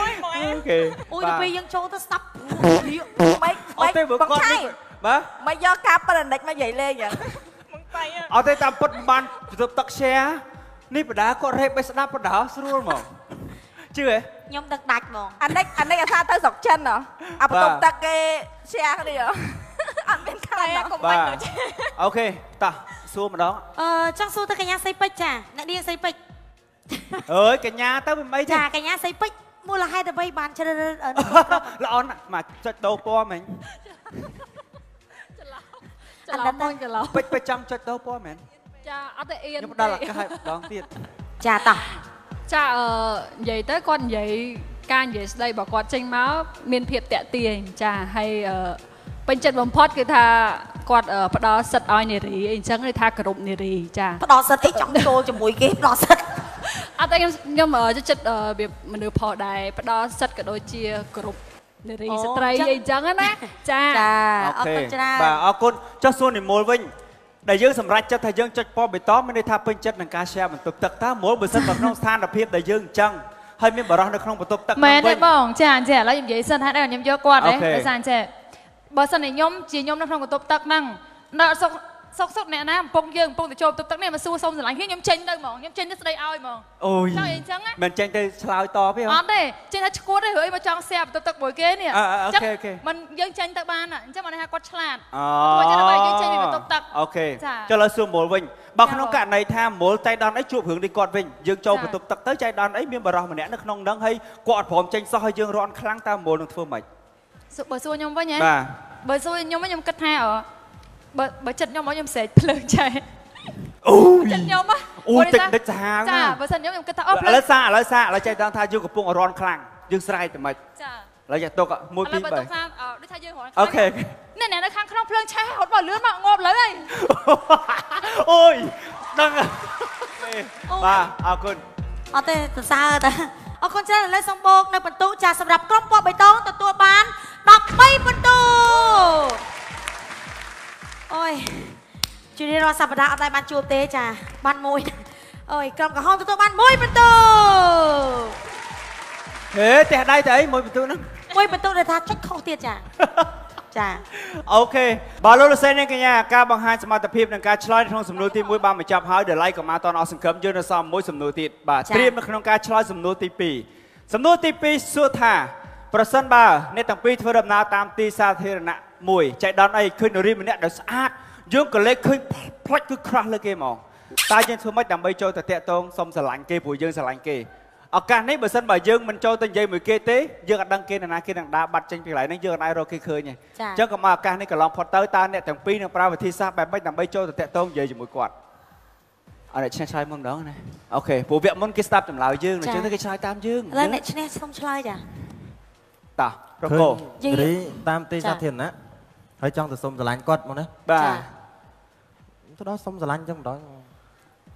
យបងអូខេអូយទៅពេលយើងចូលទៅស្ដាប់មិនអត់ទេបើបងគាត់ឆៃបាទមិនយកការប៉ិនអាណិចមកនិយាយលេងហ៎អត់ទេតាមពុតមិនបានទៅទឹក share នេះបដាគាត់រេបឲ្យស្ដាប់បដាស្រួលហ្មងជឿហ៎ខ្ញុំទឹកដាច់ហ្មងអាណិចអាណិចអាថាទៅស្រុកចិនហ៎អាបន្ទប់បាទទឹកគេ share គ្នាហ៎ អត់មានខាងហ៎បាទអូខេតោះសួរម្ដងអឺចង់សួរទៅកញ្ញាសីពេជ្រចាអ្នកនាងសីពេជ្រអើយកញ្ញាទៅមិនអីទេចាកញ្ញាសីពេជ្រមូលហេតុអ្វីបានជ្រើសរើសអឺល្អណាស់មកចុចដោពណ៌មែនច្រឡំបងច្រឡំពេជ្រពេជ្រចង់ចុចដោពណ៌មែនចាអត់ទេអៀនខ្ញុំផ្ដល់ឱកាសឲ្យម្ដងទៀតចាតោះចាអឺនិយាយទៅគាត់និយាយការនិយាយស្ដីរបស់គាត់ចេញមកមានភាពតាក់ទាញចាហើយអឺ ពេញចិត្តបំផុតគឺថាគាត់អឺផ្ដល់សិទ្ធឲ្យនារីអីអញ្ចឹងគេថាគោរពនារីចាផ្ដល់សិទ្ធអីចង់ចូលជាមួយគេផ្ដល់សិទ្ធអត់ទេខ្ញុំខ្ញុំអឺចូលចិត្តអឺវាមនុស្សផងដែរផ្ដល់សិទ្ធក៏ដូចជាគោរពនារីអូស្ត្រីចឹងអីអញ្ចឹងណាចាអូខេបាទអរគុណចុះសួរនិមលវិញដែលយើងសម្រេចចិត្តថាយើងចុចពណ៌បៃតងមានន័យថាពេញចិត្តនឹងការ share បន្ទប់ទឹកតើមូលបើសិនបើក្នុងស្ថានភាពដែលយើងអញ្ចឹងហើយមានបរិះនៅក្នុងបន្ទប់ទឹកមែនវិញទេបងចាអញ្ចឹងឥឡូវខ្ញុំនិយាយសិនហើយខ្ញុំយកគាត់អូទេខេដោយសារអញ្ចឹង បើសិនជាខ្ញុំជាខ្ញុំនៅក្នុងបន្ទប់ទឹកហ្នឹងនៅអត់សុកសុកសុកអ្នកណាកំពុងយើងកំពុងទៅចូលបន្ទប់ទឹកនេះមកសួរសុំស្រឡាញ់គ្នាខ្ញុំចេញទៅហ្មងខ្ញុំចេញទៅស្ដីឲ្យហ្មងអូយចង់និយាយអញ្ចឹងណាមិនចេញទៅឆ្លើយតបទេហ៎អត់ទេចេញថាឈួតទេរឿយមកចង់ share បន្ទប់ទឹកមួយគេនេះអឺអឺអូខេអូខេមិនយើងចេញទៅបានអញ្ចឹងមកន័យថាគាត់ឆ្លាតអូធ្វើចឹងដើម្បីយើងចេញពីបន្ទប់ទឹកអូខេចាចុះឥឡូវសួរមូលវិញបើក្នុងករណីថាមូលចៃដន្យអីជួបរឿងនេះគាត់វិញយើងចូលចាបន្ទប់ទឹកទៅចៃដន្យអីមានបរិះម្នាក់នៅក្នុងហ្នឹងហើយគាត់អត់ព្រមចេញសោះហើយយើងរន់ខ្លាំងតើមូលនឹងធ្វើម៉េចសួរ បើសួរខ្ញុំវិញហ៎បាទបើសួរខ្ញុំវិញខ្ញុំគិតថាអបើបើចិត្តខ្ញុំមកខ្ញុំស្រែកភ្លើងចែអូយចិត្តខ្ញុំហ៎អូយព្រោះតិចថាតិចសាហាវចាណាស់បើសិនខ្ញុំខ្ញុំគិតថាអូភ្លើឥងឡូវសារឥឡូវសារឥឡូវចៃដន្យថាយើងកំពុងរន់ខ្លាំងយើងស្រែកទៅម៉េចចាឥឡូវយ៉ាទុក1 2ឥឡូវបើទុក3ថាអឺដូចថាយើងរត់អូខេនេះអ្នកនៅខាងក្នុងភ្លើងឆេះរត់មកលឿនមកងាប់លើហើយអូយដឹងហើយបាទអរគុណអត់ទេសរសើរតា អរគុណច្រើនឥឡូវសូមបូកនៅបន្ទុកចាសម្រាប់ក្រុមពណ៌បៃតងទទួលបាន13បន្ទុកអូយជួយរាល់សប្តាហ៍អត់ដែរបានជួបទេចាបានមួយអូយក្រុមក្រហមទទួលបាន1បន្ទុកហេផ្ទះដៃទៅអីមួយបន្ទូហ្នឹងមួយបន្ទុកដែលថាចុចខុសទៀតចា ចាអូខេបាទលោកលោកស្រីនិងកញ្ញាការបង្ហាញសមត្ថភាពនិងការឆ្លើយនៅក្នុងសំណួរទី1បានបញ្ចប់ហើយដែល like ក៏មកតនអស់សង្ឃឹមយើងនៅសល់មួយសំណួរទៀតបាទត្រៀមនៅក្នុងការឆ្លើយសំណួរទី2សំណួរទី2សួរថាប្រសិនបើអ្នកទាំងពីរធ្វើដំណើរតាមទីសាធារណៈមួយចៃដន្យអីឃើញនារីម្នាក់ដែលស្អាតយើងក៏លេចឃើញផ្លាច់គឺក្រាស់លើគេហ្មងតើយើងធ្វើម៉េចដើម្បីចូលទៅតាក់ទងសុំស្រឡាញ់គេព្រោះយើងស្រឡាញ់គេ ឱកាសនេះបើសិនបើយើងមិនចូលទៅនិយាយមួយគេទេយើងអត់ដឹងគេនរណាគេនឹងដើរបាត់ចេញពីកន្លែងហ្នឹងយើងអត់អាចរកគេឃើញទេចាអញ្ចឹងក៏មកឱកាសនេះកន្លងផុតទៅតើអ្នកទាំងពីរនឹងប្រើវិធីសាស្ត្របែបម៉េចដើម្បីចូលទៅតាក់ទងនិយាយជាមួយគាត់អរអ្នកឆ្នេះឆ្លើយមុនម្ដងណាអូខេព្រោះវគ្គមុនគេស្ដាប់ចម្លើយយើងអញ្ចឹងទៅគេឆ្លើយតាមយើងឥឡូវអ្នកឈ្នះសូមឆ្លើយចាតោះប្រឃើកោញរីតាមទីសាធារណៈហើយចង់ទៅសុំស្រឡាញ់គាត់មកណាបាទទៅដល់សុំស្រឡាញ់ចឹងម្ដង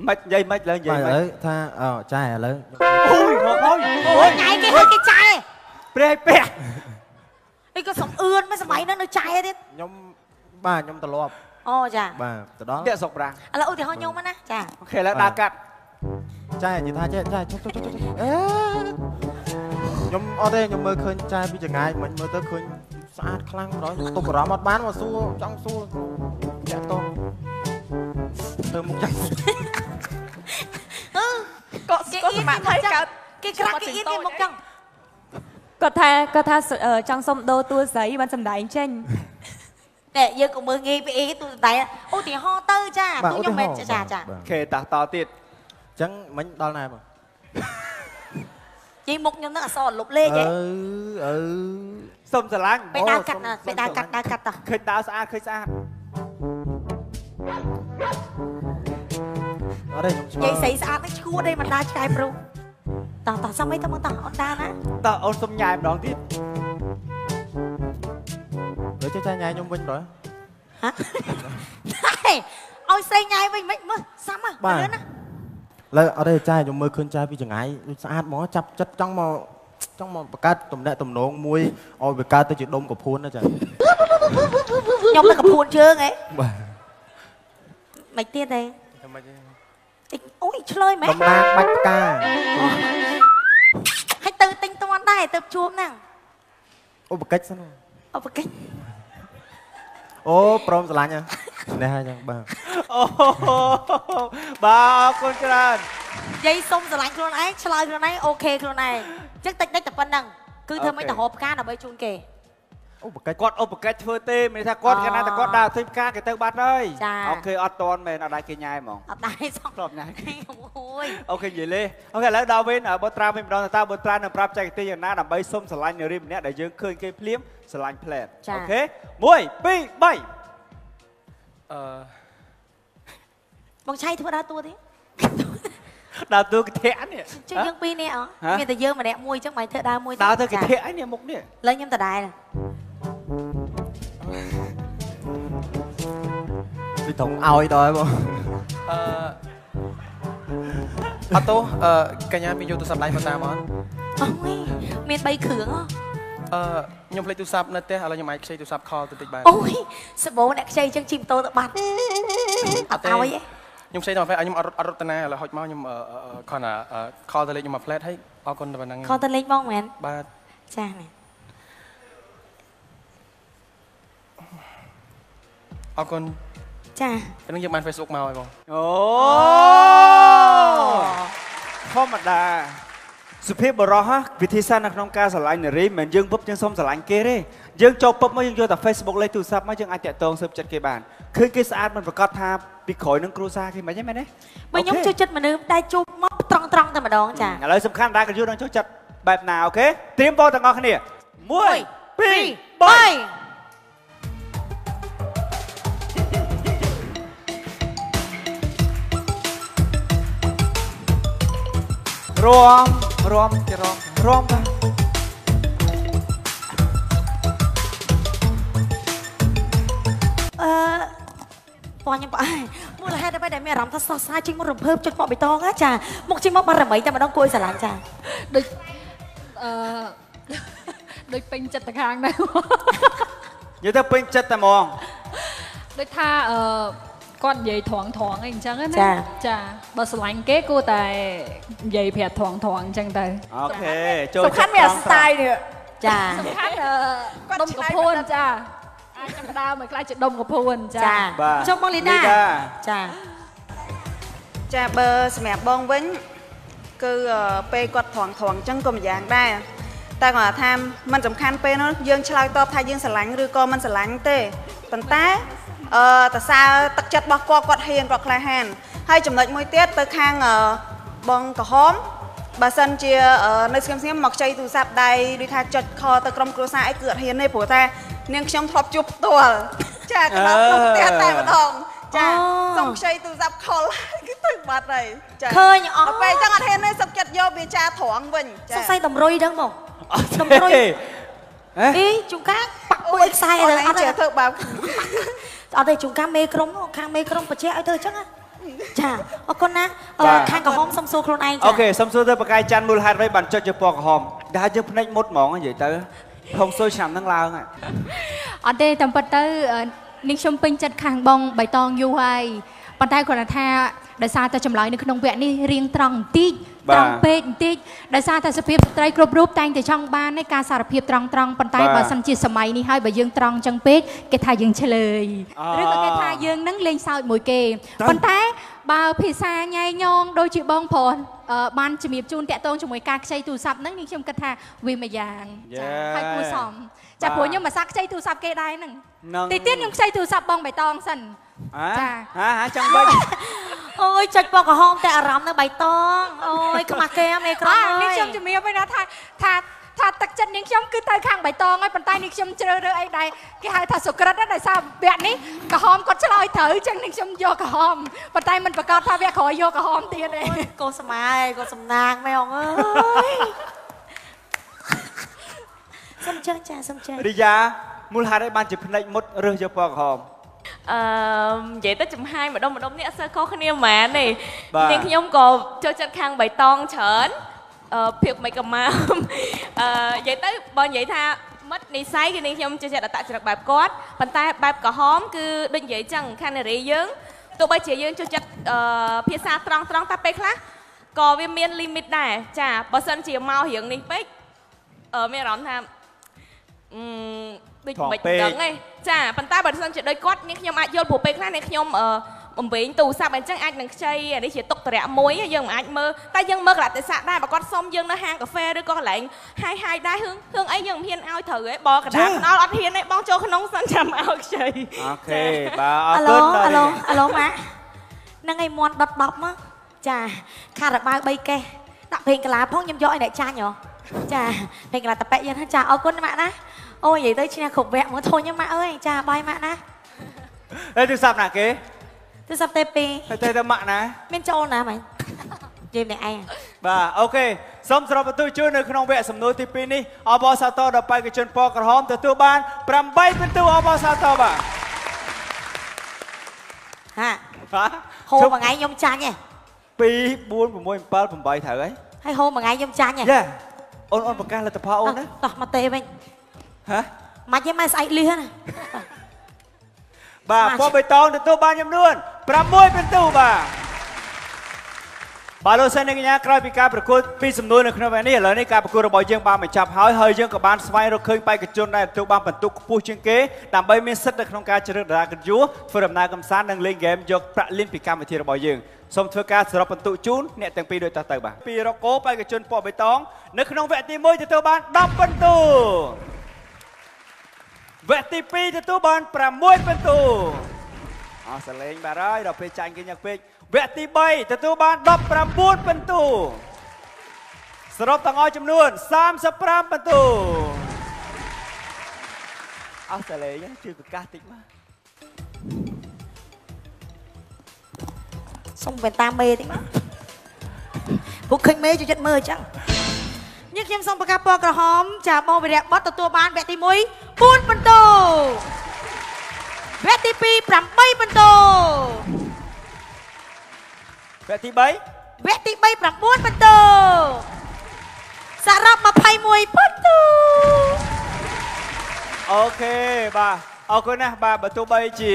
មិននិយាយមិនលើនិយាយបាទឥមិនឡូវថាអូចាឥឡូវអូយមកហើយអូយញ៉ៃគេហៅគេចាយព្រះពះអីក៏សំអឿនមិនសម័យហ្នឹងនៅចាយទៀតខ្ញុំបាទខ្ញុំត្រឡប់អូចាបាទទៅដល់អ្នកស្រុកប្រាំងឥឡូវឧទាហរណ៍ខ្ញុំណាចាអូខេឥឡូវដើរកាត់ចានិយាយថាចេះចាជុំជុំជុំជុំអេខ្ញុំអត់ទេខ្ញុំមើលឃើញចាពីចង្ងាយមិនមើលទៅឃើញស្អាតខ្លាំងម្ដងទុកអារម្មណ៍អត់បានមកសួរចង់សួរចាក់តោទៅមុខចាក់ ក៏ក៏សមត្ថភាពកើតគេក្រាក់គេអៀនគេមកចឹងគាត់ថាគាត់ថាអឺចង់សុំដូរតួស្រីបានសម្ដែងចេញតែយើងក៏មើលងាយពីអីទូតែឧទាហរណ៍ទៅចាទូខ្ញុំមិនចាចាអូខេតោះតទៀតអញ្ចឹងមិញដល់ណាបងជិះមុខខ្ញុំនឹងអសរលុបលេខអឺឯងអឺសុំស្រឡាញ់ពេលដើរកាត់ណាពេលដើរកាត់ដើរកាត់តោះឃើញដើរស្អាតឃើញស្អាត អអត់ទេខ្ញុំឆ្ងនិយាយល់ស្រីស្អាតនេះឈួតទេមិនដាឆ្កែព្រុសតោះតោះសុំអីទៅមកតោះអូនដាណាតើអូនសុំញ៉ាយម្ដងទៀតលើចេះចាញ់ញ៉ាយខ្ញុំវិញបើហេឲ្យស្រីញ៉ាយវិញមិនមើលសាំមកបាទលឿនណាលើអត់ទេចាខ្ញុំមើលឃើញចាពីចង្ងាយដូចស្អាតហ្មងចាប់ចិត្តចង់មកចង់មកបង្កើតទំនាក់ទំនងមួយឲ្យវាកើតទៅជាដុំកពួនណាចាខ្ញុំទៅកពួនជើងហ៎បាទមិនទៀតទេតែមិនទេ តិចអូយឆ្លើយមែនតំណាងបាច់ផ្កាឲ្យទៅទិញតន់ដែរទៅជួបហ្នឹងឧបកិច្ចសិនឧបកិច្ចអូព្រមស្រឡាញ់ហ៎នេះហើយចឹងបាទអូបាទអរគុណច្រើននិយាយសុំស្រឡាញ់ខ្លួនឯងឆ្លើយខ្លួនឯងអូខេខ្លួនឯងអញ្ចឹងតិចតិចតែប៉ុណ្្នឹងគឺធ្វើមិនទៅរកផ្កាដើម្បីជូនគេ ឧបកិច្ចគាត់ឧបកិច្ចធ្វើទេមានន័យថាគាត់កាលណាតែគាត់ដើរទិញផ្កាគេទៅបាត់ហើយចាអូខេអត់តន់មែនអត់ដែរគេញ៉ាយហ្មងអត់ដែរសោះធ្លាប់ញ៉ាយអូយអូខេនិយាយលេអូខេឥឡូវដល់វិញបើត្រាវិញម្ដងតើបើត្រានឹងប្រាប់ចែកទេសយ៉ាងណាដើម្បីសុំស្រឡាញ់នារីម្នាក់ដែលយើងឃើញគេភ្លាមស្រឡាញ់ផ្លែតចាអូខេ1 2 3អឺបងឆៃធ្វើដើរតួទេដើរតួកធៈនេះជិះយើងពីរនាក់អហ៎មានតែយើងម្នាក់មួយអញ្ចឹងមិនធ្វើដើរមួយដើរទៅកចាធៈឯនេះមុខនេះលើខ្ញុំដដែល ពីត្រង់ឲ្យតើបងអឺអត់ទោសអឺកញ្ញាមានយកទូរស័ព្ទដៃមកតាមអត់អូយមាន3គ្រឿងហ៎អឺខ្ញុំភ្លេចទូរស័ព្ទនៅផ្ទះឥឡូវខ្ញុំអាចខ្ចីទូរស័ព្ទខលទៅតិចបានអូយសបោអ្នកខ្ចីអញ្ចឹងជិះម៉ូតូទៅបាត់អត់ឲ្យទេខ្ញុំខ្ចីទៅមកផ្លែខ្ញុំអត់រត់អត់រត់ទៅណាឥឡូវហុចមកខ្ញុំអឺអឺអឺគ្រាន់តែអឺខលទៅលេខខ្ញុំមកផ្លែតហើយអរគុណតែប៉ុណ្្នឹងខលទៅលេងបងមែនបាទចា អរគុណចាពេលហ្នឹងយើងបាន Facebook មកហើយបងអូធម្មតាសុភាពបរោះហ៎វិធីសាស្ត្រនៅក្នុងការស្រឡាញ់នារីមិនមែនយើងពឹបយើងសុំស្រឡាញ់គេទេយើងចូលពឹបមកយើងយកតែ Facebook លេខទូរស័ព្ទមកយើងអាចតាក់ទងស៊ើបចិត្តគេបានឃើញគេស្អាតមិនប្រកាសថាពីក្រោយនឹងគ្រួសារគេមិនទេមែនទេបើខ្ញុំចូលចិត្តមនុស្សដែលជួបមកត្រង់ត្រង់តែម្ដងចាឥឡូវសំខាន់ដែរកយុទ្ធនឹងចូលចិត្តបែបណាអូខេត្រៀមបងទាំងអស់គ្នា1 2 3 រំរំគេរំរំបាទអឺបងខ្ញុំបងមូលហេតុអ្វីដែលមានអារម្មណ៍ថាស្រស់ស្រាយជាងមករំភើបចុចបកបៃតងណាចាមកជាងមកបារមីតែម្ដងគួរឲ្យស្រឡាញ់ចាដូចអឺដូចពេញចិត្តទៅខាងហ្នឹងនិយាយទៅពេញចិត្តតែហ្មងដូចថាអឺ គាត់និយាយត្រង់ត្រង់អីអញ្ចឹងណាចាចាបើស្រឡាញ់គេគួរតែនិយាយប្រាប់ត្រង់ត្រង់អញ្ចឹងទៅអូខេចូលសំខាន់មានអា style នេះចាសំខាន់អឺដុំកពួនចាអាចចាប់ផ្ដើមមកខ្លាចជាដុំកពួនចាចាបាទចុះបងលីដាលីដាចាចាបើសម្រាប់បងវិញគឺអឺពេលគាត់ត្រង់ត្រង់អញ្ចឹងក៏ម្យ៉ាងដែរតែគាត់ថាมันសំខាន់ពេលនោះយើងឆ្លើយតបថាយើងស្រឡាញ់ឬក៏មិនស្រឡាញ់ទេប៉ុន្តែ អឺតសើទឹកចិត្តរបស់គាត់គាត់ហ៊ានគាត់ក្លាហានហើយចំណុចមួយទៀតទៅខាងអឺបងក្រហមបើសិនជាអឺនៅស្ងៀមស្ងៀមមកខ្ចីទូរស័ព្ទដៃដូចថាចុចខទៅក្រុមគ្រួសារអីគឺអត់ហ៊ានទេព្រោះថានាងខ្ញុំធ្លាប់ជួបផ្ទាល់ចាកណ្ដោក្នុងផ្ទះតែម្ដងចាសុំខ្ចីទូរស័ព្ទខលគឺទៅបាត់ហើយចាឃើញអស់ដល់ពេលអញ្ចឹងអត់ហ៊ានទេសុកចិត្តយកវាចាត្រង់វិញសង្ស័យតម្រុយដឹងមកតម្រុយអីជុំកាបាក់ពួយខ្សែអូទៅនអត់ចេះទេធ្វើបាប អត់ទេជុំកាមេក្រុមខាងមេក្រុមបច្ចេកឲ្យធ្វើអញ្ចឹងណាចាអរគុណណាអឺបាទខាងក្រហមសុំសួរខ្លួនឯងអូចាខេសុំសួរទៅបកាយច័ន្ទមូលហេតុអ្វីបានចុចជាពណ៌ក្រហមដែលយើងភ្នែកមុតហ្មងនិយាយទៅហុងស៊ុយឆ្នាំហ្នឹងឡើងហើយអត់ទេតាមពិតទៅអឺនាងខ្ញុំពេញចិត្តខាងបងបៃតងយូរហើយប៉ុន្តែគ្រាន់តែថា ដោយសារតែចម្លើយនៅក្នុងវគ្គនេះរៀងត្រង់បន្តិចបាទត្រង់ពេកបន្តិចដោយសារតែសភាពស្ត្រីគ្រប់រូបតែងតែចង់បាននៃការសារភាពត្រង់ត្រង់ប៉ុន្តែបាទបើសិនជាសម័យនេះហើយបើយើងត្រង់ចឹងពេកគេថាយើងឆ្លើយអូឬក៏គេថាយើងនឹងលេងសើចមួយគេត្រូវប៉ុន្តែបើភាសាញ៉ៃញងដូចជាបងប្រុសអឺបានជំរាបជូនតាក់ទងជាមួយការខ្ចីទូរស័ព្ទហ្នឹងនាងខ្ញុំគិតថាវាមួយយ៉ាងយេហើយគួរសមចាបាទព្រោះខ្ញុំមិនសាខ្ចីទូរស័ព្ទគេដែរហ្នឹងនឹងទីទៀតខ្ញុំខ្ចីទូរស័ព្ទបងបៃតងសិន អាចាហាហាចាំបាច់អូយចុចពណ៌ក្រហមតែអារម្មណ៍នៅបៃតងអូយខ្មាស់គេហ៎មេក្រុមអ่าអើនេះយខ្ញុំជំរាបវិញណាថាថាថាទឹកចិត្តនាងខ្ញុំគឺទៅខាងបៃតងហើយប៉ុន្តែនាងខ្ញុំជ្រើសរើសអីដែរគេហៅថាសុក្រិតណាដោយសារវគ្គនេះក្រហមគាត់ឆ្លើយត្រូវអញ្ចឹងនាងខ្ញុំយកក្រហមប៉ុន្តែមិនប្រកាសថាវគ្គក្រោយយកក្រហមទៀតទេកូនស្មាយកូនសំណាងម៉ែអងអើយសុំជើងចាសុំជើងរីយ៉ាមូលហេតុអីបានជាភ្នែកមុតរើសយកពណ៌ក្រហម អឺនិយាយទៅចំហាយម្ដុំម្ដុំនេះអត់សូវខុសគ្នាហ្មងទេបាទនាងខ្ញុំក៏ចូលចិត្តខាងបៃតងច្រើនអឺភាពមិនកម្មាមអឺនិយាយទៅបើនិយាយថាមិត្តនិស័យគឺនាងខ្ញុំចូលចិត្តអត្តចរិតបែបគាត់ប៉ុន្តែបែបក្រហមគឺដូចនិយាយចឹងខាងនារីយើងទោះបីជាយើងចូលចិត្តអឺភាសាត្រង់ត្រង់តែពេលខ្លះក៏វាមាន limit ដែរចាបើសិនជាមករៀងនេះពេកអឺមានអារម្មណ៍ថាអឺដូចថងមិនពេកដឹងទេ ចាប៉ុន្តែបើសិនជាដូចគាត់នាងខ្ញុំអាចយល់ព្រោះពេលខ្លះនាងខ្ញុំអឺបំពេញទូរស័ព្ទអញ្ចឹងអាចនឹងខ្ចីអានេះជាទុកតរៈមួយយើងមិនអាចមើលតែយើងមើលកលៈទេសៈដែរបើគាត់សុំយើងនៅហាងកាហ្វេឬក៏កន្លែងហាយហាយដែរហឿងហឿងអីយើងមិនហ៊ានឲ្យត្រូវទេបងកណ្ដាលខ្នល់អត់ហ៊ានទេបងចូលក្នុងសិនចាំឲ្យខ្ចីអូខេបាទអអារឡូគុណអាឡូដល់អាឡូម៉ាក់ហ្នឹងឯងមន់ដុត10មកចាខារ៉ាបាវ3កេសដាក់ពេងកាឡាផងខ្ញុំយកឲ្យអ្នកចាញ់ហ៎ចាពេងកាឡាតប៉ែយើងណាចាអរគុណម៉ាក់ណា អូយនិយាយទៅឈ្នះគ្រប់វគ្គមកធុញហ្នឹងម៉ាក់អើយចាបាយម៉ាក់ណាអេទូរស័ព្ទណាគេទូរស័ព្ទទេពីរហើយទៅទៅម៉ាក់ណាមានចូលណាមិញនិយាយម្នាក់ឯងបាទអូខេសូមសរុបបន្ទូលជូននៅក្នុងវគ្គសំណួរទី2នេះអបអរសាទរដល់បេក្ខជនពណ៌ក្រហមទទួលបាន8ពិន្ទុអបអរសាទរបាទហាបាទហូរមួយថ្ងៃខ្ញុំចាញ់ឯង2 4 6 7 8ត្រូវហើយហើយហូរមួយថ្ងៃខ្ញុំចាញ់ឯងយ៉ាអូនអូនប្រកាសលទ្ធផលអូនណាតោះមកទេវិញ ហ៎មិនទេម៉ែស្អែកលឿនណាបាទពណ៌បៃតងទទួលបានចំនួន6ពិន្ទុបាទបាទលោកសិនអ្នកកញ្ញាក្រោយពីការប្រកួតពីសំណួរនៅក្នុងវគ្គនេះឥឡូវនេះការប្រកួតរបស់យើងបានបញ្ចប់ហើយហើយយើងក៏បានស្វែងរកឃើញបេក្ខជនដែលទទួលបានពិន្ទុខ្ពស់ជាងគេដើម្បីមានសិទ្ធិនៅក្នុងការជ្រើសតារាកិត្តិយសធ្វើដំណើរកម្សាន្តនិងលេងហ្គេមយកប្រាក់លានពីកម្មវិធីរបស់យើងសូមធ្វើការសរុបពិន្ទុជូនអ្នកទាំងពីរដូចតទៅបាទពីរកោបេក្ខជនពណ៌បៃតងនៅក្នុងវគ្គទី1ទទួលបាន10ពិន្ទុ វគ្គទី2ទទួលបាន6ពិន្ទុអស់សលេងបាទហើយដល់ពេលចាញ់គេញឹកពេកវគ្គទី3ទទួលបាន19ពិន្ទុសរុបទាំងអស់ចំនួន35ពិន្ទុអស់សលេងជួយប្រកាសតិចមកសុំវ៉ែនតាមេតិចមកពួកឃើញមេជួយចិត្តមើលអញ្ចឹង ញឹកខ្ញុំសូមប្រកាសពណ៌ក្រហមចាបងវិរៈបតទទួលបានវគ្គទី1 4ពិន្ទុវគ្គទី2 8ពិន្ទុវគ្គទី3វគ្គទី3 9ពិន្ទុសរុប21ពិន្ទុអូខេបាទ អរគុណណាស់បាទបើទោះបីជា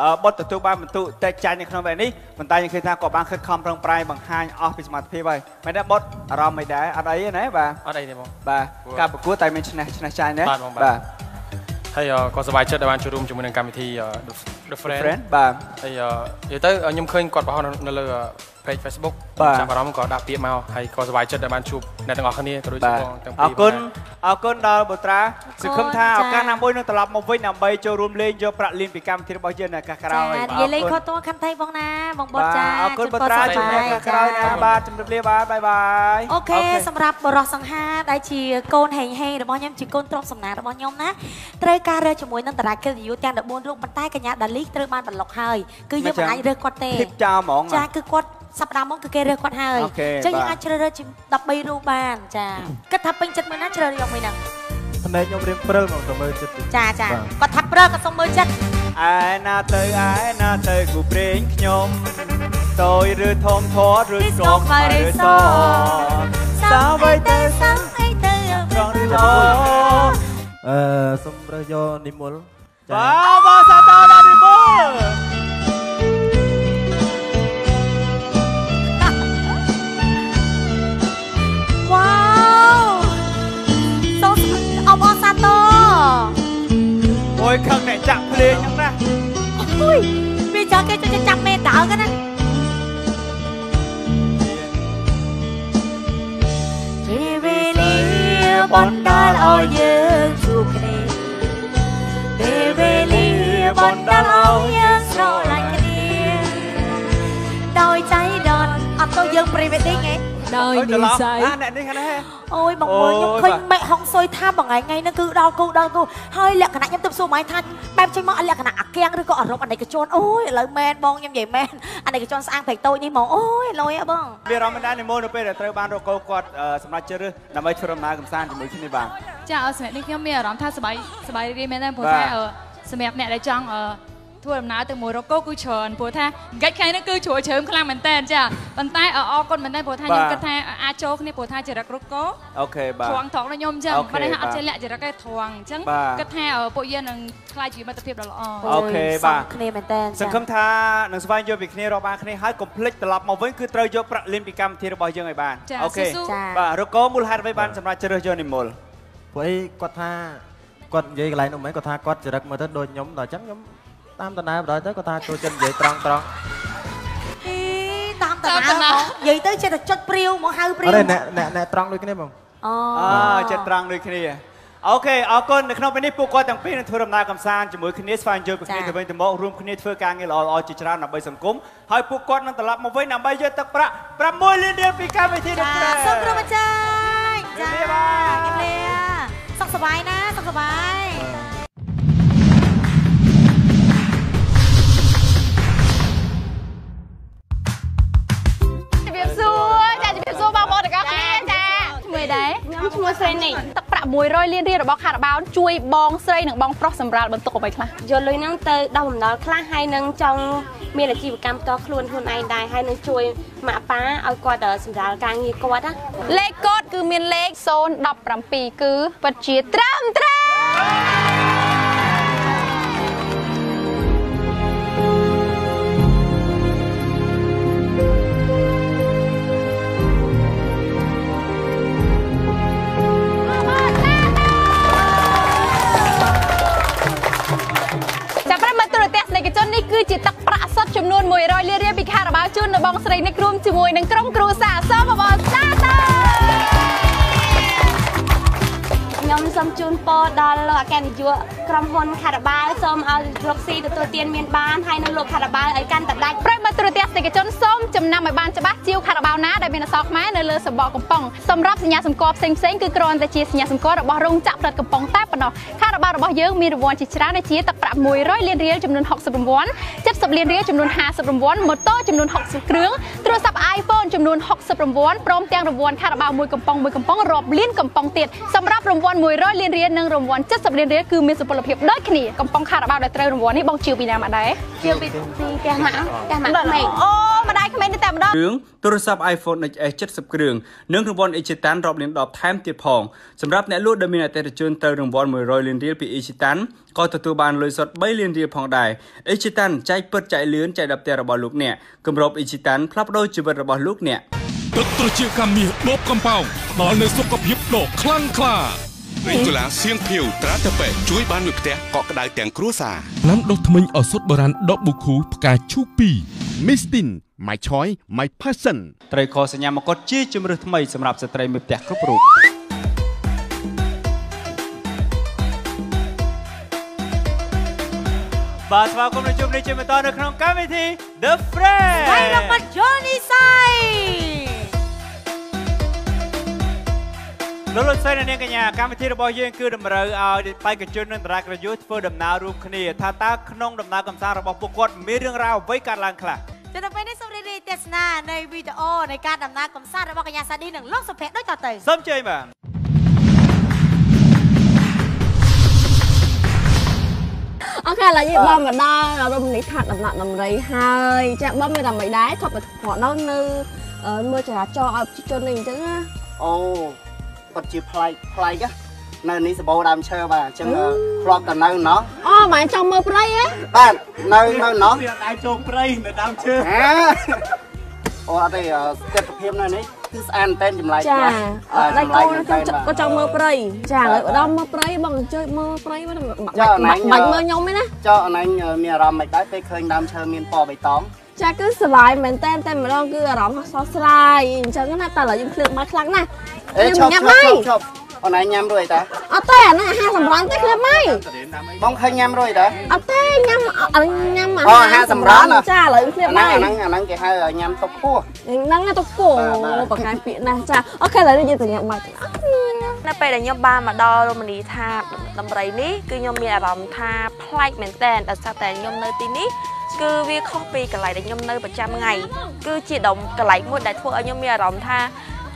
អឺបុតទទួលបានបន្ទុកតែចាញ់នៅក្នុងវគ្គនេះប៉ុន្តែយើងឃើញថាក៏បានខិតខំប្រឹងប្រែងបង្ហាញអស់ពីសមត្ថភាពហើយមែនទេបុតអារម្មណ៍មិនដែរអត់អីទេណាបាទអត់អីទេបងបាទការប្រកួតតែមានឈ្នះឈ្នះចាញ់ណាបាទបងបាទហើយអឺក៏សប្បាយចិត្តដែលបានចូលរួមជាមួយនឹងកម្មវិធីអឺ The Friend Friend បាទហើយអឺនិយាយទៅខ្ញុំឃើញគាត់បង្ហោះនៅលើ page Facebook បាទចាប់អារម្មណ៍ក៏ដាក់ពាក្យមកហើយក៏សប្បាយចិត្តដែលបានជួបអ្នកទាំងអស់គ្នាក៏ដូចជាបាទបងទាំងអពីររគុណផងដែរអរគុណដល់បុត្រាសង្ឃឹមថាចា៎ឱកាសណាមួយនឹងត្រឡប់មកវិញដើម្បីចូលរួមលេងយកប្រាក់លានពីកម្មវិធីរបស់យើងនៅឱកាសក្រោយចានិយាយលេងខុសតួខំថៃបងណាបងបុតបាទចាអរគុណជូបុពរត្រាសុខជំរាបសប្បាយក្រោយណាបាទជំរាបលាបាទបាយបាយអូខេសម្រាប់បរោះសង្ហាដែលជាកូនហេងហេងរបស់ខ្ញុំជាកូនទ្រព្យសំណាងរបស់ខ្ញុំណាត្រូវការរើសជាមួយនឹងតារាកិត្តិយសទាំង14រូបប៉ុន្តែកញ្ញាដាលីត្រូវបានបន្លុកហើយគឺយើងមិនអាចរើសគាត់ទេភាពចោលហ្មងចាគឺគាត់ សប្តាហ៍មុនគឺគេរើសគាត់ហើយអូខេអញ្ចឹងយើងបាទអាចជ្រើសរើសជា13រូបបានចាគិតថាពេញចិត្តមួយណាជ្រើសរើសយកមួយហ្នឹងភ្នែកខ្ញុំរៀងព្រិលមកទៅមើលចិត្តតិចចាចាបាទគាត់ថាប្រើក៏សុំមើលចិត្តឯណាទៅឯណាទៅគូព្រេងខ្ញុំតូចឬធំធាត់ឬស្គមខ្មៅឬសសាវ័យទៅសាំងអីទៅត្រង់ឬល្អអឺសុំរើសយកនិមលចាបាទបាទសាទរដល់និមល យខឹងអ្នកចាក់ភ្លេងហ្នឹងណាអូយវាចង់គេចង់ចាប់មេដើកណាជាវេលាបណ្ដាលឲ្យយើងជួបគ្នាពេលវេលាបណ្ដាលឲ្យយើងស្រឡាញ់គ្នាដោយចៃដន្យអត់ទៅយើង pre wedding ឯង ដោយអូយច្រឡំអាអ្នកនេះហ្នឹងហ៎អូយបងមើលខ្ញុំឃើញមេហុងសសុយថាបងថ្ងៃថ្ងៃហ្នឹងគឺដល់គូដល់គូហើយលក្ខណៈខ្ញុំទៅសួរម៉ៃថាបែបចេញមកលក្ខណៈអាគាំងឬក៏អរំអនេកជនអូយឥឡូវមែនបងខ្ញុំនិយាយមែនអនេកជនស្អាងព្រែកតូចនេះហ្មងអូយលុយហ៎បងមានអារម្មណ៍ដែរនិមលនៅពេលដែលត្រូវបានរកគោគាត់អឺសម្រាប់ជ្រើសរើសដើម្បីធ្វើដំណើរកម្សាន្តជាមួយគ្នាបាទចាអឺសម្រាប់នេះខ្ញុំមានអារម្មណ៍ថាសប្បាយសប្បាយរីករាយមែនដែរព្រោះបាទថាអឺសម្រាប់អ្នកដែលចង់អឺ ធ្វើដំណើរទៅមួយរកគោគឺច្រើនព្រោះថាហ្គេចថ្ងៃនេះគឺជ្រួលជ្រើមខ្លាំងមែនតើចាប៉ុន្តែអឺអរគុណមែនតើព្រោះថាខ្ញុំបាទគិតថាអាចចូលគ្នាព្រោះថាចរិតរកគោអូខេបាទត្រង់ត្រង់ដល់ខ្ញុំអញ្ចឹងអូខេប៉ុន្តែថាអត់បាទចេះលាក់ចរិតទេត្រង់អញ្ចឹងបាទគិតថាអឺពួកយើងនឹងខ្លាយជាមិត្តភាពដ៏ល្អអូខេបាទគ្នាមែនតើសង្ឃឹមថានឹងស្វែងយល់ពីគ្នារាប់អានគ្នាហើយកុំភ្លេចត្រឡប់មកវិញគឺត្រូវយកប្រាក់លៀនពីកម្មវិធីរបស់យើងឲ្យបានចាអូខេស៊ូៗចាបាទរកមូលហេតុអ្វីបានសម្រាប់ជ្រើសរើសយកនិមលព្រោះអីគាត់ថាគាត់និយាយកន្លែងនោះមិនគាត់ថាគាត់ចរិតមើលទៅដូចខ្ញុំដល់អញ្ចឹងខ្ញុំ តាមដំណើរបណ្ដោយទៅគាត់ថាចូលចិត្តនិយាយត្រង់ត្រង់អីតាមតាណាហ្មងនិយាយទៅចេះតែចុចព្រាវមកហៅព្រាអវត់ទេអ្នកអ្នកអ្នកត្រង់ដូចគ្នាបងអូអចិត្តត្រង់ដូចគ្នាអូខេអរគុណនៅក្នុងពេលនេះពួកគាត់ទាំងពីរនឹងធ្វើដំណើរកម្សាន្តជាមួយគ្នាស្វែងយល់ពីគ្នាទៅវិញទៅមករួមគ្នាធ្វើការងារល្អៗជាច្រើនដើម្បីសង្គមហើយពួកគាត់នឹងត្រឡប់មកវិញដើម្បីយកទឹកប្រាក់6លានរៀលពីកម្មវិធីនេះចាសូមក្រុមអាចារ្យចាជំរាបលាសុខសប្បាយណាសុខសប្បាយ សួរបងប្អូនទាំងអស់គ្នាចាឈ្មោះអីដែរខ្ញុំឈ្មោះស្រីនេះទឹកប្រាក់100លានរៀលរបស់ខារ៉ាបាវជួយបងស្រីនិងបងប្រុសសម្រាប់បន្ទុកអ្វីខ្លះយកលុយហ្នឹងទៅដោះបំណុលខ្លះហើយនឹងចង់មានអាជីវកម្មផ្ទាល់ខ្លួនខ្លួនឯងដែរហើយនឹងជួយម៉ាក់ប៉ាឲ្យគាត់អឺសម្រាលការងារគាត់ណាលេខកូដគឺមានលេខ017គឺពិតជាត្រឹមត្រូវ គឺជាទឹកប្រាក់សុទ្ធចំនួន100លានរៀលពីខារ៉ាបាវជូននៅបងស្រីនេះរួមជាមួយនឹងក្រុមគ្រួសារសូមអបអរសាទរ ខ្ញុំសូមជូនពរដល់លោកអគ្គនាយកក្រុមហ៊ុនខារ៉ាបាវសូមឲ្យរកស៊ីទទួលទានមានបានហើយនឹងលោកខារ៉ាបាវឲ្យកាន់តែដាច់ប្រិយមិត្តទូរទស្សនិកជនសូមចំណាំឲ្យបានច្បាស់ជាវខារ៉ាបាវណាដែលមានអក្សរខ្មែរនៅលើសំបកកំប៉ុងសម្រាប់សញ្ញាសម្គាល់ផ្សេងផ្សេងៗគឺគ្រាន់តែជាសញ្ញាសម្គាល់របស់រោងចក្រផលិតកំប៉ុងតែប៉ុណ្ណោះខារ៉ាបាវរបស់យើងមានរង្វាន់ជាច្រើនដូចជាទឹកប្រាក់100លានរៀលចំនួន60រង្វាន់70លានរៀលចំនួន50រង្វាន់ម៉ូតូចំនួន60គ្រឿងទូរស័ព្ទ iPhone ចំនួន60រង្វាន់ព្រមទាំងរង្វាន់ខារ៉ាបាវមួយកំប៉ុងមួយកំប៉ុងរាប់លានកំប៉ុងទៀតសម្រាប់រង្វាន់100លានរៀលនិងរង្វាន់70លានរៀលគឺមានសុពលភាពដូចគ្នាកំប៉ុងខារ៉ាបាវដែលត្រូវរង្វាន់នេះបងជឿពីណាមកដែរជឿពីពីផ្ទះម៉ាក់ផ្ទះម៉ាក់ក្មេងអូម្ដាយក្មេងនេះតែម្ដងគ្រឿងទូរស័ព្ទ iPhone XS 70គ្រឿងនិងរង្វាន់ Ichitan រាប់លានដបថែមទៀតផងសម្រាប់អ្នកលក់ដែលមានអតិថិជនទៅរង្វាន់100លានរៀលពី Ichitan ក៏ទទួលបានលុយសុទ្ធ3លានរៀលផងដែរ Ichitan ចែកពិតចែកលឿនចែកដល់ផ្ទះរបស់លោកអ្នកគម្រប Ichitan ផ្លាស់ប្ដូរជីវិតរបស់លោកអ្នកទឹកត្រជាកាមាសដបកំប៉ោងផ្ដល់នូវសុខភាពដ៏ខ្លាំងក្លា រេកូឡាសៀងភៀវត្រាតាប៉េជួយបានមួយផ្ទះកក់ក្ដៅទាំងគ្រួសារណាំដុសធ្មេញឱសថបុរាណដបប៊ូខូផ្កាឈូក2 Mistin my choice my passion ត្រីខសញ្ញាមកុដជាជំរើសថ្មីសម្រាប់ស្ត្រីមេផ្ទះគ្រប់រូបបាទស្វាគមន៍នឹងជួបនេះជាបន្តនៅក្នុងកម្មវិធី The Friend ហើយរកបាត់យល់ លោកលោកស្រីនិងនាងកញ្ញាកម្មវិធីរបស់យើងគឺតម្រូវឲ្យបេក្ខជននិងតារាក្រយុទ្ធធ្វើដំណើររួមគ្នាថាតើក្នុងដំណើរកម្សាន្តរបស់ពួកគាត់មានរឿងរ៉ាវអ្វីកើតឡើងខ្លះទៅដល់ពេលនេះសូមរីករាយទស្សនានៃវីដេអូនៃការដំណើរកម្សាន្តរបស់កញ្ញាសាឌីនិងលោកសុភ័ក្រដូចតទៅសូមជើញបាទអូខេឥឡូវនេះបងមកដល់រមណីយដ្ឋានដំណាក់ដំរីហើយចាបងមានតែមិនដែរគាត់មកមកដល់នៅអឺមើលចរាចរណ៍ឲ្យប្រជាជននេះអញ្ចឹងណាអូ ពិតជាប្លែកប្លែកណានៅនេះសបោដើមឈើបាទអញ្ចឹងធ្លាប់តែនៅណោះអូមិនចង់មើលព្រៃហ៎បាទនៅនៅណោះវាអាចចូលព្រៃនៅដើមឈើអូអត់ទេស្ថិរភាពនៅនេះគឺស្អាតតែនចម្លែកចាបាទដៃចម្លែកូកនមែនចតើង់ក៏ចង់មើលព្រៃចាឥឡូវឧត្តមមើលព្រៃបងអញ្ជើញមើលព្រៃមកបាច់បាច់មើលខ្ញុំទេណាចុះអណៃមានអារម្មណ៍មិនដែរពេលឃើញដើមឈើមានពណ៌បៃតង ចាគឺស្រឡាយមែនតែនតែម្ដងគឺអារម្មណ៍ស្រស់ស្រាយអញ្ចឹងណាតែឥឡូវខ្ញុំភ្លើកមកខ្លាំងណាស់អេខ្ញុំឈប់ញ៉ាំឈប់ហើយឈប់ឈប់ អូនឯងញ៉ាំរួចតាអត់ទេអាហ្នឹងអាហារសម្រន់ទេគ្នាម៉ៃបងឃើញញ៉ាំរួចតាអត់ទេញ៉ាំអត់ញ៉ាំអូអាហារសម្រន់ចាឥឡូវគ្នាអាម៉ៃហ្នឹងអាហ្នឹងអាហ្នឹងគេហៅញ៉ាំតុកពោះហ្នឹងណាទៅគោបកកាយពាក្យណាស់ចាអូខេឥឡូវយើងទៅញ៉ាំបាយនៅពេលដែលខ្ញុំបានមកដល់រមណីយដ្ឋានដំរីនេះគឺខ្ញុំមានអារម្មណ៍ថាប្លែកមែនតើដោយសារតែខ្ញុំនៅទីនេះគឺវាខុសពីកន្លែងដែលខ្ញុំនៅប្រចាំថ្ងៃគឺជាដុំកន្លែងមួយដែលធ្វើឲ្យខ្ញុំមានអារម្មណ៍ថា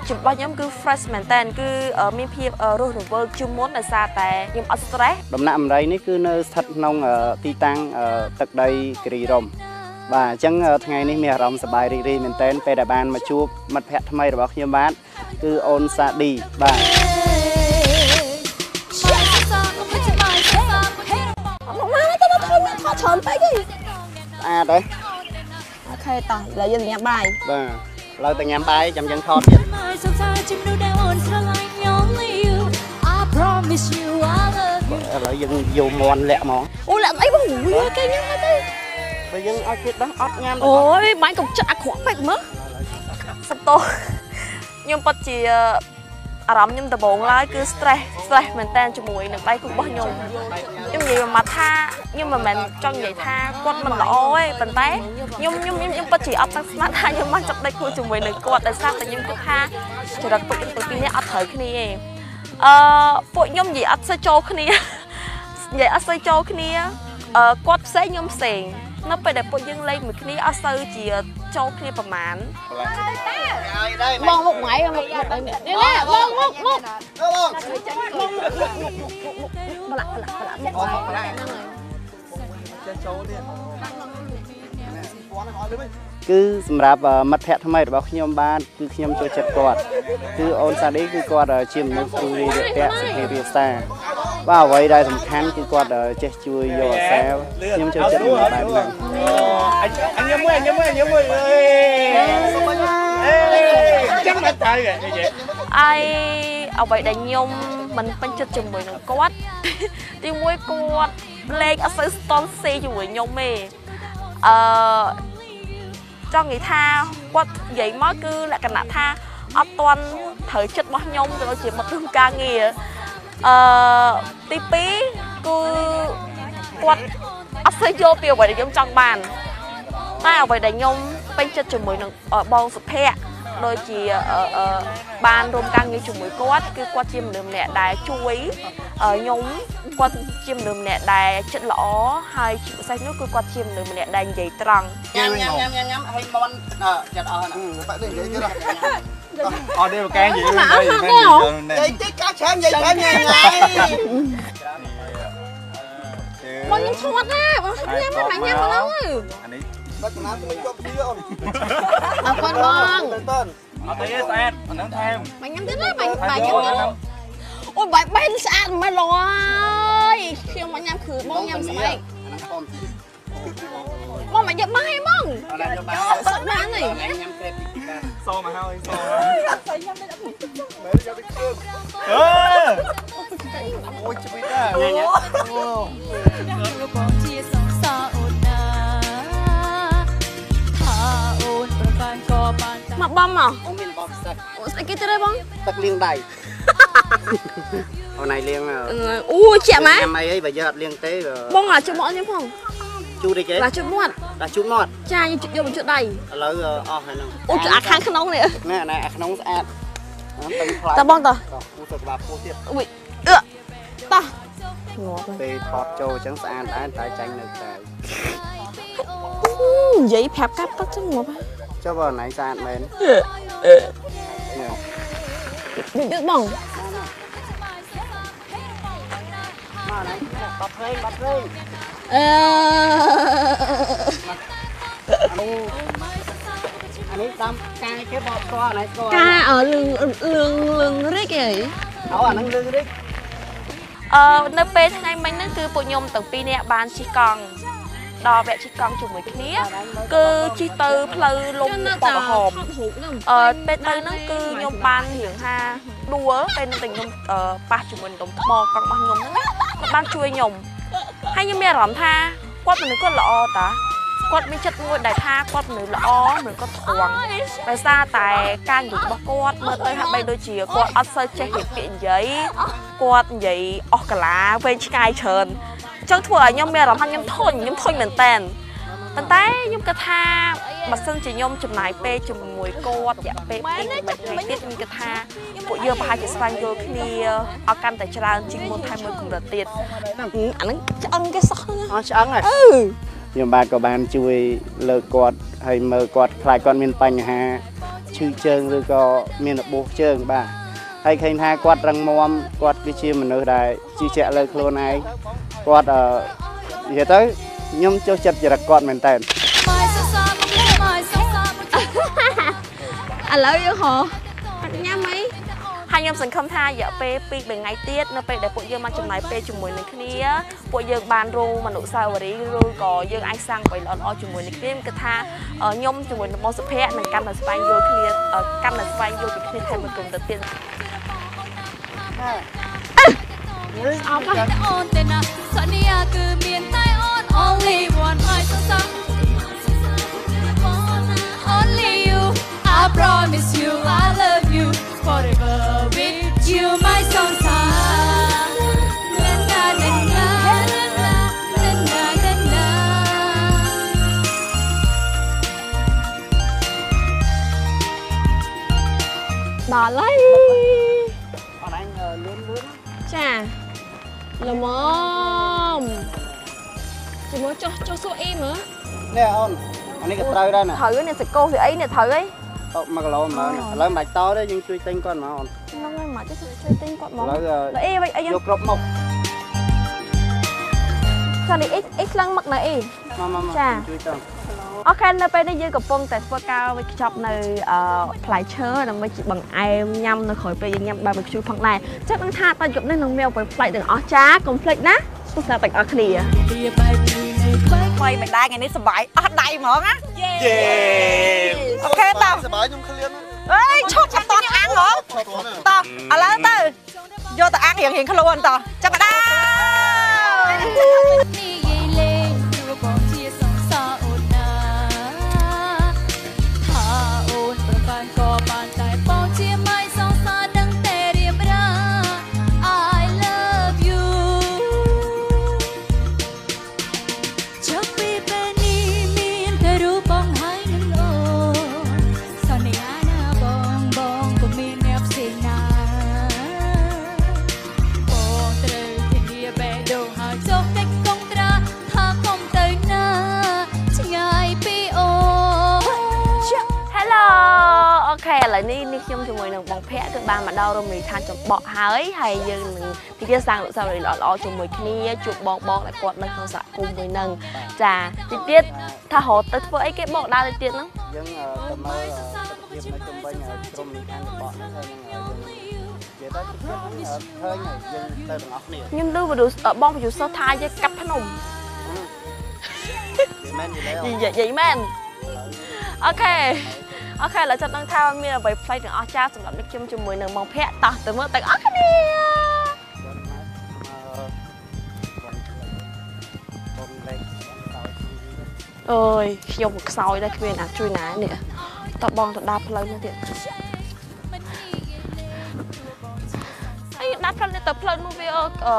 ជីវិតរបស់ខ្ញុំគឺ fresh មែនតើគឺអឺមានភាពអឺរស់រវើកជាងមុនដោយសារតែខ្ញុំអត់ stress ដំណាក់អមរៃនេះគឺនៅស្ថិតក្នុងអឺទីតាំងអឺទឹកដីគិរីរំបាទអញ្ចឹងអឺថ្ងៃនេះមានអារម្មណ៍សប្បាយរីករាយមែនទែនពេលដែលបានមកជួបមិត្តភ័ក្តិថ្មីរបស់ខ្ញុំបាទគឺអូនសាឌីបាទមកមកទៅមកថតថតច្រើនពេកហីស្អាតទេអូខេតោះឥឡូវយើងទៅញ៉ាំបាយបាទ ឥឡូវទៅញ៉ាំបាយចាំយើងថតទៀតសុខសាន្តជំនួសដែលអូនស្រឡាញ់ only you I promise you I love you ឥឡូវយើងយកមន់លាក់ហ្មងអូលាក់អីបងវាគេញ៉ាំទៅបើយើងឲ្យគេដឹងអត់ញ៉ាំអូយបាញ់កុំចិត្តអាក្រក់ពេកមើលសំទោសខ្ញុំពិតជា អារម្មណ៍ខ្ញុំដំបូងឡើយគឺ stress stress មែនតើជាមួយនឹងដៃគូរបស់ខ្ញុំខ្ញុំនិយាយមកថាខ្ញុំមិនមែនចង់និយាយថាគាត់មិនល្អទេប៉ុន្តែខ្ញុំខ្ញុំខ្ញុំខ្ញុំពិតជាអត់តាំងស្មានថាខ្ញុំបានចាប់ដៃគូជាមួយនឹងគាត់ដោយសារតែខ្ញុំគិតថាចរិតពួកខ្ញុំទាំងពីរនាក់អត់ត្រូវគ្នាទេអឺពួកខ្ញុំនិយាយអត់សូវចូលគ្នានិយាយអត់សូវចូលគ្នាអឺគាត់ផ្សេងខ្ញុំផ្សេង នៅពេលដែលពួកយើងលេងមួយគ្នាអត់សូវជាចូលគ្នាប្រមាណបងមុខម៉ៃមុខមុខអីនេះនេះបងមុខមុខបងមុខមុខមុខមុខមុខមុខបលាក់បលាក់បលាក់មុខម៉ៃហ្នឹងហើយ គឺសម្រាប់អឺមិត្តភ័ក្តិថ្មីរបស់ខ្ញុំបាទគឺខ្ញុំចូលចិត្តគាត់គឺអូនសាឌីគឺគាត់អឺជាមនុស្សទូរីរាក់ទាក់សុភាពរាបសារបាទអ្វីដែលសំខាន់គឺគាត់អឺចេះជួយយកអាសាខ្ញុំចូលចិត្តមនុស្សបែបហ្នឹង anh nhớ mới anh nhớ mới anh nhớ mới chắc là tay kìa như vậy ហើយអ្វីដែលខ្ញុំមិនពេញចិត្តជាមួយនឹងគាត់ទីមួយគាត់លេងអត់សូវស្ទន់សេជាមួយខ្ញុំទេអឺ ចង់និយាយថាគាត់និយាយមកគឺលក្ខណៈថាអត់ទាន់ត្រូវចិត្តរបស់ខ្ញុំទៅជាមិត្តរួមការងារអឺទី2គឺគាត់អត់សូវយល់ពីអ្វីដែលខ្ញុំចង់បានតែអ្វីដែលខ្ញុំពេញចិត្តជាមួយនឹងអឺបងសុភ័ក្រ ដូចជាអឺអឺបានរួមការងារជាមួយគាត់គឺគាត់ជាមនុស្សម្នាក់ដែលជួយអឺខ្ញុំគាត់ជាមនុស្សម្នាក់ដែលចិត្តល្អហើយជាពិសេសនោះគឺគាត់ជាមនុស្សម្នាក់ដែលនិយាយត្រង់ញ៉ាំញ៉ាំញ៉ាំញ៉ាំញ៉ាំឲ្យមន់អឺចិត្តអស់ហ្នឹងបែបនេះនិយាយទៀត Ờ đi vào can gì Mà đây, ăn đây, không? đây, đây. និយាយតិចកាច្រើននិយាយបែបញ៉ាំថ្ងៃបងញ៉ាំឈ្ងត់ណាបងញ៉ាំមកញ៉ាំមកហ្នឹង Anh ấy បាច់ចំណាំទៅយកពីអូនអរគុណបងទៅទៅ Ở đây á, Sad, anh nắng thêm បាញ់ញ៉ាំទៀតណាបាញ់បាញ់ញ៉ាំទៀតអូយបាយបេនស្អាតមិនឡអើយខ្ញុំមកញ៉ាំគឺបងញ៉ាំស្បែកបងមកយកបាយហ្មងយកសឹកបានហីញ៉ាំក្រេប Xô mà thôi, xô អត់ស្អីញ៉ាំមិនអត់មែនយកទៅគ្រឿង Ơ អូយជិះទៅញ៉ាំញ៉ាំរបស់ជាសង្សា ប្រកាន់ក៏បានមកបំមកអូនមានបបស្ទឹកអូស្អីគេទៅទេបងទឹកលាងដៃអូនឯងលាងអូជាក់ម៉ែញ៉ាំអីអីបើយើងអត់លាងទេបងឡាជុំមកខ្ញុំផងជូរតិចទេឡាជុំមាត់ដាក់ជូរមាត់ចាយកយកមកជុំដៃឥឡូវអស់ហើយហ្នឹងអូអាខាងក្នុងនេះណែណែអាក្នុងស្អាតទៅខ្លាតើបងតើពូទៅក្បាលពោះទៀតអុយអឺតោះងាប់ពេលថតចូលអញ្ចឹងស្អាតដែរតែចាញ់នៅក្រៅនិយាយប្រាប់កាប់គាត់ចឹងងាប់ ចុះបើណៃស្អាតមែនយឺតបងមកណៃបាត់ព្រេងបាត់ព្រេងអឺអានេះតាមកាយគេបបស្គាល់ណៃស្គាល់កាអលឿងលឿងលឿងរិចអីអូអាហ្នឹងលឿងរិចអឺនៅពេលថ្ងៃមិញហ្នឹងគឺពួកខ្ញុំទាំងពីរនាក់បានជិះកង់ ដល់វគ្គជិះកង់ជាមួយគ្នាគឺជិះទៅផ្លូវលំពណ៌ក្រហមអឺពេលទៅហ្នឹងគឺខ្ញុំបានរៀងថាដួលពេលហ្នឹងតែខ្ញុំអឺប៉ះជាមួយនឹងដុំថ្មកង់របស់ខ្ញុំហ្នឹងណាគាត់បានជួយខ្ញុំហើយខ្ញុំមានអារម្មណ៍ថាគាត់មនុស្សគាត់ល្អតាគាត់មានចិត្តមួយដែលថាគាត់មនុស្សល្អមនុស្សគាត់ត្រង់ដោយសារតែការនិយាយរបស់គាត់មើលទៅហាក់បីដូចជាគាត់អត់សូវចេះនិយាយពាក្យនិយាយគាត់និយាយអស់កាឡាវែងឆ្ងាយច្រើនអញ្ចឹងធ្វើឲ្យខ្ញុំមានអារម្មណ៍ថាខ្ញុំធុញខ្ញុំធុញមែនតើប៉ុន្តែខ្ញុំគិតថាបើសិនជាខ្ញុំចំណាយពេលជាមួយគាត់រយៈពេល2 3ថ្ងៃទៀតខ្ញុំគិតថាពួកយើងប្រហែលជាស្វែងយល់គ្នាឲ្យកាន់តែច្រើនជាងមុនថែមមួយកម្រិតទៀតអាហ្នឹងឆ្អឹងគេសោះហ្នឹងអស់ឆ្អឹងហើយខ្ញុំបាទក៏បានជួយលើកគាត់ហើយមើលគាត់ខ្លាចគាត់មានបញ្ហាឈឺជើងឬក៏មានរបួសជើងបាទហើយឃើញថាគាត់រឹងមាំគាត់គឺជាមនុស្សដែលជឿជាក់លើខ្លួនឯង គាត់អឺនិយាយទៅខ្ញុំចុះចិត្តចរិតគាត់មែនតើឥឡូវយើងហ៎អត់ញ៉ាំអីហើយខ្ញុំសង្ឃឹមថារយៈពេល2 3ថ្ងៃទៀតនៅពេលដែលពួកយើងមកចំណាយពេលជាមួយនឹងគ្នាពួកយើងបានរងមនុស្សាវរីយ៍ឬក៏យើងអាចសាងអ្វីល្អៗជាមួយនឹងគ្នាគឺថាខ្ញុំជាមួយនឹងបងសុភ័ក្រនឹងកាន់តែស្វែងយល់គ្នាកាន់តែស្វែងយល់ពីគ្នាថែមមួយកម្រិតទៀត only I you I promise you I love you forever with you my song ល្មមជាមួយចុះចុះសួរអ៊ីមើលនេះអូនអានេះក៏ត្រូវដែរណាត្រូវនេះសកោវាអីនេះត្រូវអី1គីឡូ10000ឥឡូវមិនបាច់តទេយើងជួយទិញគាត់មកអូនហ្នឹងហើយមកទៅជួយទិញគាត់មកឥឡូវអីវិញអីយើងយកគ្រប់មុខសានេះអីអីខ្លាំងមកនៅអីមកមកមកចាជួយទៅ អូខេនៅពេលនេះយើងកំពុងតែធ្វើការវេចខ្ចប់នៅអឺផ្លែឈើដើម្បីជាបង្អែមញ៉ាំនៅក្រោយពេលយើងញ៉ាំបាយមួយខ្ជូរផងដែរ chắc នឹងថាតើយប់នេះនឹងមានអ្វីប្លែកទាំងអស់ចាកុំភ្លេចណាទស្សនាទាំងអស់គ្នាថ្មីមិនដែរថ្ងៃនេះសុបាយអស់ដៃហ្មងណាយេអូខេតោះសបាយខ្ញុំឃ្លានអេយឈប់ចាំតោះអាំងហ៎តោះឥឡូវទៅយកទៅអាំងរៀងរៀងខ្លួនតោះចាប់ផ្ដើម ឥឡូវនេះនេះខ្ញុំជាមួយនឹងបងភ័ក្រគឺបានមកដល់រមណីយដ្ឋានចំបក់ហើយហើយយើងនឹងទីទៀតសាងអនុស្សាវរីយ៍ល្អៗជាមួយគ្នាជួបបងបងដែលគាត់នៅក្នុងសហគមន៍មួយនឹងចាទីទៀតថារត់ទៅធ្វើអីគេបងដើរទៅទៀតហ្នឹងយើងអឺទៅមើលអឺទស្សនវិជ្ជានៅជុំវិញអឺក្រុមនិខានរបស់ហ្នឹងហើយនឹងអឺយើងនិយាយទៅជិតជិតហ្នឹងអឺឃើញហើយយើងទៅទាំងអស់គ្នាខ្ញុំឮ producer បង producer ថាយើងកាប់ភ្នំមែនយីឡែនិយាយនិយាយមែនអូខេ អូខេឥឡូវចាប់ដឹងថាមានអ្វីផ្លេចទាំងអស់ចាសម្រាប់នេះខ្ញុំជាមួយនឹងបងភ័ក្រតោះទៅមើលទាំងអស់គ្នាអើយខ្ញុំខ្សោយដែរគ្មានអាចជួយណានេះតើបងទៅដើរផ្លូវនោះទៀតអីដើរផ្លូវនេះទៅផ្លូវនោះវាអឺ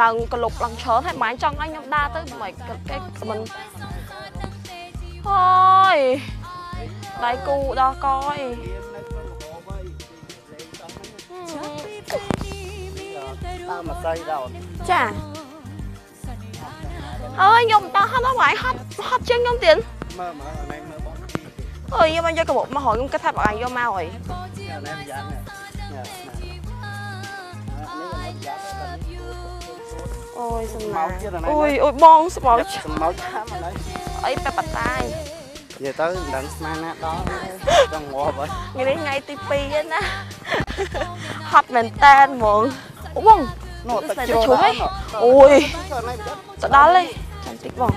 ឡើងក្លុកឡើងច្រើនហើយមិនចង់ឲ្យខ្ញុំដើរទៅមិនគេមិនអូយ ដៃគូដល់កអីតាមមកស្អីដល់ចាអើយខ្ញុំតោះហត់ដល់ហើយហត់ហត់ជាងខ្ញុំទៀតមើលមើលអណែមើលបងអើយខ្ញុំបានយកកាបូបមកហើយខ្ញុំគិតថាបងឯងយកមកហើយអណែប្រយ័ត្ននេះនេះនេះប្រយ័ត្នអូយសំណាមកទៀតអានេះអូយអូយបងស្មោចសម្មកខាំអានេះអីប៉ែបតាយ និយាយទៅមិនដឹងស្មានណាដល់ចង់ងាប់ហើយថ្ងៃនេះថ្ងៃទី2ហ្នឹងណាហត់មែនតែនហ្មងអូបងនោះទឹកស្នេហ៍ជ្រោះជ្រុះហីដល់អូយទៅណៃប្រយ័ត្នទៅដល់ហីចាំតិចបង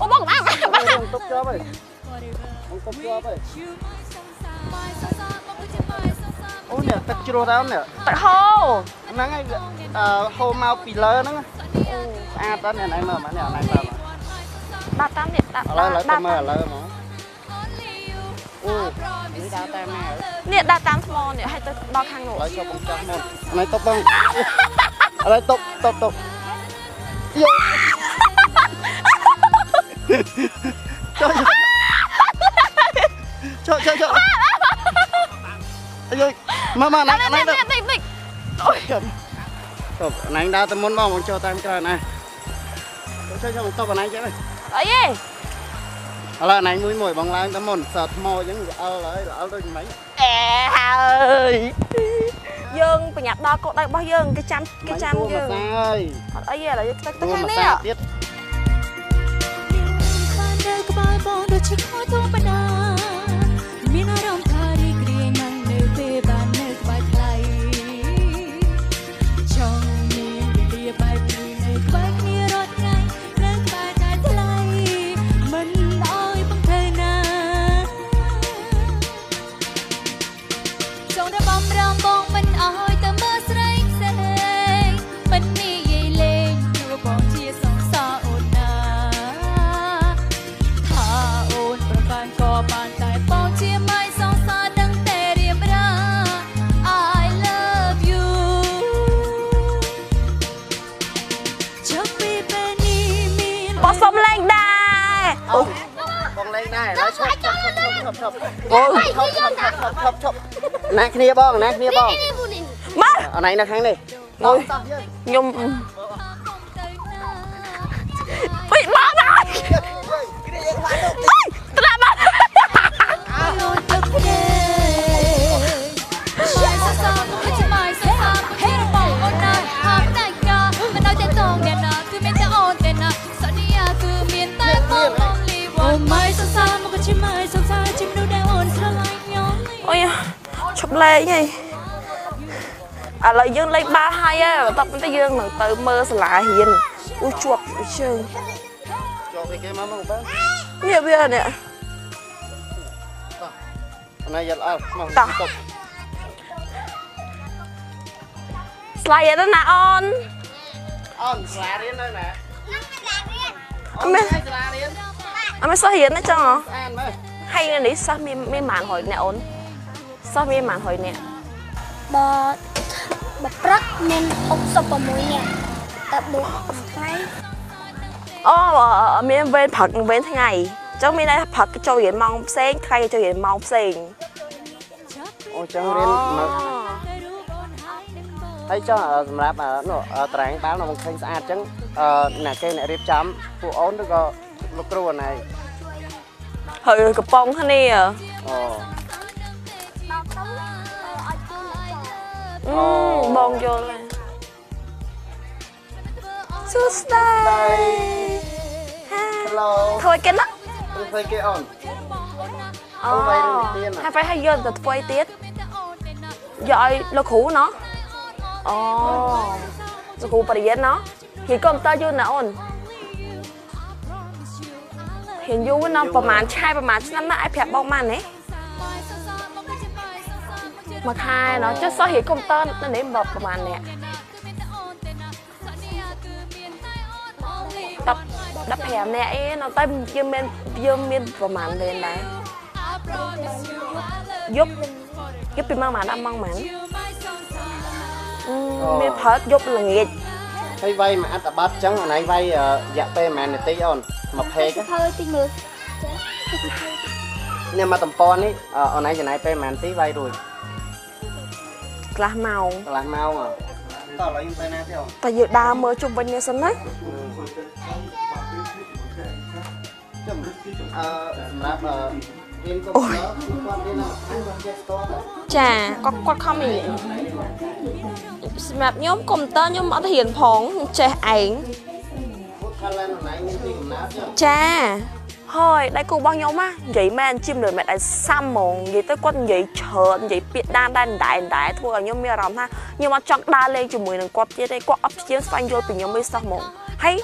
អូបងបានបានបានបងទុកជាប់ហើយបងទុកជាប់ហើយអូនេះទឹកជ្រោះដល់នេះទឹកហូរហ្នឹងហើយអឺហូរមកពីលើហ្នឹងស្អាតដល់នេះណៃមើលមកនេះណៃមើលមក ដើរតាមនេះដើរឥឡូវឥឡូវទៅដើរមើលឥឡូវហ្មងអូនេះដើរតាមណានេះដើរតាមថ្មនេះឲ្យទៅដល់ខាងនោះឥឡូវចូលបងចាស់មុនឥឡូវតុបបងឥឡូវតុបតុបតុបចូលចូលចូលអាយមកមកណាស់ណាស់នេះនេះនេះអូយតុបណាស់ដើរទៅមុនបងបងចូលតាមក្រោយណាចូលចូលតុបណាស់ចឹង អីទេឥឡូវណាស់មួយមួយបងឡើងទៅមុនសើថ្មចឹងវាអល់ហើយអល់ដូចម៉េចអេហើយយើងប្រញាប់ដល់កោដៅរបស់យើងគេចាំគេចាំយើងហើយអត់អីទេឥឡូវយើងទៅទៅរួមខាងមួយនេះសាទៀតនៅក្បែរបងដូចជាខោធម្មតាមានអារម្មណ៍ អូយឈប់ឈប់ឈប់ឈប់ឈប់ឈប់ណាគ្នាបងណាគ្នាបងមកអណៃនៅខាងនេះអូយខ្ញុំអុយមកមកអុយត្រាក់មកអូនទឹក ឈប់លេងហីឥឡូវយើងលេងបាល់ហើយហ៎បន្ទាប់ទៅយើងនឹងទៅមើលសាលារៀនអូជាប់ជើងចូលពីគេមកមកបងនេះវានេះអណៃយល់អល់មកតោះតុបស្លាយទៅណាអូនអូនសាលារៀននៅណាអត់មានសាលារៀនអត់មានសិស្សរៀនទេចឹងហ៎អានមើលហើយនៅនេះសិស្សមានមានប្រហែល100នាក់អូន សិស្សមានប្រហែល100នាក់បើបើព្រឹកមាន66នាក់តែបូកថ្ងៃអូមានវេនព្រឹកនិងវេនថ្ងៃចឹងមានន័យថាព្រឹកចូលរៀនម៉ោងផ្សេងថ្ងៃចូលរៀនម៉ោងផ្សេងអូចឹងរៀនមកហើយចុះសម្រាប់នោះត្រាំងបាល់នៅមកឃើញស្អាតចឹងអឺអ្នកគេអ្នករៀបចំពួកអូនឬក៏លោកគ្រូអណៃហើយកំប៉ុងគ្នាអូ បងយល់ហើយសួស្ដី Hello ធ្វើគេណាធ្វើគេអូនអូអូវ៉ៃនឹងទៀនហើយ phải ឲ្យយកទៅធ្វើអីទៀតយកឲ្យលោកគ្រូណោះអូលោកគ្រូបរិញ្ញាណណោះហ៊ានកុំព្យូទ័រយូរណាអូនហ៊ានយូរណាស់ប្រហែលឆែប្រហែលឆ្នាំណាឲ្យប្រាប់បងបានទេ មួយខែណោះចុះសោះហ៊ានកុំព្យូទ័រនៅនេះប្រហែលអ្នក10 15នាក់អីនៅតែយើងមានយើងមានប្រហែលលេនដែរយប់យប់ពីម៉ោងប៉ុន្មានដល់ម៉ោងប៉ុន្មានអឺមានព្រឹកយប់ល្ងាចហើយវាយមួយអត្តបទចឹងអណៃវាយរយៈពេលប្រហែលនាទីអូនមួយផេកធ្វើតិចមើលនេះមកតំព័ន្ធនេះអណៃចំណាយពេលប្រហែលនាទីវាយរួច កន្លះម៉ោងកន្លះម៉ោងហ៎តោះឥឡូវខ្ញុំទៅណាទៀតអូនតែយើងដើរមើលជុំវិញនេះសិនណាចាំអឺសម្រាប់អឺរៀនកុំព្យូទ័រគាត់រៀននៅខាងគាត់ចេះស្គាល់ចាគាត់គាត់ខំនិយាយសម្រាប់ខ្ញុំកុំព្យូទ័រខ្ញុំអត់ហ៊ានផងចេះឯងពួកខាងឡានអណៃមានទីកំណើតចឹងចា ហើយដៃគូរបស់ខ្ញុំណានិយាយមែនជិមលើមែនដៃសាំហ្មងនិយាយទៅគាត់និយាយច្រើននិយាយពាក្យដានដែរដែរដែរធ្វើឲ្យខ្ញុំមានអារម្មណ៍ថាខ្ញុំអត់ចង់ដើរលេងជាមួយនឹងគាត់ទៀតទេគាត់អត់ព្យាយាមស្វែងយល់ពីខ្ញុំមិនសោះហ្មងហើយ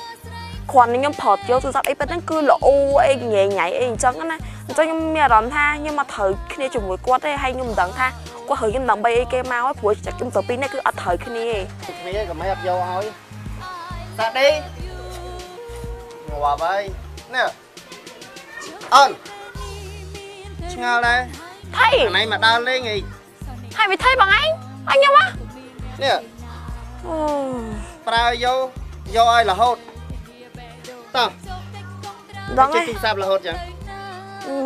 គ្រាន់តែខ្ញុំប្រត់យកទូរស័ព្ទអីប៉ុណ្ណឹងគឺល្អអីញ៉ៃញ៉ៃអីអញ្ចឹងណាអញ្ចឹងខ្ញុំមានអារម្មណ៍ថាខ្ញុំមកត្រូវគ្នាជាមួយគាត់ទេហើយខ្ញុំមិនដឹងថាគាត់ហៅខ្ញុំដើម្បីអីគេមកព្រោះខ្ញុំទៅពីនេះគឺអត់ត្រូវគ្នាទេគ្នាក៏មិនអត់យកឲ្យសាឌីងាប់ហើយនេះ អូនឆ្ងល់ដែរថៃអាណៃមកដើរលេងអីថៃវិថៃបងឯងអញខ្ញុំហ៎នេះអូប្រើយកយកឲ្យរហូតតោះដឹងជិះហើយទូរស័ព្ទរហូតចឹង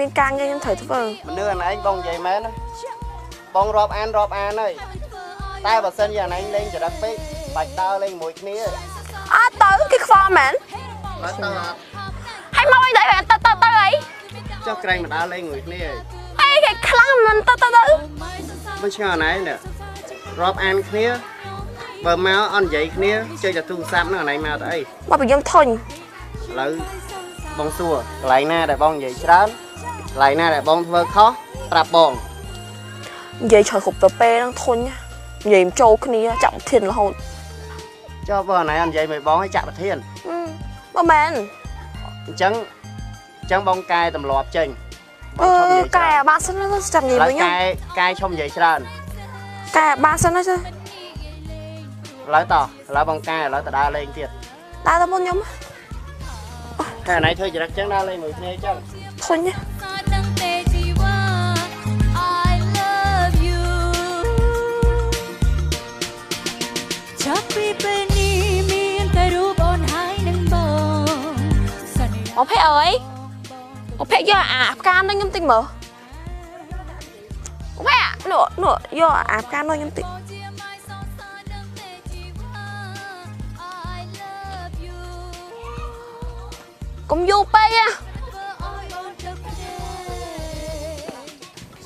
មានការងារខ្ញុំត្រូវធ្វើមនុស្សអាណឯងបងនិយាយមែនណាបងរាប់អានរាប់អានហើយតែបើសិនជាអាណឯងលេងចរិតពេកបាច់ដើរលេងមួយគ្នាអត់ទៅគេខ្វល់មែនបើទៅអត់ ហើយមកអីដែរទៅទៅទៅអីចុះក្រែងមកដើរលេងមួយគ្នាអីគេខ្លាំងមិនទៅទៅទៅមិនឆ្ងល់អាណឯងនេះរាប់អានគ្នាបើមកអត់និយាយគ្នាចុចតែទូរស័ព្ទហ្នឹងអាណឯងមកទៅអីមកពីខ្ញុំធុញឥឡូវបងសួរកន្លែងណាដែលបងនិយាយច្រើនកន្លែងណាដែលបងធ្វើខុសប្រាប់បងនិយាយឆ្លើយគ្រប់ទៅពេលហ្នឹងធុញណានិយាយមិនចូលគ្នាចាក់ប្រធានរហូតចុះបើអាណែអត់និយាយមួយបងឲ្យចាក់ប្រធានបើមែន អញ្ចឹងអញ្ចឹងបងកែទម្លាប់ចេញអឺកែអាបាសិនទៅចាំនិយាយឥឡូវិញវកែកែឈុំនិយាយច្រើនកែអាបាសិនទៅឥឡូវតោះឥឡូវបងកែឥឡូវទៅដើរលេងទៀតដើរទៅមុនខ្ញុំតែអាណែធ្វើចរិតចឹងដើរលេងមួយគ្នាចឹងធុញណាដឹងទេជីវ៉ា I love you ចាប់ពីពេល សន្យាមកភ័ក្រអើយមកភ័ក្រយកអាផ្កានោះខ្ញុំតិចមើលមកភ័ក្រនោះនោះយកអាផ្កានោះខ្ញុំតិចកុំយូរពេកណា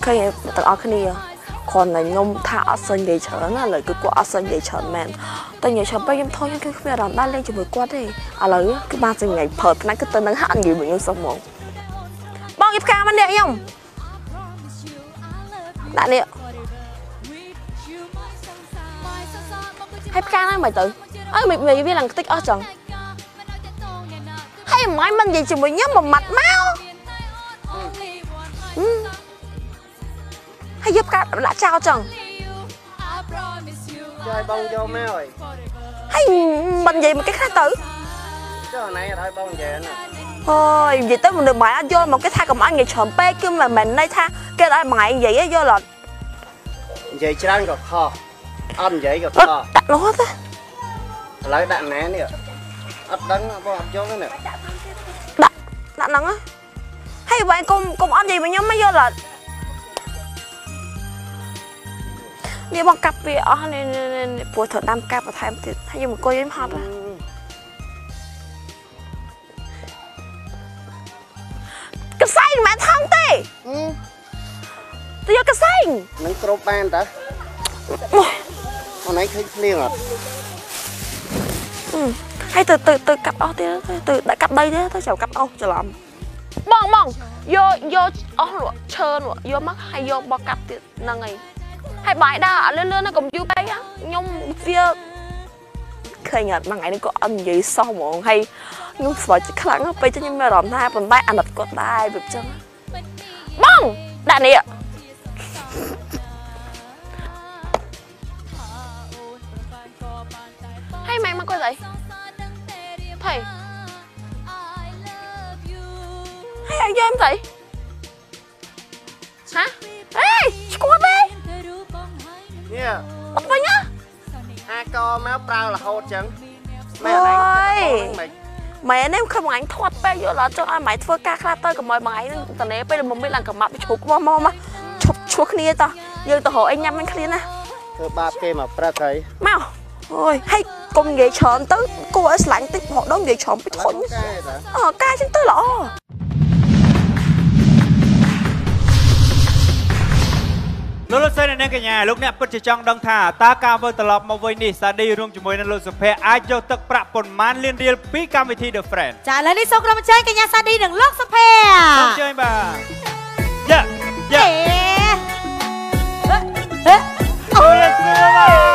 ឃើញទាំងអស់គ្នា គ្រាន់តែខ្ញុំថាអត់សិននិយាយច្រើនណាឥឡូវគឺគាត់អត់សិននិយាយច្រើនមែនតែនិយាយច្រើនពេកខ្ញុំធុញខ្ញុំគឺគ្មានអារម្មណ៍ដែរលេងជាមួយគាត់ទេឥឡូវគឺបានតែថ្ងៃព្រឹកថ្ងៃគឺទៅនឹងហាក់និយាយមួយខ្ញុំសោះហ្មងបងយីផ្កាមកនេះខ្ញុំដាក់នេះហើយផ្កាហ្នឹងមិនទៅអើមិនវាឡើងខ្ទេចអស់ចឹងហើយមិនមិននិយាយជាមួយខ្ញុំមួយម៉ាត់មក ហើយយកផ្កាដាក់ចោលចឹងចុះឲ្យបងយកមកហើយហើយមិននិយាយមកគេខ្លះទៅចុះអាណែអត់ឲ្យបងនិយាយណាអូយនិយាយទៅមនុស្សម៉ែអត់យល់មកគេថាកុំអញនិយាយច្រើនពេកគឺមិនមែនន័យថាគេឲ្និយាយយល់អត់និយាយច្រើនក៏ខុសអត់និយាយក៏ខុសដាក់នោះទៅឥឡូវដាក់ណែនេះអត់ដឹងបងអត់យល់ទេណាដាក់ហ្នឹងហើយបើកុំកុំអត់និយាយមកខ្ញុំមកយល់អត់នេះបងកាប់វាអស់នេះព្រោះត្រូវដាំកាប់បន្ថែមទៀតហើយខ្ញុំអង្គុយខ្ញុំហត់កសែងមិនមែនថងទេទៅយកកសែងនឹងគ្រប់បានតើអូនឯងឃើញភ្លៀងអត់ហើយទៅទៅទៅកាប់អស់ទៀតទៅដាក់កាប់ដីទៀតទៅចាំកាប់អស់ច្រឡំបងបងយកយកអស់លក់ឈើលក់យកមកហើយយកបោះកាប់ទៀតហ្នឹងហើយ ហើយបាយដើរអត់លឿនលឿនណាកុំយូរពេកខ្ញុំវាឃើញអត់មួយថ្ងៃនេះក៏អត់និយាយសោះហ្មងហើយខ្ញុំស្វាយចិត្តខ្លាំងពេកចឹងខ្ញុំមានអារម្មណ៍ថាប៉ុន្តែអាណិតគាត់ដែរវាចឹងបងដាក់នេះហើយម៉ែមកគាត់អីថៃហើយអាយយកទៅហ៎អេស្គាល់ទេ នេះអត់វិញណាអាកមកប្រើរហូតចឹងអើយម៉ែនេះខំមួយអញធាត់ពេកយល់អត់ចង់ឲ្យម៉ែធ្វើការខ្លះទៅកុំឲ្យមួយថ្ងៃហ្នឹងតនេពេលមុំមានឡើងកំមាប់ជ្រុកមកមកមកឈប់ឈ្លោះគ្នាតោះយើងទៅរកអីញ៉ាំមិនគ្នាណាធ្វើបាបគេមកព្រឹកហើយមកអូយហើយកុំនិយាយច្រើនទៅគួរឲ្យស្រឡាញ់តិចម្ដងនិយាយច្រើនពេកធុញអើកាយចឹងទៅល្អ លោកលោកស្រីនិងកញ្ញាលោកអ្នកពិតជាចង់ដឹងថាតើការវិលត្រឡប់មកវិញនេះសាឌីរួមជាមួយនឹងលោកសុភ័ក្រអាចយកទឹកប្រាក់ប៉ុន្មានលានរៀលពីកម្មវិធី The Friend ចាឥឡូវនេះសូមក្រុមអញ្ជើញកញ្ញាសាឌីនិងលោកសុភ័សូមក្រអញ្ជើញបាទយ៉ាយ៉ាអូយសួរបាទ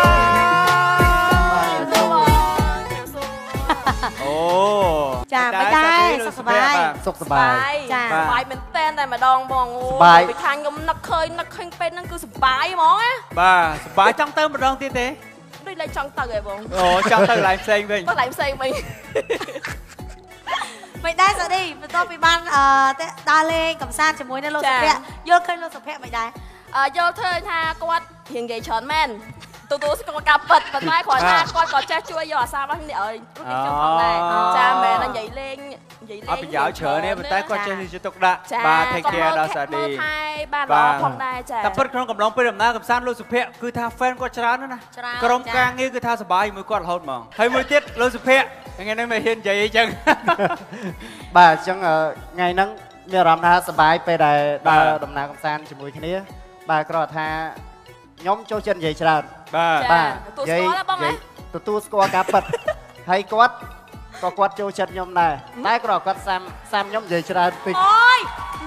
សុខសប្បាយសុខសប្បាយចាសប្បាយមែនតែនតែម្ដងបងអូសប្បាយពីខាងខ្ញុំនឹកឃើញនឹកឃើញពេលហ្នឹងគឺសប្បាយហ្មងណាបាទសប្បាយចង់ទៅម្ដងទៀតទេដូចលេចចង់ទៅហ៎បងអូចង់ទៅកន្លែងផ្សេងវិញទៅកន្លែងផ្សេងវិញមិនដែរសាឌីបន្ទាប់ពីបានអឺតែដើរលេងកំសាន្តជាមួយនៅលោកសុភ័ក្រយល់ឃើញលោកសុភ័ក្រមិនដែរអឺយល់ឃើញថាគាត់រៀងនិយាយច្រើនមែន ទទួលស្គាល់ការពិតប៉ុន្តែគ្រាន់តែគាត់ក៏ចេះជួយយកអាសារបស់គ្នាឲ្យពួកខ្ញុំផងដែរចាមែនតែនិយាយលេងនិយាយលេងអត់ប្រយោជន៍ច្រើនទេប៉ុន្តែគាត់ចេះយកទុកដាក់ចាបាទ take care ដល់សាឌីមើលថែបានល្អផងដែរចាតែពិតក្នុងកំឡុងពេលដំណើរកំសាន្តលោកសុភ័ក្រគឺថា fan គាត់ច្រើនណាស់ណាច្រើនក្រុមចាការងារគឺថាសប្បាយជាមួយគាត់រហូតហ្មងហើយមួយទៀតលោកសុភ័ក្រថ្ងៃនេះមិនហ៊ាននិយាយអីចឹងបាទអញ្ចឹងអឺថ្ងៃហ្នឹងមានអារម្មណ៍ថាសប្បាយពេលដែលបាដើទរដំណើរកម្សាន្តជាមួយគ្នាបាទគ្រាន់តែថា ខ្ញុំចូលចិត្តនិយាយច្រើនបាទបាទទទួលស្គាល់ណាបងណានិយាយទទួលស្គាល់ការពិតហើយគាត់ក៏គាត់ចូលចិត្តខ្ញុំដែរតែគ្រាន់តែគាត់សាំសាំខ្ញុំនិយាយច្រើនពេកអូយ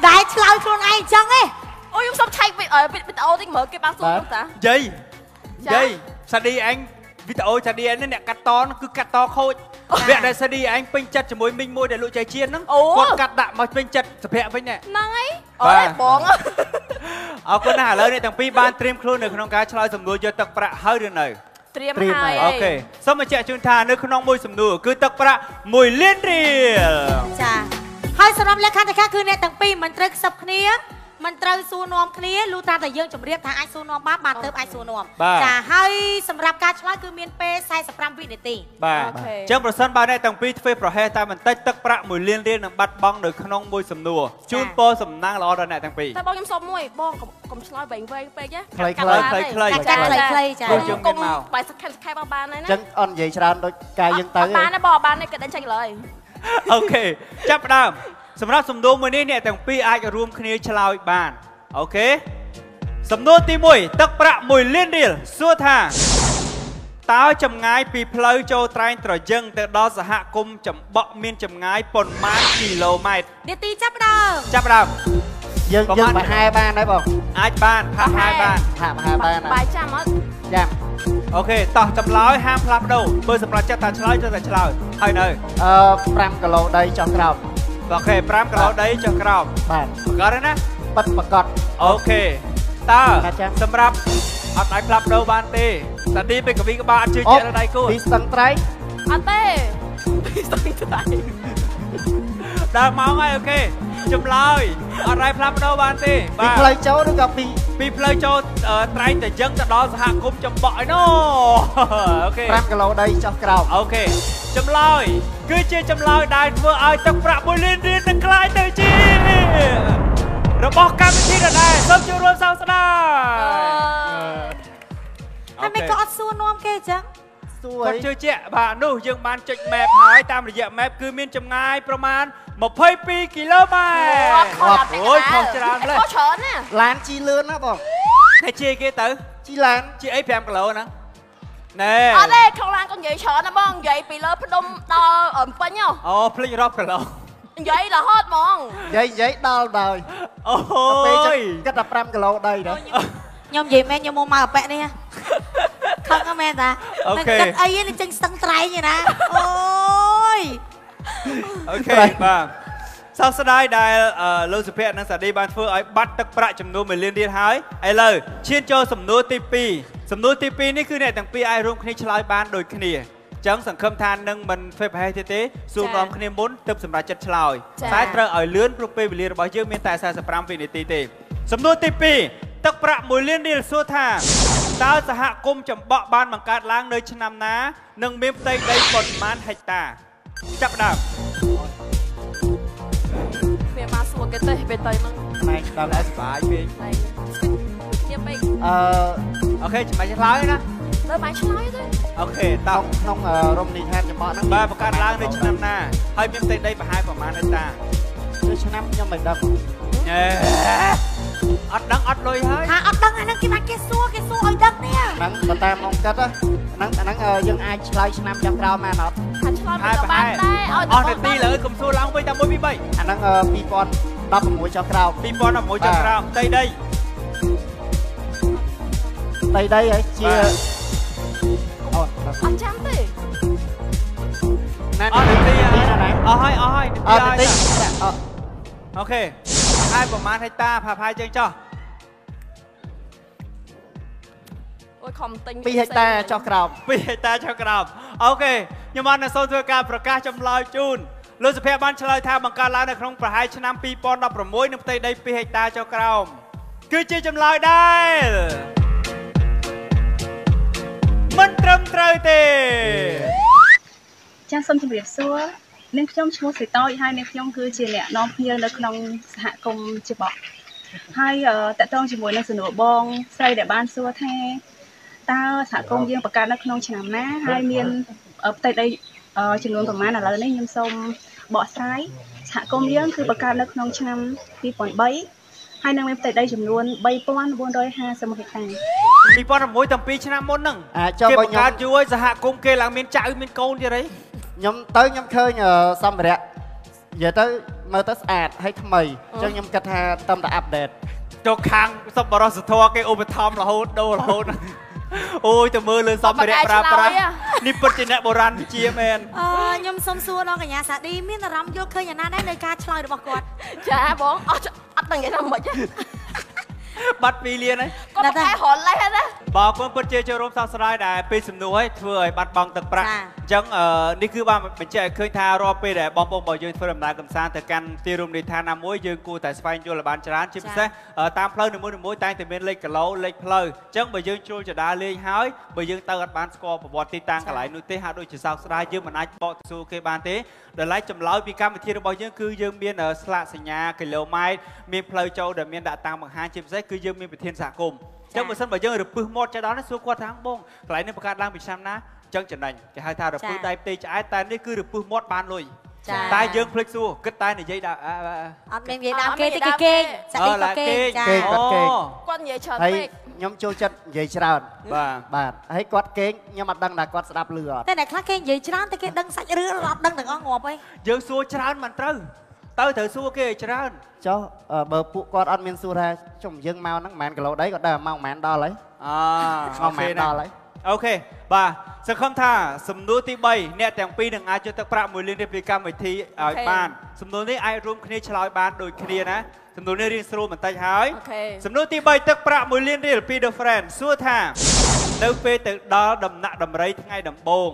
ដែរឆ្លើយខ្លួនឯងអញ្ចឹងឯងអូខ្ញុំសុំឆែកវីដេអូវីដេអូតិចមើលគេបានសួរខ្ញុំតាយាយចាយាយសាឌីឯងវីដេអូសាឌីឯងនេះអ្នកកាត់តនោះគឺកាត់តខូច វគ្គដែលសាឌីឯងពេញចិត្តជាមួយមីងមួយដែលលក់ចៃជៀនហ្នឹងគាត់កាត់ដាក់មកពេញចិត្តសុភ័ក្រវិញណែហ្នឹងហើយបាអូទយបងអរគុណណាស់ឥឡូវអ្នកទាំងពីរបានត្រៀមខ្លួននៅក្នុងការឆ្លើយសំណួរយកទឹកប្រាក់ហើយឬនៅត្រៀមហើយអូខេសូមបញ្ជាក់ជូនថានៅក្នុងមួយសំណួរគឺទឹកប្រាក់1លានរៀលចាហើយសម្រាប់លក្ខន្តិកគឺអ្នកទាំងពីរមិនត្រូវខ្សឹបគ្នា មិនត្រូវសួរនាំគ្នាលុះត្រាតែយើងជម្រាបថាអាចសួរនាំបានបានទៅអាចសួរនាំបាទចាហើយសម្រាប់ការឆ្លើយគឺមានពេល45វិនាទីបាទអញ្ចឹងប្រសិនបើអ្នកទាំងពីរធ្វើប្រហែសតែបន្តិចទឹកប្រាក់1លានរៀលនឹងបាត់បង់នៅក្នុងមួយសំណួរជូនពរសំណាងល្អដល់អ្នកទាំងពីរតែបងខ្ញុំសុំមួយបងកុំកុំឆ្លើយវែងវែងពេកណាខ្លីៗកាត់បានខ្លីៗទេកាត់ខ្លីៗចាចាកុំយើងកុំមានមកបែរសខេសខេបបានហើយអណាញ្ចឹងអត់និយាយច្រើនដូចកាយយើងទៅអត់បានទេបងអត់បានទេគិតតែចេញលើយអូខេចាប់ផ្ដើម សម្រាប់សំណួរមួយនេះអ្នកទាំងពីរអាចរួមគ្នាឆ្លើយបានអូខេសំណួរទី1ទឹកប្រាក់1លានរៀលសួរថាតើចម្ងាយពីផ្លូវចូលត្រែងត្រយឹងទៅដល់សហគមន៍ចំបក់មានចម្ងាយប៉ុន្មានគីឡូម៉ែត្រនាទីចាប់ផ្ដើមចាប់ផ្ដើមយើងប្រយើងមាណប្រហែលបានដែរបងអាចបានផាហាយបានហាក់ប្រហែលបានបាយចាំអត់ចាំអូខេតោះចម្លើយហាមផ្លាស់ប្ដូរបើសម្រាប់ចិត្តតាឆ្លើយទៅតែឆ្លើយហើយនៅអឺ5គីឡូដីចុះក្រោម អូខេ5គីឡូដីចុះក្រោមបាទប្រកាសទេណាប៉ិតប្រកបអូខេតើសម្រាប់អត់អាចផ្លាស់ប្ដូរបានទេតាទីពេលកវីក្បាលអត់ជឿជាក់ដល់ដៃគូពីស្ទឹងត្រែងអត់ទេពីស្ទឹងត្រែង ដល់ម៉ោងហើយអូខេចម្លើយអត់អាចផ្លាស់ប្ដូរបានទេពីផ្លូវចូលឬក៏ពីពីផ្លូវចូលអឺត្រែងតែយឹងទៅដល់សហគមន៍ចំបក់ឯណូអូខេ5គីឡូដីចុះក្រោមអូខេចម្លើយ គឺជាចម្លើយដែលធ្វើឲ្យទឹកប្រាក់1លានរៀលនឹងក្លាយទៅជារបស់កម្មវិធីដដែលសូមចូលរួមសោកស្ដាយហើយមិនក៏អត់សួរនាំគេអញ្ចឹងសួរគាត់ជឿជាក់បាទនោះយើងបានចុច map ហើយតាមរយៈ map គឺមានចម្ងាយប្រមាណ 22គីឡូម៉ែត្រអូយខុសច្រើនម្លេះខុសច្រើនណាឡានជីលឿនណាបងតែជាគេទៅជីឡានជាអី5គីឡូណាណែអត់ទេក្នុងឡានក៏និយាយច្រើនណាបងនិយាយពីលើភ្នំដល់អម្ពិញហ៎អូភ្លេចរាប់គីឡូនិយាយរហូតហ្មងនិយាយនិយាយដល់ដល់អូពេលចឹងយគិតតែ5គីឡូដីដែរខ្ញុំនិយាយមែនខ្ញុំមកមកអប៉ែនេះខឹងហ្នឹងមែនតាអូមិនខេគិតអីទេនឹងចេញស្ទឹងត្រែងទេណាអូយ អូខេបាទសោកស្ដាយដែលអឺលោកសុភ័ក្រនិងសាឌីបានធ្វើឲ្យបាត់ទឹកប្រាក់ចំនួន1លានរៀលហើយឥឡូវឈានចូលសំណួរទី2សំណួរទី2នេះគឺអ្នកទាំងពីរអាចរួមគ្នាឆ្លើយបានដូចគ្នាអញ្ចឹងសង្ឃឹមថានឹងមិនធ្វើប្រហែសទៀតទេសួរនាំគ្នាមុនទើបសម្រាប់ចិត្តឆ្លើយចា៎តែត្រូវឲ្យលឿនព្រោះពេលវេលារបស់យើងមានតែ45វិនាទីទេសំណួរទី2ទឹកប្រាក់1លានរៀលសួរថាតើសហគមន៍ចំបក់បានបង្កើតឡើងនៅឆ្នាំណា និងមានផ្ទៃដីប៉ុន្មានហិកតា ចាប់ផ្ដើមវាមកសួរគេទេពេលទៅហ្នឹងផ្នែកដល់តែសុបាយពេកខ្ញុំពេកអឺអូខេចាំបាច់ឆ្លើយណាលើបាយឆ្លើយទេអូខេតោះក្នុងអឺរមណីយដ្ឋានចំបក់ហ្នឹងបាទបង្កើតឡើងនៅឆ្នាំណាហើយមានផ្ទៃដីប្រហែលប្រមាណហិកតាគឺឆ្នាំខ្ញុំមិនដឹងអេ អត់ដឹងអត់លុយហើយថាអត់ដឹងអាហ្នឹងគេបាច់គេសួរគេសួរឲ្យដឹងនេះហ្នឹងបើតាមមកគិតហ្នឹងអាហ្នឹងអឺយើងអាចឆ្លើយឆ្នាំចុងក្រោយបានអត់ថាឆ្លើយហេមិនតុក៏បានដែរឲ្យអស់នាទីលើកុំសួរឡើងវិញតែ1 2 3អាហ្នឹងអឺ2016ចុះក្រោម2011ចុងក្រោមផ្ទៃដីដីដីហើយជាបាទអូអត់ចាំទេណាអស់នាទីហើយណាណាអស់ហើយអស់ហើយអត់នាទីហើយអត់អូខេ ហើយប្រមាណហិកតាផាផាយជាងចោះអូយខំទិញ2ហិកតាចុះក្រោម2ហិកតាចុងក្រោមអូខេខ្ញុំបាននឹងសូមធ្វើការប្រកាសចម្លើយជូនលោកសុភ័ក្របានឆ្លើយថាបង្កើតឡើងនៅក្នុងប្រហែលឆ្នាំ2016នៅផ្ទៃដី2ហិកតាចុះក្រោមគឺជាចម្លើយដែលមិនត្រឹមត្រូវទេចាសសូមជម្រាបសួរ នាងខ្ញុំឈ្មោះសេតូចហើយនាងខ្ញុំគឺជាអ្នកនាំភ្ញៀវនៅក្នុងសហគមន៍ជាបកហើយអឺតកតងជាមួយនឹងសំណួរបងស្រីដែលបានសួរថាតើសហគមន៍យើងបង្កើតនៅក្នុងឆ្នាំណាហើយមានអឺផ្ទៃដីអឺចំនួនប្រមាណឥឡូវនេះខ្ញុំសូមបកស្រាយសហគមន៍យើងគឺបង្កើតនៅក្នុងឆ្នាំ2003ហើយនឹងមានផ្ទៃដីចំនួន3450ហិកតា2006តាំងពីឆ្នាំមុនហ្នឹងអាចុះគេបើបង្កើតខ្ញុំយូរហើយសហគមន៍គេឡើងមានចៅមានកូនទៀតអី ខ្ញុំទៅខ្ញុំឃើញអឺសម្ភារៈនិយាយទៅមើលទៅស្អាតហើយថ្មីអញ្ចឹងខ្ញុំគិតថាតំតែអាប់ដេតចុះខាងសពបរសធរគេឧបត្ថម្ភរហូតដូររហូតអូយទៅមើលលើសម្ភារៈប្រើប្រាស់នេះពិតជាអ្នកបុរាណវិជាមែនអឺខ្ញុំសុំសួរដល់កញ្ញាសាឌីមានអារម្មណ៍យល់ឃើញយ៉ាងណាដែរនៅការឆ្លើយរបស់គាត់ចាបងអត់អត់ដឹងនិយាយថាម៉េចទេ បាត់2លានហើយគាត់ប្រកែរហលេះណាបងប្អូនពិតជាចូលរួមសោកស្ដាយដែលពេលសំណួរឲ្យធ្វើឲ្យបាត់បង់ទឹកប្រាក់អញ្ចឹងអឺនេះគឺបានបញ្ជាក់ឲ្យឃើញថារាល់ពេលដែលបងប្អូនរបស់យើងធ្វើដំណើរកម្សាន្តទៅកាន់ទីរួមនីយដ្ឋានណាមួយយើងគួរតែស្វែងយល់ឲ្យបានច្រើនជាពិសេសអឺតាមផ្លូវនីមួយៗតែងតែមានលេខគីឡូលេខផ្លូវអញ្ចឹងបើយើងចូលចដាលេងហើយបើយើងទៅអត់បានស្គាល់ប្រវត្តិទីតាំងកន្លែងនោះទេហាក់ដូចជាសោកស្ដាយយើងមិនអាចបកទៅសួរគេបានទេដោយឡែកចម្លើយពីកម្មវិធីរបស់យើងគឺយើងមានអឺស្លាកសញ្ញាគីឡូម៉ែត្រមានផ្លូវចូលដែលមានដាក់តាំងបង្ហាញជាពិសេសគឺយើងមានប្រធានសហគមន៍អញ្ចឹងបើសិនបើយើងរពឹសមាត់ចេះដល់នេះសួរគាត់ថាបងកន្លែងនេះបង្កើតឡើងពីឆ្នាំណាអញ្ចឹងចំណេញគេហៅថារពឹសដៃផ្ទៃឆ្អែតតែនេះគឺរពឹសមាត់បានលុយចា៎តែយើងភ្លេចសួរគិតតែនិយាយដល់អឺអឺអត់មាននិយាយដើមគេទេគេគេងសាឌីក៏គេងចាគេងគាត់គេងគាត់និយាយច្រើនហើយពេកខ្ញុំចូលចិត្តនិយាយច្រើនបាទបាទហើយគាត់គេងខ្ញុំអត់ដឹងថាគាត់ស្ដាប់ឮអត់តែអ្នកខ្លះគេនិយាយច្រើនតែគេដឹងសាច់រឿងអត់ដឹងទាំងអស់ងាប់ហីយើងសួរច្រើនមិនត្រូវ ទៅត្រូវសួរគេឲ្យច្រើនចុះអឺបើពួកគាត់អត់មានសួរថាជុំយើងមកហ្នឹងមិនមែនគីឡូដីគាត់ដើរម៉ោងប៉ុន្មានដល់ហើយអឺម៉ោងប៉ុន្មានដល់ហើយអូខេបាទសង្ឃឹមថាសំណួរទី3អ្នកទាំងពីរនឹងអាចយកទឹកប្រាក់1លានរៀលពីកម្មវិធីឲ្យបានសំណួរនេះអាចរួមគ្នាឆ្លើយបានដូចគ្នាណាសំណួរនេះរៀងស្រួលបន្តិចហើយអូខេសំណួរទី3ទឹកប្រាក់1លានរៀលពី The Friend សួរថា នៅពេលទៅដល់ដំណាក់ដំរីថ្ងៃដំបូង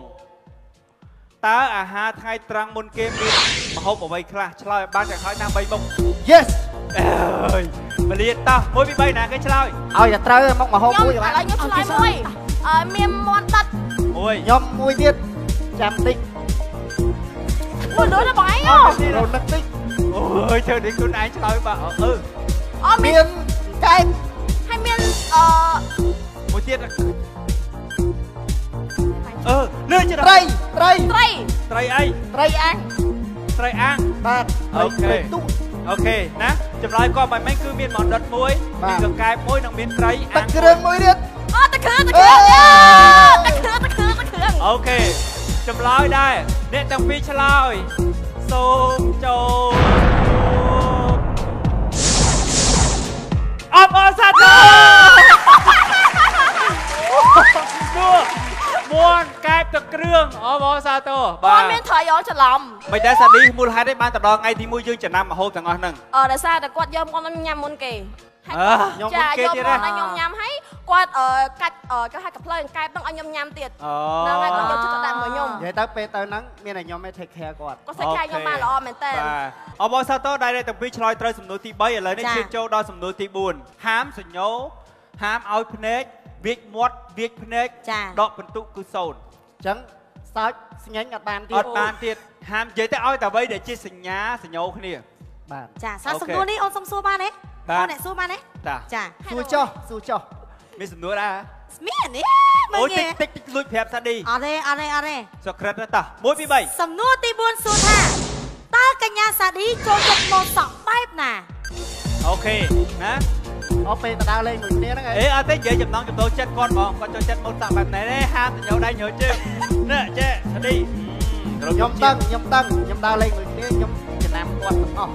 តើអាហារថ្ងៃត្រង់មុនគេមានម្ហូបអ្វីខ្លះឆ្លើយឲ្យបានយ៉ាងហោចណាស់3មុខ Yes អើយមលាតតោះមួយពី3ណាគេឆ្លើយឲ្យតែត្រូវមកមកហូបខ្ញុំមួយឥបានឡូវខ្ញុំឆ្លើយមួយអឺមានមាន់ដិតមួយខ្ញុំមួយទៀតចាំតិចមួយដូចណាបងឯងអត់រនឹកតិចអូយធ្វើនេះខ្លួនឯងឆ្លើយបាទអឺអត់មាមាននកែបហើយមានអឺមួយទៀត អឺលឿនចិត្តត្រីត្រីត្រីត្រីអីត្រីអាំងត្រីអាំងបាទអូខេទូអូខេណាចម្លើយគាត់មិនមែនគឺមានបណ្ឌិតមួយបាទមានកង្កែបមួយនិងមានត្រីអាំងគ្រឿងមួយទៀតអត់ទឹកគ្រឿងទឹកគ្រឿងទឹកគ្រឿងទឹកគ្រឿងទឹកគ្រឿងអូខេចម្លើយដែរអ្នកទាំងពីរឆ្លើយសូមចូលអបអរសាទរ មួមួនកែបទឹកគ្រឿងអបអរសាទរអត់មានត្រូវយកច្រឡំមិនដែរសាឌីមូលហេតុទេបានទៅដល់ថ្ងៃទី1យើងចំណាំមហូបទាំងអស់ហ្នឹងអឺដោយសារតែគាត់យកមកខ្ញុំញ៉ាំមុនគេហើយអើគាត់ខ្ញុំមុនគេចាយកទៀតមកហ៎ឲ្យខ្ញុំញ៉ាំហើយគាត់អឺកាច់អឺគេហៅកាផ្លូវអង្កែបហ្នឹងឲ្យខ្ញុំញ៉ាំទៀតអូហ្នឹងហើយគាត់យកចិត្តដាក់មកខ្ញុំនិយាយទៅពេលទៅហ្នឹងមានតែខ្ញុំឯង take care គាត់គាត់សេចក្ដីខ្ញុំបានល្អមែនតើបាទអបអរសាទរដែលអ្នកទាំងពីរឆ្លើយត្រូវសំណួរទី3ឥឡូវនេះចា៎ឈានចូលដល់សំណួរទី4ហាមសញ្ញោហាមឲ្យភ្នែក វាចមាត់វាចភ្នែកចាដកបន្ទុកគឺសូន្យអញ្ចឹងសើចស្ញែងអត់បានទៀតអត់បានទៀតហាមនិយាយទៅឲ្យតែអ្វីដែលជាសញ្ញាសញ្ញោគ្នាបាទចាសារអូសំខេណួរនេះអូនសុំសួរបានទេបាទអូនអ្នកសួរបានទេតាចាសួរចុះសួរចុះមានសំណួរដែរមាននេះមើអូលយគេតិចតិចតិចលួចប្រាប់សាឌីអត់ទេអត់ទេអត់ទេសុក្រិតណាតា1 2 3សំណួរទី4សួរថាតើកញ្ញាសាឌីចូលចិត្តម៉ូតសក់បែបណាអូខេណា អត់ពេលទៅដើរលេងមួយគ្នាហ្នឹងឯងអេអត់ទេនិយាយចំណងចំណូលចិត្តគាត់ហ្មងគាត់ចូលចិត្តម៉ូតសាក់បែបណែទេហាមសញ្ញោដៃញើជើងនេះចេះសាឌីខ្ញុំដឹងខ្ញុំដឹងខ្ញុំដើរលេងមួយគ្នាខ្ញុំចំណាំគាត់ទាំងអស់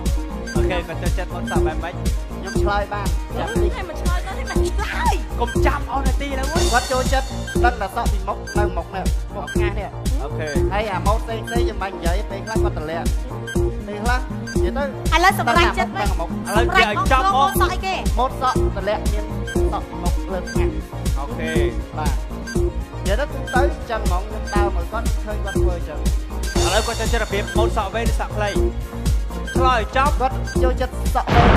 អូខេគាត់ចូលចិត្តម៉ូតសាក់បែបម៉េចខ្ញុំឆ្លើយបានចាំតិចហើយមិនឆ្លើយទៅទេមិនឆ្លើយកុំចាំអស់នាទីឡើយគាត់ចូលចិត្តដឹងតែសក់ពីមុខនៅមុខនេះមុខខាងនេះអូខេហើយអាម៉ូតផ្សេងផ្សេងខ្ញុំមិននិយាយពេលខ្លះគាត់តម្លាក់ពេលខ្លះនិយាយទៅឥឡូវសម្រាប់ចិត្តដឹងវិញមុខឥឡូវគេឲ្យចាប់មកម៉ូតសក់អីគេ ម៉ូតសក់តម្លាក់មានសក់ពីមុខលើខាងអូខេបាទនិយាយទៅទូទៅចឹងហ្មងខ្ញុំដើរមើលគាត់ឃើញគាត់ធ្វើចឹងអឥឡូវគាត់ចូលចិត្តរបៀបម៉ូតសក់វែងឬសក់ខ្លីឆ្លើយចប់គាត់ចូលចិត្តសក់វែង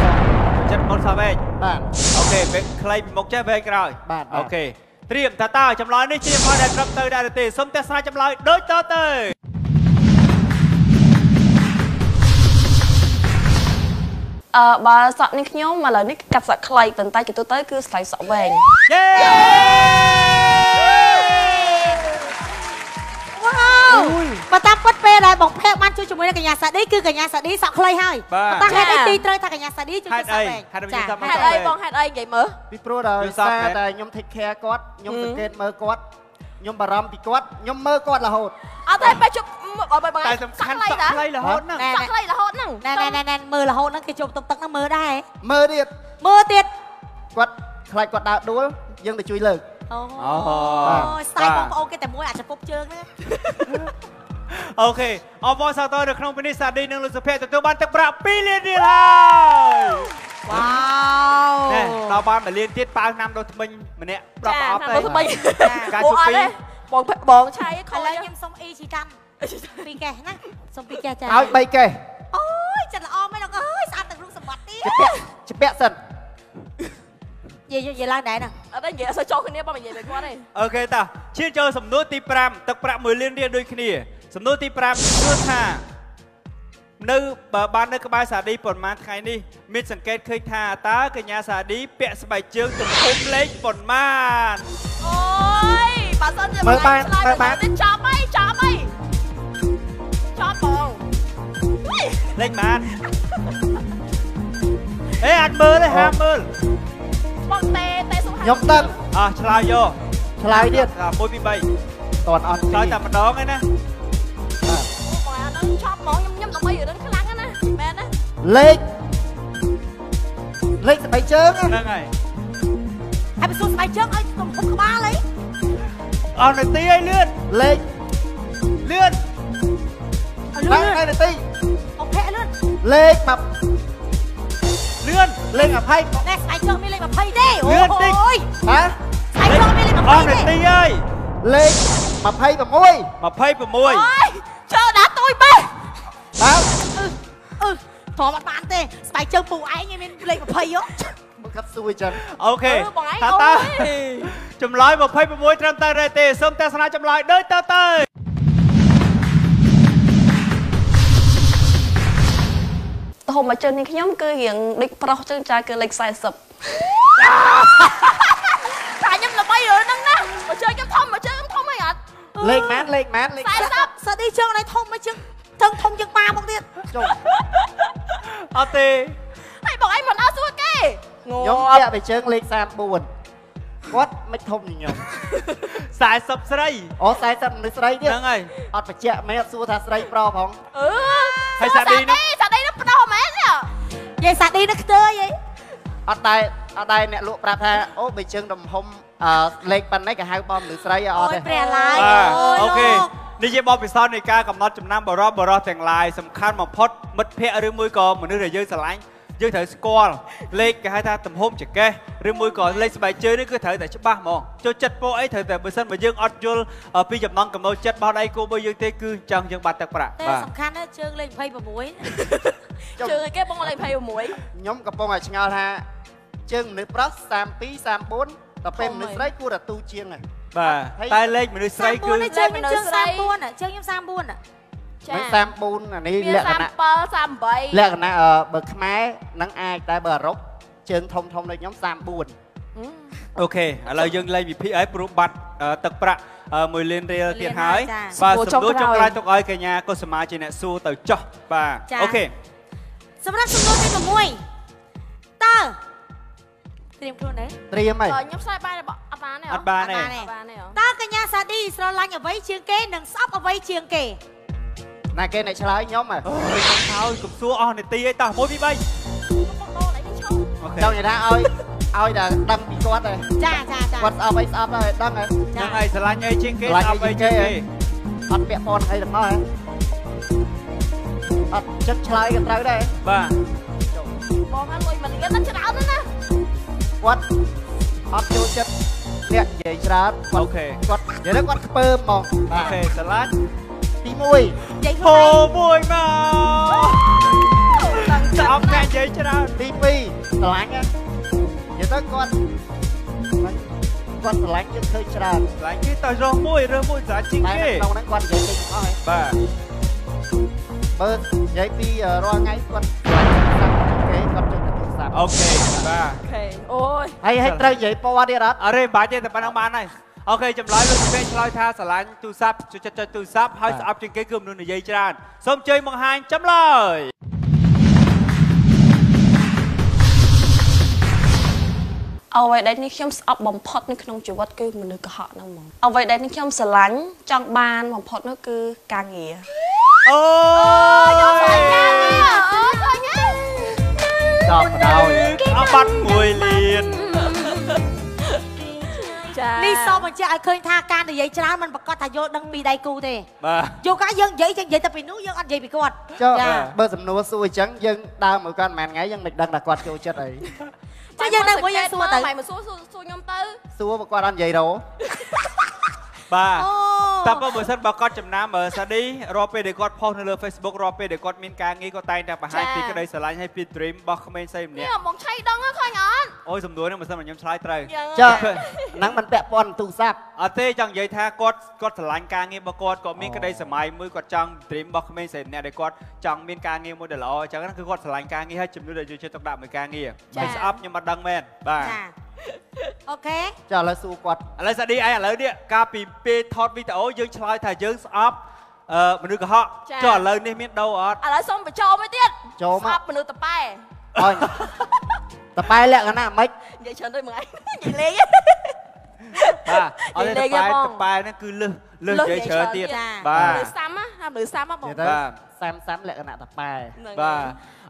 ចិត្តម៉ូតសក់វែងបាទអូខេពេលខ្លីពីមុខចេះវែងក្រោយបាទបាទអូខេត្រៀមតាតើចម្លើយនេះជាចម្លើយដែលត្រឹមត្រូវដែរឬទេសូមទស្សនាចម្លើយដូចតទៅ អឺបើសក់នេះខ្ញុំឥឡូវនេះកាត់សក់ខ្លីប៉ុន្តែជាទូទៅគឺស្លៃសក់វែងយេវ៉ាវបើតាមពិតពេលដែលបងភ័ក្របានជួយជាមួយនឹងកញ្ញាសាឌីគឺកញ្ញាសាឌីសក់ខ្លីហើយបាទប៉ុន្តែហេតុអីទីត្រូវថាកញ្ញាសាឌីជួយហេចិត្តតុសអីក់វែងហេតុអីចាយើងហេតុអីបងហេតុអីនិយាយមើលពីព្រោះដោយយល់សប្តិសារមែនតែខ្ញុំ take care គាត់ខ្ញុំសង្កេតមើលគាត់ ខ្ញុំបារម្ភពីគាត់ខ្ញុំមើលគាត់រហូតអត់ទេពេលជប់បើបើតែសំខាន់សក់ខ្លីរហូតហ្នឹងសក់ខ្លីរហូតហ្នឹងណែណែណែណែមើលរហូតហ្នឹងគេជប់ទុកទឹកហ្នឹងមើលដែរមើលទៀតមើលទៀតគាត់ខ្លាចគាត់ដើរដួលយើងទៅជួយលើកអូអូយស្ទាយបងប្អូនគេតែមួយអាចពុកជើងហ្នឹង អូខេអបអរសាទរនៅក្នុងពេលនេះសាឌីនិងលោកសុភ័ក្រទទួលបានទឹកប្រាក់2លានរៀលហើយវ៉ាវណែដល់បាន1លានទៀតប៉ាវឆ្នាំដល់ថ្មិញម្នាក់ប្រាប់ប្រអប់ចាធ្វើថ្មីការអូជួបអត់ពីទេបងបងឆៃខឥលឡូវខ្ញុំសុំអ៊ីជីកាន់ពីរកេះណាសុំពីរកេះចាឲ្យ3កេះអូយចិត្តល្អមែនលោកអើយស្អាតទាំងរូបសម្បត្តិទៀតជពាក់ជពាក់សិននិយាយនិយាយឡើងដែរណាអត់ទេនិយាយអត់សូវចូលគ្នាបងនិយាយទៅគាត់ទេអូខេតាឈានចូលសំណួរទី5ទឹកប្រាក់1លានរៀលដូចគ្នា សំណួរទី5គឺថានៅបើបាននៅក្បែរសាឌីប៉ុន្មានថ្ងៃនេះមានសង្កេតឃើញថាតើកញ្ញាសាឌីពាក់ស្បែកជើងទំហំលេខប៉ុន្មានអូយបើសិនជាមើលបានមើលបានទៅចាប់អីចាប់អីចាប់បងលេខប៉ុន្មានអេអត់មើលទេហាមមើលបងតេតេសុខខ្ញុំដឹងអោះឆ្លើយយកឆ្លើយទៀត1 2 3តនអត់ឆ្លើយតែម្ដងឯណា បងអានឹងចាប់ហ្មងខ្ញុំខ្ញុំដើម្បីរឿងខ្លាំងណាស់ណាមែនណាលេខលេខស្បែកជើងហ្នឹងហើយហើយបើសួរស្បែកជើងឲ្យទំហំក្បាលអីអស់នាទីឲ្យលឿនលេខលឿនឲ្យលឿបាននហើយនាទីអូខេលឿនលេខមកលឿនលេខ20ណែស្បែកជើងមានលេខ20ទេអូលឿនតិចអូយហ៎ស្បែកជើងមានលេខអស់20នាទេទីហើយ លេខ26 26អូយជើដាក់ទួយបេះបាទអឺធំអត់បានទេស្បែកជើងពូឯងឯងមានលេខ20ហ៎មកកាត់សួយចឹងអូខេអឺបងឯងថាអូតើយចម្លើយ26ត្រឹមត្រូវទេទេសូមទស្សនាចម្លើយដូចតទៅទៅហូបមកជើងនេះខ្ញុំគឺរៀងដូចប្រុសជើងចាគឺលេខ40 លេខម៉ានលេខម៉ានលេខ40សាឌីជើងណៃធំមកជើងជើងធំជាងប៉ាមកទៀតចុះអត់ទេហើយបងឯងមិនអត់សួរគេងខ្ញុំត់ពាក់តែជើងលេខ34គាត់មិនធំជាងខ្ញុំ40ស្រីអូ40មនុស្សស្រីទៀតហ្នឹងហើយអត់បញ្ជាក់មែនអត់សួរថាស្រីប្រុសផងអឺហើយសាឌីនោះសាឌីនោះប្ដោមែនទេយាយសាឌីនៅខ្ទើយអីអត់ដែរ អត់ដែរអ្នកលក់ប្រាប់ថាអូបើជើងទំហំអឺលេខប៉ុណ្ណេះក៏ហៅបងមនុស្សស្រីអអូត់យទេព្រះឡាយបាទអូយអូខេលោកនេះជាបទពិសោធន៍នៃការកំណត់ចំណាំបរោះបរោះទាំងឡាយសំខាន់បំផុតមិត្តភ័ក្តិឬមួយក៏មនុស្សដែលយើងស្រឡាញ់យើងត្រូវស្គាល់លេខគេហៅថាទំហំចង្កេះឬមួយក៏លេខស្បែកជើងនេះគឺត្រូវតែច្បាស់ហ្មងចូលចិត្តពោអីត្រូវតែបើសិនបើយើងអត់យល់អឺពីចំណង់ចំណូលចិត្តរបស់ដៃគូរបស់យើងទេគឺចង់យើងបាត់ទឹកប្រាក់តែបាទសំខាន់ណាស់ជើងលេខ26ជើងឯគេបងលេខ26ខ្ញុំកំពុងតែឆ្ងល់ថា ជើងមនុស្សប្រុស32 34ដល់ពេលមនុស្សស្រីគួរតែទូជាងហ្នឹងបាទហើយតែលេខមនុស្សស្រីគឺ34នេះជើងខ្ញុំជើង34ណាជើងខ្ញុំ34ណាមិន34អានេះមានលក្ខណៈ37 38លក្ខណៈអឺបើខ្មែរនឹងអាចតែបើអឺរ៉ុបជើងធំធំដូចខ្ញុំ34អូខេឥឡូវយើងលេងវិភាគឲ្យព្រោះបាត់អឺទឹកប្រាក់1លានរៀលទៀតហើយចាបាទសួរសំណួរចុចុងងក្រោយក្រោយទុកឲ្យកញ្ញាកុសមាជាអ្នកសួរទៅចោះបាទចាអូខេសម្រាប់សំណួរទី6តើ ត្រៀមខ្លួនទេត្រៀមហើយអឺខ្ញុំឆ្លើយបានទេបងអត់បានទេអត់បានទេអត់បានទេហ៎តើកញ្ញាសាឌីស្រឡាញ់អ្វីជាងគេនិងស្អប់អ្វីជាងគេណាគេអ្នកឆ្លើយខ្ញុំហ៎អូយខ្ញុំហើយកុំសួរអស់នាទីអីតោះ1 2 3អូខេចង់និយាយថាឲ្យឲ្យតែដឹងពីគាត់ហើយចាចាចាគាត់ស្អប់អីស្អប់ហើយដឹងហើយហ្នឹងហើយស្រឡាញ់អីជាងគេស្រឡាញ់ស្អប់អីជាងគេអត់ពាក់ព័ន្ធអីទាំងអស់ហើយអត់ចិត្តឆ្លើយក៏ត្រូវដែរបាទបងហ្នឹងលុយមិនរៀនដល់ច្រើនណាស់ណា គាត់អត់ចូលចិត្តអ្នកនិយាយច្រើនគាត់អូខេគាត់និយាយទៅគាត់ខ្ពើមហ្មងអូខេស្រឡាញ់ទី1យាយហូមួយមកស្អប់តែនិយាយច្រើនទី2ស្រឡាញ់ណានិយាយទៅគាត់គាត់ស្រឡាញ់យើងឃើញច្រើនស្រឡាញ់គេតើរស់មួយរើសមួយស្រឡាញ់ជាងតែគេក្នុងហ្នឹងគាត់និយាយពេញអស់ហើយបាទបើនិយាយពីរាល់ថ្ងៃគាត់ស្រឡាញ់គេគាត់ជួ យទូរស័ព្ទអូខេបាទអូខេអូយហើយហើយត្រូវនិយាយពណ៌ទៀតអត់អរេបាច់ទេតែប៉ុណ្ណឹងបានហើយអូខេចម្លើយលោកពេកឆ្លើយថាស្រឡាញ់ទូរស័ព្ទជួយចិត្តចុចទូរស័ព្ទហើយស្អប់ជាងគេគឺមនុស្សនិយាយច្រើនសូមជ័យបង្ហាញចម្លើយអ្វីដែលនេះខ្ញុំស្អប់បំផុតនៅក្នុងជីវិតគឺមនុស្សកុហកហ្នឹងហ្មងអ្វីដែលនេះខ្ញុំស្រឡាញ់ចង់បានបំផុតនោះគឺការងារអូខ្ញុំស្រឡាញ់ការងារអូឃើញហើយ ដល់បដោយអបាត់មួយលានចានេះសូមបញ្ជាក់ឲ្យឃើញថាការនិយាយច្រើនมันប្រកាសថាយល់ដឹងពីដៃគូទេបាទយកកាយើងនិយាយចឹងនិយាយតែពីនោះយើងអត់និយាយពីគាត់ចុះបើសំណួរសួរអញ្ចឹងយើងដើរមួយគាត់មិនថ្ងៃយើងមិនដឹងថាគាត់ចូលចិត្តអីចាយើងនៅមួយយើងសួរទៅម៉ែមកសួរសួរសួរខ្ញុំទៅសួរបើគាត់អត់និយាយរោ បាទតែបើបើសិនបើគាត់ចំណាំបើសាឌីរាល់ពេលដែលគាត់ផុសនៅលើ Facebook រាល់ពេលដែលគាត់មានការងារគាត់តែងតែបង្ហាញពីក្តីស្រឡាញ់ហើយពី dream របស់ក្មេងស្រីម្នេះនាក់មកឆៃដងឃើញអត់អូយសំដួលនេះមិនសិនខ្ញុំឆ្លើយត្រូវចុះហ្នឹងមិនពាក់ព័ន្ធទូរស័ព្ទអត់ទេចង់និយាយថាគាត់គាត់ស្រឡាញ់ការងាររបស់គាត់គាត់មានក្តីសម័យមួយគាត់ចង់ dream របស់ក្មេងស្រីម្នាក់ដែលគាត់ចង់មានការងារមួយដែលល្អអញ្ចឹងហ្នឹងគឺគាត់ស្រឡាញ់ការងារហើយជំនួសដែលយកចិត្តទុកដាក់មួយការងារហើយស្អប់ខ្ញុំអត់ដឹងមែនបាទចា អូខេចុះឥឡូវសួរគាត់ឥឡូវសាឌីឯងឥឡូវនេះកាលពីពេលថតវីដេអូយើងឆ្លើយថាយើងស្អប់អឺមនុស្សកុហកចុះឥឡូវនេះមានដូរអត់ឥឡូវសុំបញ្ចូលមួយទៀតចូលមកស្អប់មនុស្សតប៉ែអញតប៉ែលក្ខណៈម៉េចនិយាយច្រើនទៅមួយថ្ងៃនិយាយលេងបាទអត់ទេលេតងប៉ែទេបងតប៉ែហ្នឹងគឺលឹះលឹះនិយាយច្រើនទៀតបាទមនុស្សសាំណាមនុស្សសាំណាបងនិយាយទៅបាទសាំសាំលក្ខណៈតប៉ែបាទ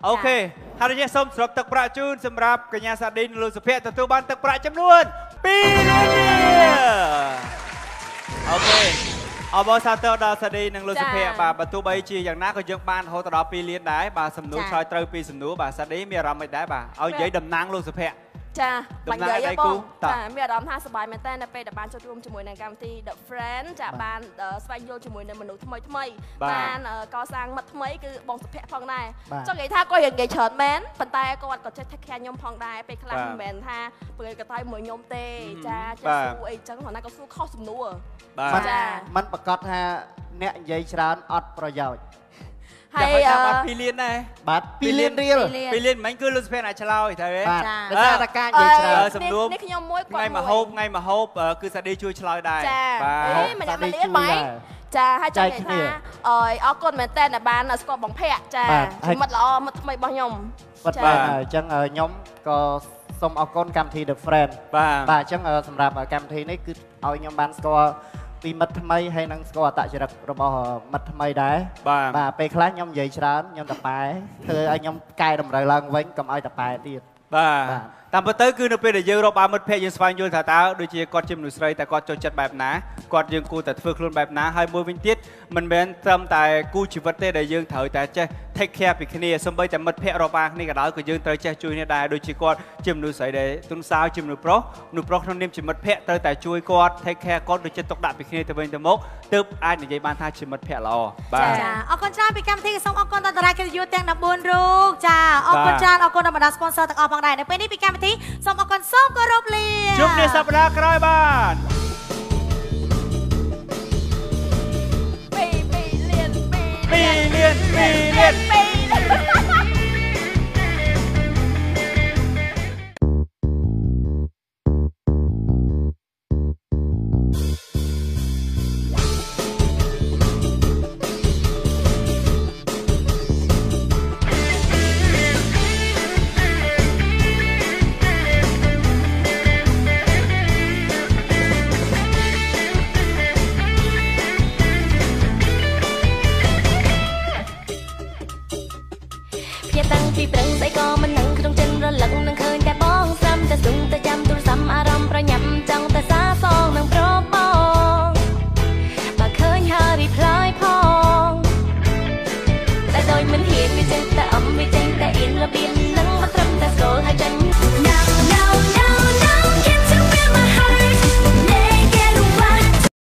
អូខេហើយនេះសូមសរុបទឹកប្រាក់ជូនសម្រាប់កញ្ញាសាឌីនលោកសុភ័ក្រទទួលបានទឹកប្រាក់ចំនួន2លានរៀលអូខេអបអរសាទរដល់សាឌីនិងលោកសុភ័ក្របាទបើទោះបីជាយ៉ាងណាក៏យើងបានរហូតទៅដល់2លានដែរបាទសំណួរឆ្លើយត្រូវពីសំណួរបាទសាឌីមានអារម្មណ៍មិនដែរបាទឲ្យនិយាយតំណាងលោកសុភ័ក្រ ចាបាញ់យាយបងចាមានអារម្មណ៍ថាសប្បាយមែនតើនៅពេលដែលបានចូលរួមជាមួយនឹងកម្មវិធី The Friend ចាបានស្វែងយល់ជាមួយនឹងមនុស្សថ្មីថ្មីបានកសាងមិត្តថ្មីគឺបងសុភ័ក្រផងដែរចង់និយាយថាគាត់និយាយច្រើនមែនប៉ុន្តែគាត់ក៏ចេះថែខែខ្ញុំផងដែរពេលខ្លះមិនមែនថាពេលកតៃមួយខ្ញុំទេចាចេះសួរអីចឹងគាត់ណាក៏សួរខុសសំណួរបាទចាມັນប្រកាសថាអ្នកនិយាយច្រើនអត់ប្រយោជន៍ ហើយតែអឺបាត់2លានដែរបាទ2លានរៀល2លានមិញគឺលោកសុភ័ក្រអាចឆ្លើយត្រូវទេបាទចាដោយសារតែការនិយាយច្រើនអឺសំណួរនេះខ្ញុំមួយគាត់ថ្ងៃមហូបថ្ងៃមហូបអឺគឺសាឌីជួយឆ្លើយដែរចាបាទអេម្នាក់ម្នាក់បែងចាហើយចង់និយាយថាអើយអរគុណមែនតើដែលបានស្គាល់បងភ័ក្រចាបាទហើយជាមិត្តល្អមិត្តថ្មីរបស់ខ្ញុំគាត់ចាបាទអញ្ចឹងខ្ញុំក៏សូមអរគុណកម្មវិធី The Friend បាទបាទអញ្ចឹងសម្រាប់កម្មវិធីនេះគឺឲ្យខ្ញុំបានស្គាល់ ពីមិត្តថ្មីហើយនឹងស្គាល់អត្តចរិតរបស់មិត្តថ្មីដែរបាទបាទពេលខ្លះខ្ញុំនិយាយច្រើនខ្ញុំតប៉ែធ្វើឲ្យខ្ញុំកែតម្រូវឡើងវិញកុំឲ្យតប៉ែទៀតបាទ តាមពិតទៅគឺនៅពេលដែលយើងរកបានមិត្តភ័ក្តិយើងស្វែងយល់ថាតើដូចជាគាត់ជាមនុស្សស្រីតែគាត់ចូលចិត្តបែបណាគាត់យើងគួរតែធ្វើខ្លួនបែបណាហើយមួយវិញទៀតមិនមែនត្រឹមតែគូជីវិតទេដែលយើងត្រូវតែចេះ take care ពីគ្នាសូម្បីតែមិត្តភ័ក្តិរកបានគ្នាក៏ដោយក៏យើងត្រូវចេះជួយគ្នាដែរដូចជាគាត់ជាមនុស្សស្រីដែលទុនសាវជាមនុស្សប្រុសមនុស្សប្រុសក្នុងនាមជាមិត្តភ័ក្តិត្រូវតែជួយគាត់ take care គាត់ដូចចិត្តទុកដាក់ពីគ្នាទៅវិញទៅមកទើបអាចនិយាយបានថាជាមិត្តភ័ក្តិល្អបាទចាអរគុណច្រើនពីកម្មវិធីសូមអរគុណដល់តារាកិត្តិយសទាំង14រូបចាអរគុណច្រើនអរគុណដល់បណ្ដា sponsor ទាំងអស់ផងដែរនៅពេលនេះពីកម្មវិធីសូមអរគុណសូមគោរពលាជួបគ្នាសប្តាហ៍ក្រោយបានពីពីលៀនពីពីលៀនពីលៀនពីភ្ញាក់តាំង